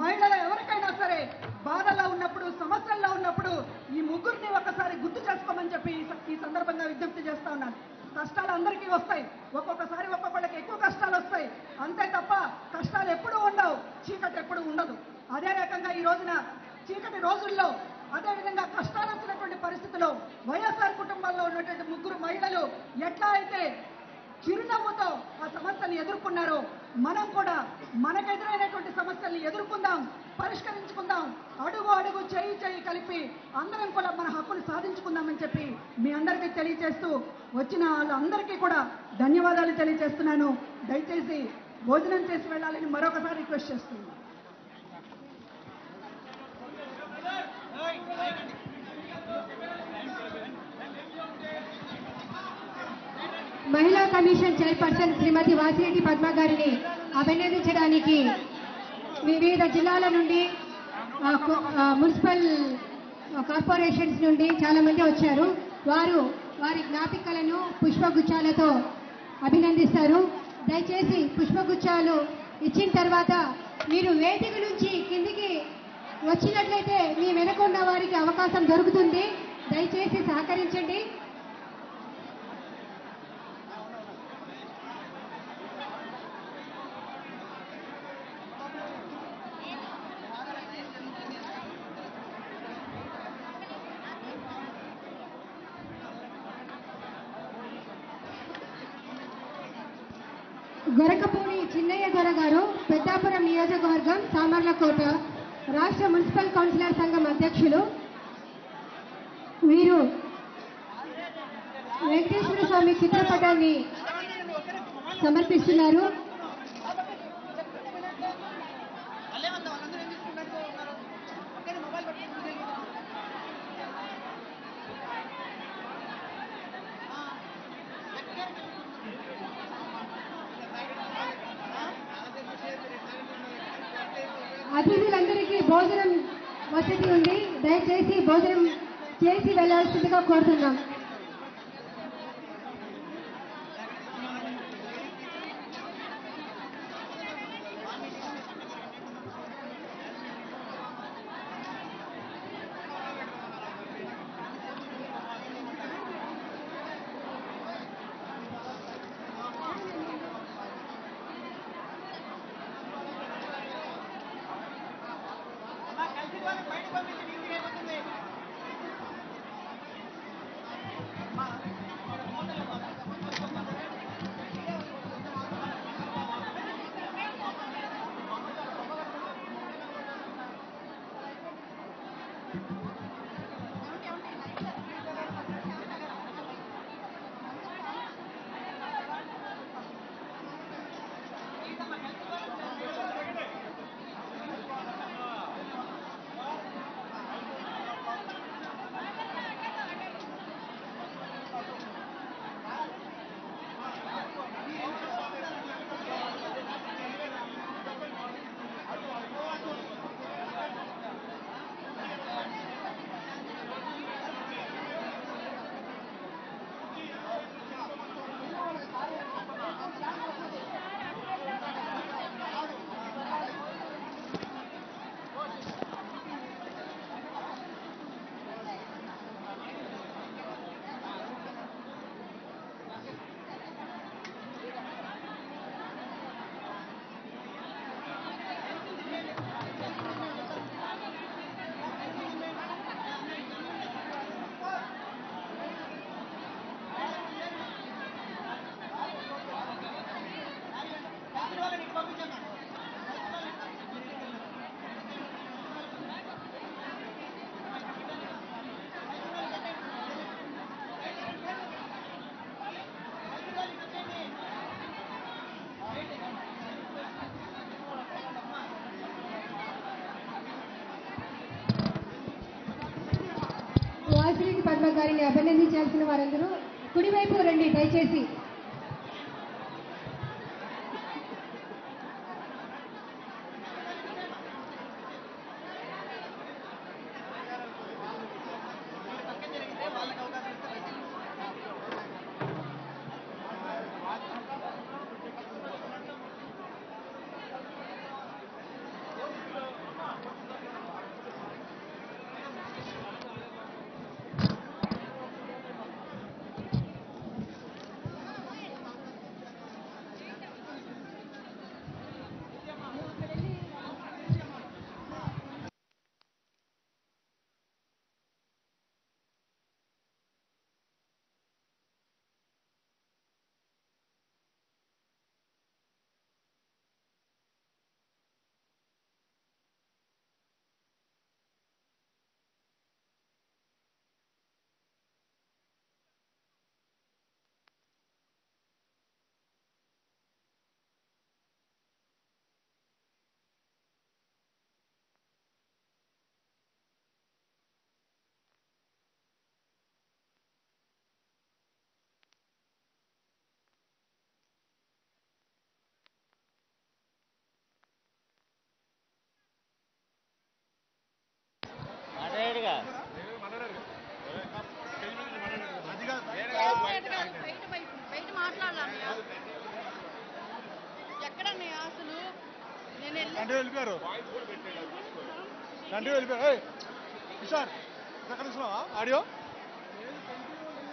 మహిళలు ఎవరికైనా సరే బాధల్లో ఉన్నప్పుడు సమస్యల్లో ఉన్నప్పుడు ఈ ముగ్గురిని ఒకసారి గుర్తు చేసుకోమని చెప్పి ఈ ఈ సందర్భంగా విజ్ఞప్తి చేస్తా ఉన్నాను. కష్టాలు అందరికీ వస్తాయి. ఒక్కొక్కసారి ఒక్కొక్కళ్ళకి ఎక్కువ కష్టాలు వస్తాయి. అంతే తప్ప కష్టాలు ఎప్పుడూ ఉండవు. చీకటి ఎప్పుడు ఉండదు. అదే రకంగా ఈ రోజున చీకటి రోజుల్లో అదేవిధంగా కష్టాలు వచ్చినటువంటి పరిస్థితుల్లో వైఎస్ఆర్ కుటుంబాల్లో ఉన్నటువంటి ముగ్గురు మహిళలు ఎట్లా అయితే చిరునవ్వుతో ఆ సమస్యను ఎదుర్కొన్నారో మనం కూడా మనకెదురైనటువంటి సమస్యల్ని ఎదుర్కొందాం పరిష్కరించుకుందాం అడుగు అడుగు చేయి చేయి కలిపి అందరం కూడా మన హక్కును సాధించుకుందామని చెప్పి మీ అందరికీ తెలియజేస్తూ వచ్చిన వాళ్ళందరికీ కూడా ధన్యవాదాలు తెలియజేస్తున్నాను. దయచేసి భోజనం చేసి వెళ్ళాలని మరొకసారి రిక్వెస్ట్ చేస్తున్నాను. మహిళా కమిషన్ చైర్పర్సన్ శ్రీమతి వాసిరెడ్డి పద్మ గారిని అభినందించడానికి వివిధ జిల్లాల నుండి మున్సిపల్ కార్పొరేషన్స్ నుండి చాలా మంది వచ్చారు. వారు వారి జ్ఞాపికలను పుష్పగుచ్చాలతో అభినందిస్తారు. దయచేసి పుష్పగుచ్చాలు ఇచ్చిన తర్వాత మీరు వేదిక నుంచి కిందికి వచ్చినట్లయితే మీ వెనకున్న వారికి అవకాశం దొరుకుతుంది. దయచేసి సహకరించండి. గొరకపూడి చిన్నయ్య దొర గారు పెద్దాపురం నియోజకవర్గం సామర్లకోట. రాష్ట్ర మున్సిపల్ కౌన్సిలర్ సంఘం అధ్యక్షులు వీరు వెంకటేశ్వర స్వామి చిత్రపటాన్ని సమర్పిస్తున్నారు. అతిథులందరికీ భోజనం వసతి ఉంది. దయచేసి భోజనం చేసి వెళ్ళాల్సిందిగా కోరుతున్నాం. పద్మ గారిని అభినందించాల్సిన వారందరూ కుడివైపు రండి దయచేసి బయట మాట్లాడాలన్నయ్య ఎక్కడన్నయ్య అసలు నేను వెళ్ళి తండ్రి వెళ్ళిపోయారు తండ్రి వెళ్ళిపోయారు కిషోర్ ఎక్కడ చూసినావా ఆడియో?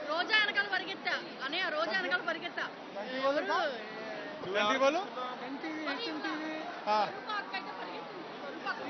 రోజా వెనకాల పరిగెత్తా. అన్నయ్య రోజా వెనకాల పరిగెత్తా. ఎవరు? తండ్రి వాళ్ళు ఆ, స్వరూప అక్క అయితే పరిగెత్తింది స్వరూప అక్క